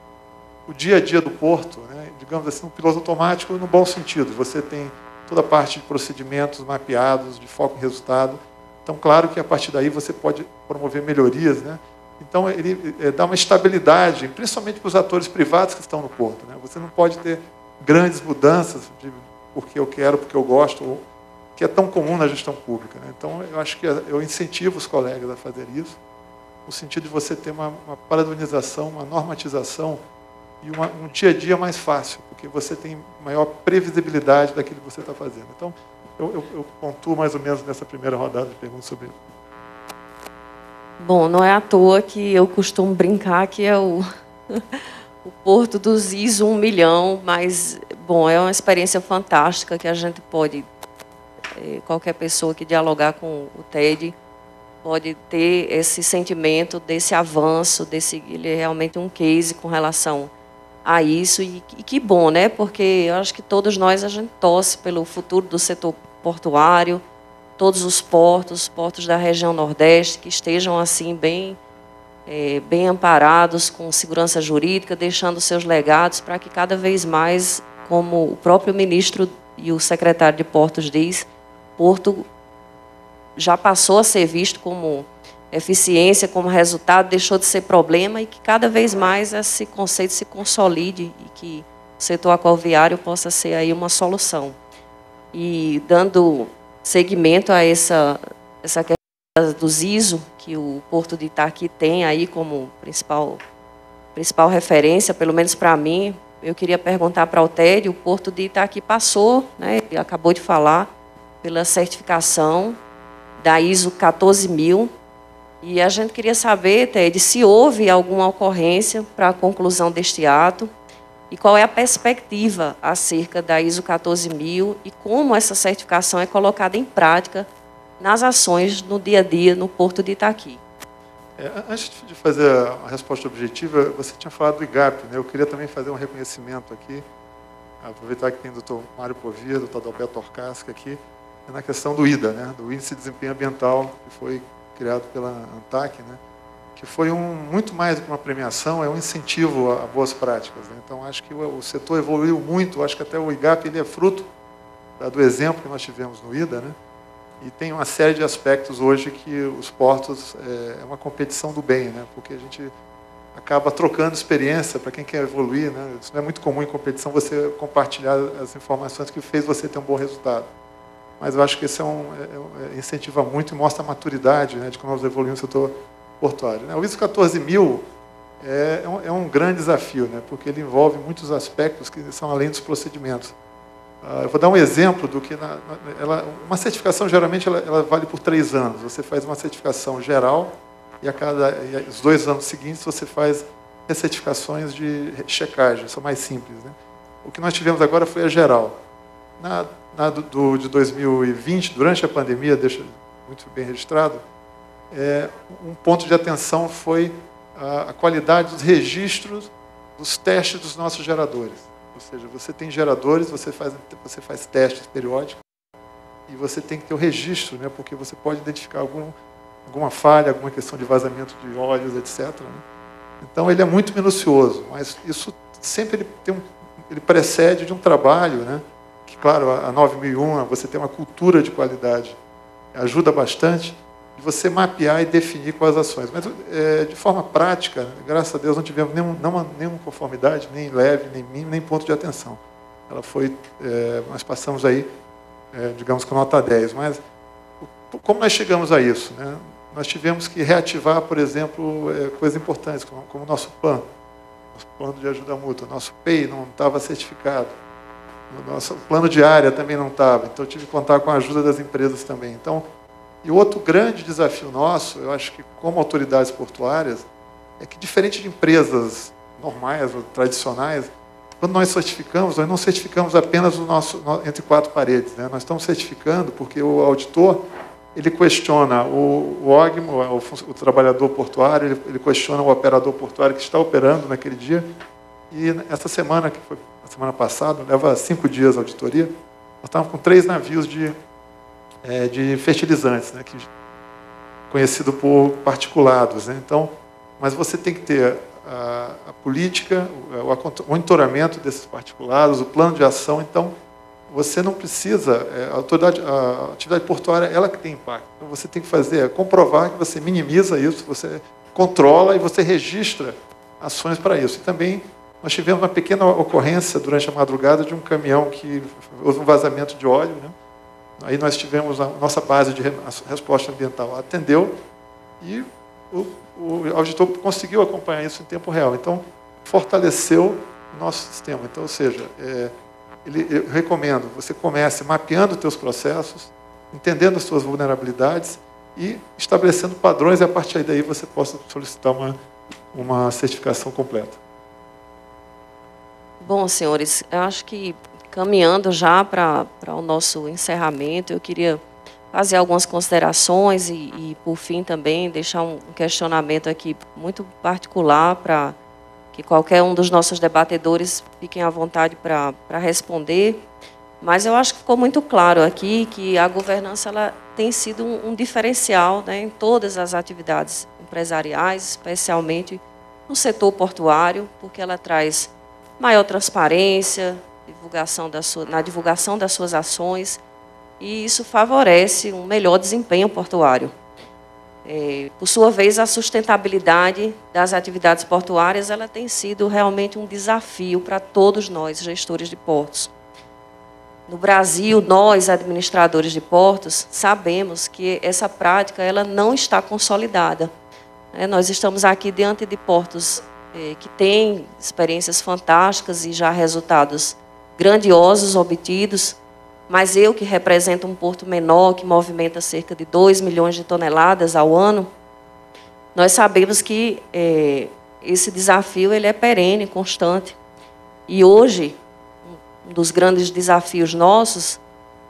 o dia a dia do porto, né, digamos assim, um piloto automático no bom sentido. Você tem toda a parte de procedimentos mapeados, de foco em resultado. Então, claro que a partir daí você pode promover melhorias, né? Então, ele é, dá uma estabilidade, principalmente para os atores privados que estão no porto. Né? Você não pode ter grandes mudanças de porque eu quero, porque eu gosto, que é tão comum na gestão pública. Né? Então, eu acho que eu incentivo os colegas a fazer isso, no sentido de você ter uma, uma padronização, uma normatização e uma, um dia a dia mais fácil, porque você tem maior previsibilidade daquilo que você está fazendo. Então, eu, eu, eu pontuo mais ou menos nessa primeira rodada de perguntas sobre isso. Bom, não é à toa que eu costumo brincar que é o, o Porto dos ISO 1 milhão, mas, bom, é uma experiência fantástica que a gente pode, eh, qualquer pessoa que dialogar com o TED, pode ter esse sentimento desse avanço, desse, ele é realmente um case com relação a isso, e, e que bom, né? Porque eu acho que todos nós, a gente torce pelo futuro do setor portuário, todos os portos, portos da região Nordeste, que estejam assim bem, é, bem amparados, com segurança jurídica, deixando seus legados para que cada vez mais, como o próprio ministro e o secretário de Portos diz, Porto já passou a ser visto como eficiência, como resultado, deixou de ser problema e que cada vez mais esse conceito se consolide e que o setor aquaviário possa ser aí uma solução. E dando segmento a essa, essa questão dos ISO, que o Porto de Itaqui tem aí como principal, principal referência, pelo menos para mim, eu queria perguntar para o Ted, o Porto de Itaqui passou, né, ele acabou de falar, pela certificação da ISO 14000, e a gente queria saber, Ted, se houve alguma ocorrência para a conclusão deste ato, e qual é a perspectiva acerca da ISO 14000 e como essa certificação é colocada em prática nas ações no dia a dia no Porto de Itaqui. É, antes de fazer a resposta objetiva, você tinha falado do IGAP, né? eu queria também fazer um reconhecimento aqui, aproveitar que tem o doutor Mário Povir, o doutor Alberto Orcasca aqui, na questão do IDA, né? do Índice de Desempenho Ambiental, que foi criado pela ANTAC, né? que foi um, muito mais do que uma premiação, é um incentivo a, a boas práticas. Né? Então, acho que o, o, setor evoluiu muito, acho que até o IGAP ele é fruto do exemplo que nós tivemos no IDA, né? e tem uma série de aspectos hoje que os portos é, é uma competição do bem, né? porque a gente acaba trocando experiência para quem quer evoluir. Né? Isso não é muito comum em competição você compartilhar as informações que fez você ter um bom resultado. Mas eu acho que isso é um, é, é, incentiva muito e mostra a maturidade né, de como nós evoluímos no setor portuário. Né? O ISO 14000 é, é, um, é um grande desafio, né? porque ele envolve muitos aspectos que são além dos procedimentos. Uh, eu vou dar um exemplo do que na, ela, uma certificação geralmente ela, ela, vale por três anos. Você faz uma certificação geral e a cada e os dois anos seguintes você faz certificações de checagem, são mais simples. Né? O que nós tivemos agora foi a geral. Na, na do, do, de 2020, durante a pandemia, deixa muito bem registrado, é, um ponto de atenção foi a, a qualidade dos registros dos testes dos nossos geradores. Ou seja, você tem geradores, você faz, você faz testes periódicos e você tem que ter o registro, né, porque você pode identificar algum, alguma falha, alguma questão de vazamento de óleos, etc. Né? Então ele é muito minucioso, mas isso sempre ele, tem um, ele precede de um trabalho, né, que claro, a 9001, você tem uma cultura de qualidade, ajuda bastante, de você mapear e definir quais ações. Mas, é, de forma prática, graças a Deus, não tivemos nenhum, não, nenhuma conformidade, nem leve, nem mínimo, nem ponto de atenção. Ela foi, é, nós passamos aí é, digamos, com nota 10. Mas como nós chegamos a isso? Né? Nós tivemos que reativar, por exemplo, é, coisas importantes, como, como o nosso plano, nosso plano de ajuda mútua. Nosso PEI não estava certificado. O nosso plano de área também não estava. Então, tive que contar com a ajuda das empresas também. Então, e outro grande desafio nosso, eu acho que como autoridades portuárias, é que diferente de empresas normais ou tradicionais, quando nós certificamos, nós não certificamos apenas o nosso entre quatro paredes, né? Nós estamos certificando porque o auditor ele questiona o, o OGM, o, o, trabalhador portuário, ele, ele, questiona o operador portuário que está operando naquele dia. E essa semana, que foi semana passada, leva cinco dias a auditoria, nós estávamos com três navios de, é, de fertilizantes, né, que, conhecido por particulados. Né? Então, mas você tem que ter a, a política, o, o monitoramento desses particulados, o plano de ação. Então, você não precisa, é, a, a atividade portuária ela que tem impacto. Então, você tem que fazer, é comprovar que você minimiza isso, você controla e você registra ações para isso. E também nós tivemos uma pequena ocorrência durante a madrugada de um caminhão que houve um vazamento de óleo. Né? Aí nós tivemos a nossa base de resposta ambiental atendeu e o, o auditor conseguiu acompanhar isso em tempo real. Então, fortaleceu o nosso sistema. Então, ou seja, é, ele, eu recomendo você comece mapeando os seus processos, entendendo as suas vulnerabilidades e estabelecendo padrões e a partir daí você possa solicitar uma, uma certificação completa. Bom, senhores, eu acho que caminhando já para o nosso encerramento, eu queria fazer algumas considerações e, e, por fim, também deixar um questionamento aqui muito particular para que qualquer um dos nossos debatedores fiquem à vontade para responder. Mas eu acho que ficou muito claro aqui que a governança ela tem sido um, um diferencial né, em todas as atividades empresariais, especialmente no setor portuário, porque ela traz maior transparência divulgação da sua, na divulgação das suas ações, e isso favorece um melhor desempenho portuário. É, por sua vez, a sustentabilidade das atividades portuárias ela tem sido realmente um desafio para todos nós, gestores de portos. No Brasil, nós, administradores de portos, sabemos que essa prática ela não está consolidada. É, nós estamos aqui diante de portos é, que têm experiências fantásticas e já resultados grandiosos obtidos, mas eu que represento um porto menor, que movimenta cerca de 2 milhões de toneladas ao ano, nós sabemos que é, esse desafio ele é perene, constante. E hoje, um dos grandes desafios nossos,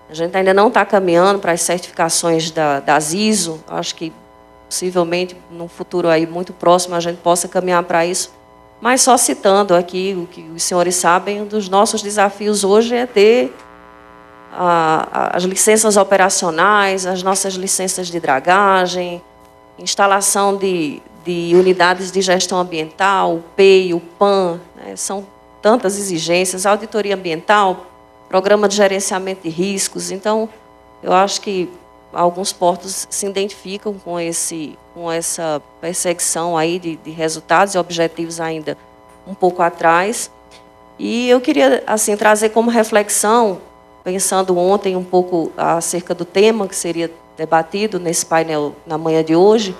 a gente ainda não está caminhando para as certificações da, das ISO, acho que possivelmente num futuro aí muito próximo a gente possa caminhar para isso. Mas só citando aqui o que os senhores sabem, um dos nossos desafios hoje é ter as licenças operacionais, as nossas licenças de dragagem, instalação de, de unidades de gestão ambiental, o PEI, o PAN, né? são tantas exigências, auditoria ambiental, programa de gerenciamento de riscos. Então, eu acho que alguns portos se identificam com, esse, com essa perseguição aí de, de resultados e objetivos ainda um pouco atrás. E eu queria assim trazer como reflexão pensando ontem um pouco acerca do tema que seria debatido nesse painel na manhã de hoje,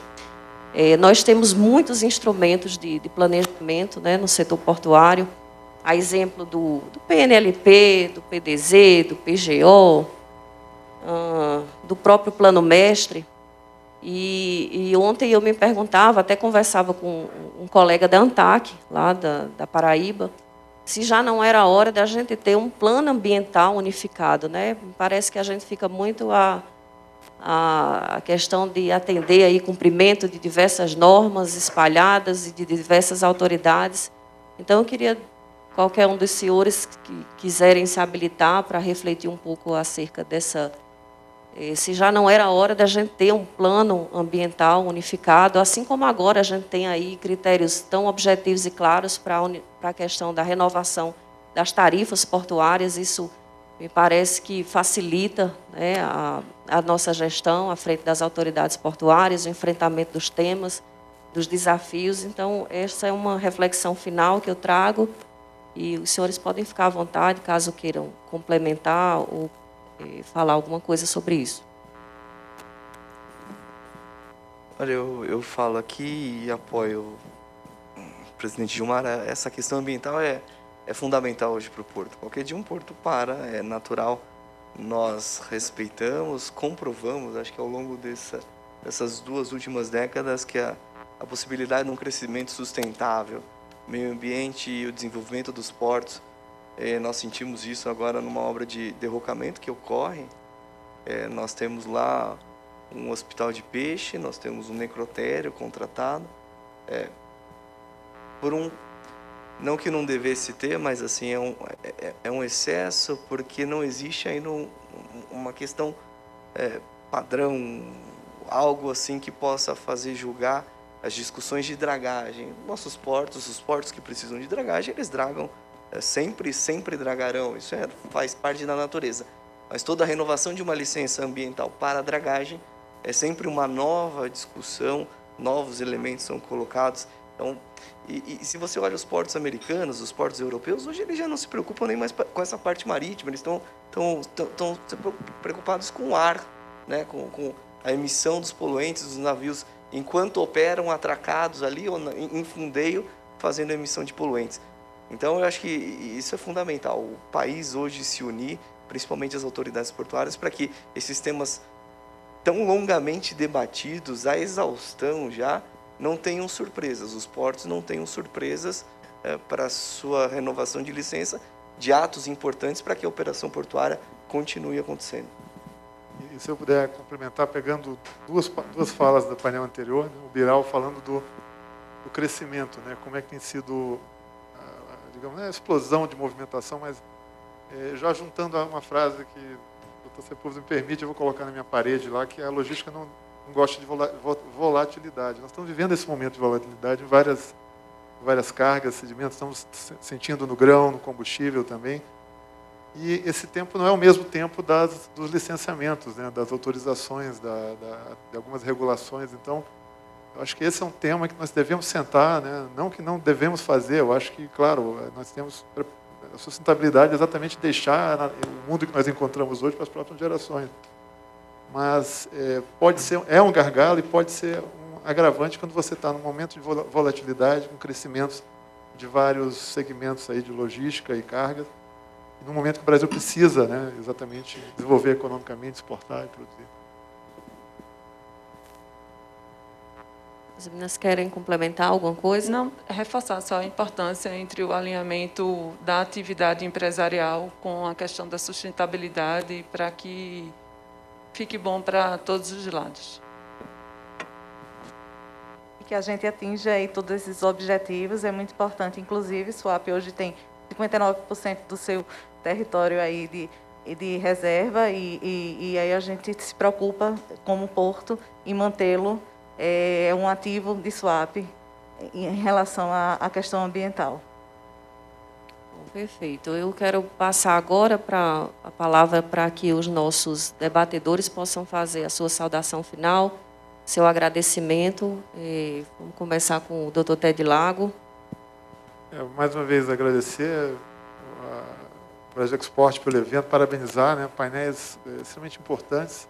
é, nós temos muitos instrumentos de, de planejamento né, no setor portuário, a exemplo do, do PNLP, do PDZ, do PGO, uh, do próprio plano mestre. E, e, ontem eu me perguntava, até conversava com um colega da ANTAC, lá da, da Paraíba, se já não era hora da gente ter um plano ambiental unificado. Né? Parece que a gente fica muito a, a, questão de atender aí cumprimento de diversas normas espalhadas e de diversas autoridades. Então, eu queria qualquer um dos senhores que quiserem se habilitar para refletir um pouco acerca dessa se já não era hora da gente ter um plano ambiental unificado, assim como agora a gente tem aí critérios tão objetivos e claros para a questão da renovação das tarifas portuárias, isso me parece que facilita né, a, a nossa gestão à frente das autoridades portuárias, o enfrentamento dos temas, dos desafios. Então, essa é uma reflexão final que eu trago e os senhores podem ficar à vontade, caso queiram complementar ou é, falar alguma coisa sobre isso. Olha, eu, eu falo aqui e apoio o presidente Gilmar. Essa questão ambiental é, é fundamental hoje para o Porto. Qualquer dia um Porto para, é natural. Nós respeitamos, comprovamos, acho que ao longo dessa, dessas duas últimas décadas, que a, a possibilidade de um crescimento sustentável, meio ambiente e o desenvolvimento dos portos, eh, nós sentimos isso agora numa obra de derrocamento que ocorre. Eh, nós temos lá um hospital de peixe, nós temos um necrotério contratado. É, por um, não que não devesse ter, mas assim é um, é, é um excesso porque não existe ainda um, uma questão é, padrão, algo assim que possa fazer julgar as discussões de dragagem. Nossos portos, os portos que precisam de dragagem, eles dragam é, sempre, sempre dragarão. Isso é, faz parte da natureza. Mas toda a renovação de uma licença ambiental para dragagem é sempre uma nova discussão, novos elementos são colocados. Então, e, e, se você olha os portos americanos, os portos europeus, hoje eles já não se preocupam nem mais com essa parte marítima, eles estão tão, tão, tão preocupados com o ar, né? com, com a emissão dos poluentes dos navios, enquanto operam atracados ali ou em fundeio, fazendo emissão de poluentes. Então, eu acho que isso é fundamental, o país hoje se unir, principalmente as autoridades portuárias, para que esses temas tão longamente debatidos, a exaustão já, não tenham surpresas. Os portos não tenham surpresas é, para sua renovação de licença de atos importantes para que a operação portuária continue acontecendo. E se eu puder complementar, pegando duas, duas falas do painel anterior, né, o Biral falando do, do crescimento, né, como é que tem sido, digamos, a explosão de movimentação, mas é, já juntando uma frase que o doutor Sepúlveda me permite, eu vou colocar na minha parede lá, que a logística não, não gosta de volatilidade. Nós estamos vivendo esse momento de volatilidade em várias, várias cargas, sedimentos, estamos sentindo no grão, no combustível também. E esse tempo não é o mesmo tempo das, dos licenciamentos, né, das autorizações, da, da, de algumas regulações. Então, eu acho que esse é um tema que nós devemos sentar, né, não que não devemos fazer, eu acho que, claro, nós temos a sustentabilidade exatamente deixar o mundo que nós encontramos hoje para as próximas gerações mas é, pode ser é um gargalo e pode ser um agravante quando você está num momento de volatilidade, com crescimentos de vários segmentos aí de logística e cargas, num momento que o Brasil precisa, né, exatamente desenvolver economicamente, exportar e produzir. As meninas querem complementar alguma coisa? Não, reforçar só a importância entre o alinhamento da atividade empresarial com a questão da sustentabilidade para que fique bom para todos os lados. Que a gente atinja aí todos esses objetivos é muito importante. Inclusive, Swap hoje tem 59% do seu território aí de, de reserva e, e, e, aí a gente se preocupa como porto em mantê-lo é, um ativo de swap em relação à, questão ambiental. Perfeito. Eu quero passar agora para a palavra para que os nossos debatedores possam fazer a sua saudação final, seu agradecimento. E vamos começar com o Dr. Ted Lago. É, mais uma vez agradecer ao Brasil Export pelo evento, parabenizar, né, painéis é, extremamente importantes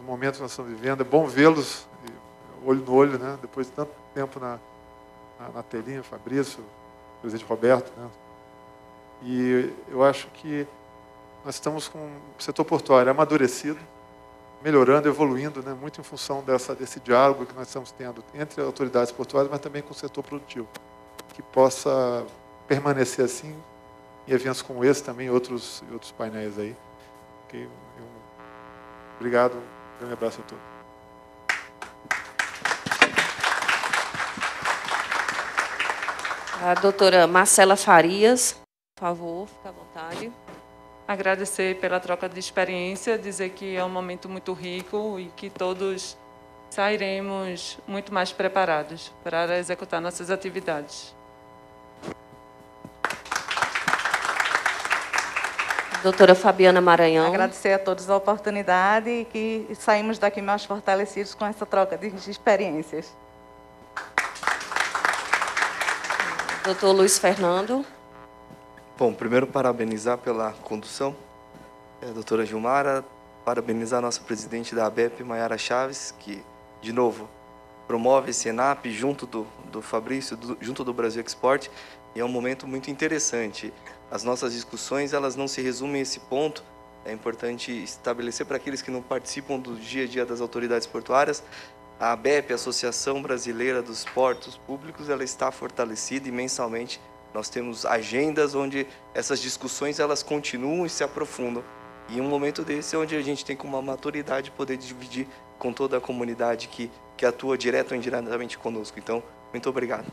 no momento que nós estamos vivendo. É bom vê-los olho no olho, né, depois de tanto tempo na, na, na telinha, Fabrício, presidente Roberto, né, e eu acho que nós estamos com o setor portuário amadurecido, melhorando, evoluindo, né, muito em função dessa, desse diálogo que nós estamos tendo entre autoridades portuárias, mas também com o setor produtivo, que possa permanecer assim em eventos como esse também, outros outros painéis aí. Okay? obrigado, um grande abraço a todos. A doutora Marcela Farias. Por favor, fique à vontade. Agradecer pela troca de experiência, dizer que é um momento muito rico e que todos sairemos muito mais preparados para executar nossas atividades. Doutora Fabiana Maranhão. Agradecer a todos a oportunidade e que saímos daqui mais fortalecidos com essa troca de experiências. Doutor Luiz Fernando. Bom, primeiro parabenizar pela condução. é, doutora Gilmara, parabenizar a nossa presidente da ABEP, Maiara Chaves, que, de novo, promove esse ENAP junto do, do Fabrício, do, junto do Brasil Export, e é um momento muito interessante. As nossas discussões, elas não se resumem a esse ponto, é importante estabelecer para aqueles que não participam do dia a dia das autoridades portuárias, a ABEP, Associação Brasileira dos Portos Públicos, ela está fortalecida e mensalmente nós temos agendas onde essas discussões elas continuam e se aprofundam. E um momento desse é onde a gente tem com uma maturidade poder dividir com toda a comunidade que, que atua direto ou indiretamente conosco. Então, muito obrigado.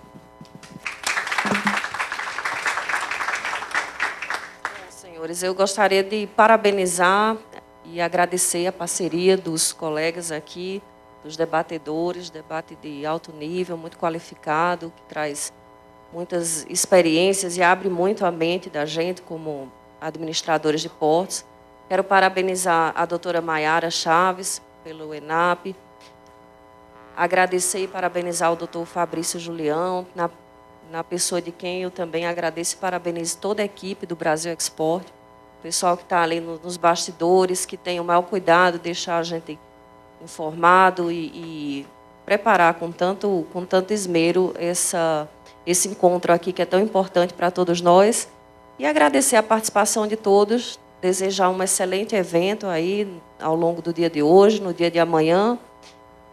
senhores, eu gostaria de parabenizar e agradecer a parceria dos colegas aqui, dos debatedores, debate de alto nível, muito qualificado, que traz muitas experiências e abre muito a mente da gente como administradores de portos. Quero parabenizar a doutora Maiara Chaves pelo ENAP, agradecer e parabenizar o doutor Fabrício Julião, na, na pessoa de quem eu também agradeço e parabenizo toda a equipe do Brasil Export, o pessoal que está ali no, nos bastidores, que tem o maior cuidado de deixar a gente informado e, e preparar com tanto, com tanto esmero essa, esse encontro aqui que é tão importante para todos nós. E agradecer a participação de todos, desejar um excelente evento aí ao longo do dia de hoje, no dia de amanhã.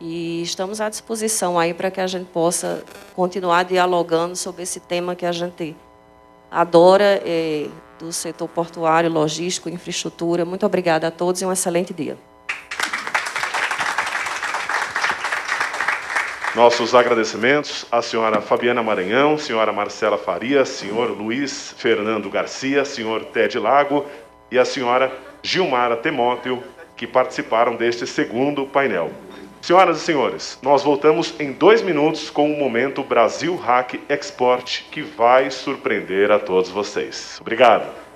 E estamos à disposição aí para que a gente possa continuar dialogando sobre esse tema que a gente adora, é, do setor portuário, logístico, infraestrutura. Muito obrigada a todos e um excelente dia. Nossos agradecimentos à senhora Fabiana Maranhão, senhora Marcela Faria, senhor Luiz Fernando Garcia, senhor Ted Lago e a senhora Gilmara Temóteo, que participaram deste segundo painel. Senhoras e senhores, nós voltamos em dois minutos com o momento Brasil Hack Export, que vai surpreender a todos vocês. Obrigado.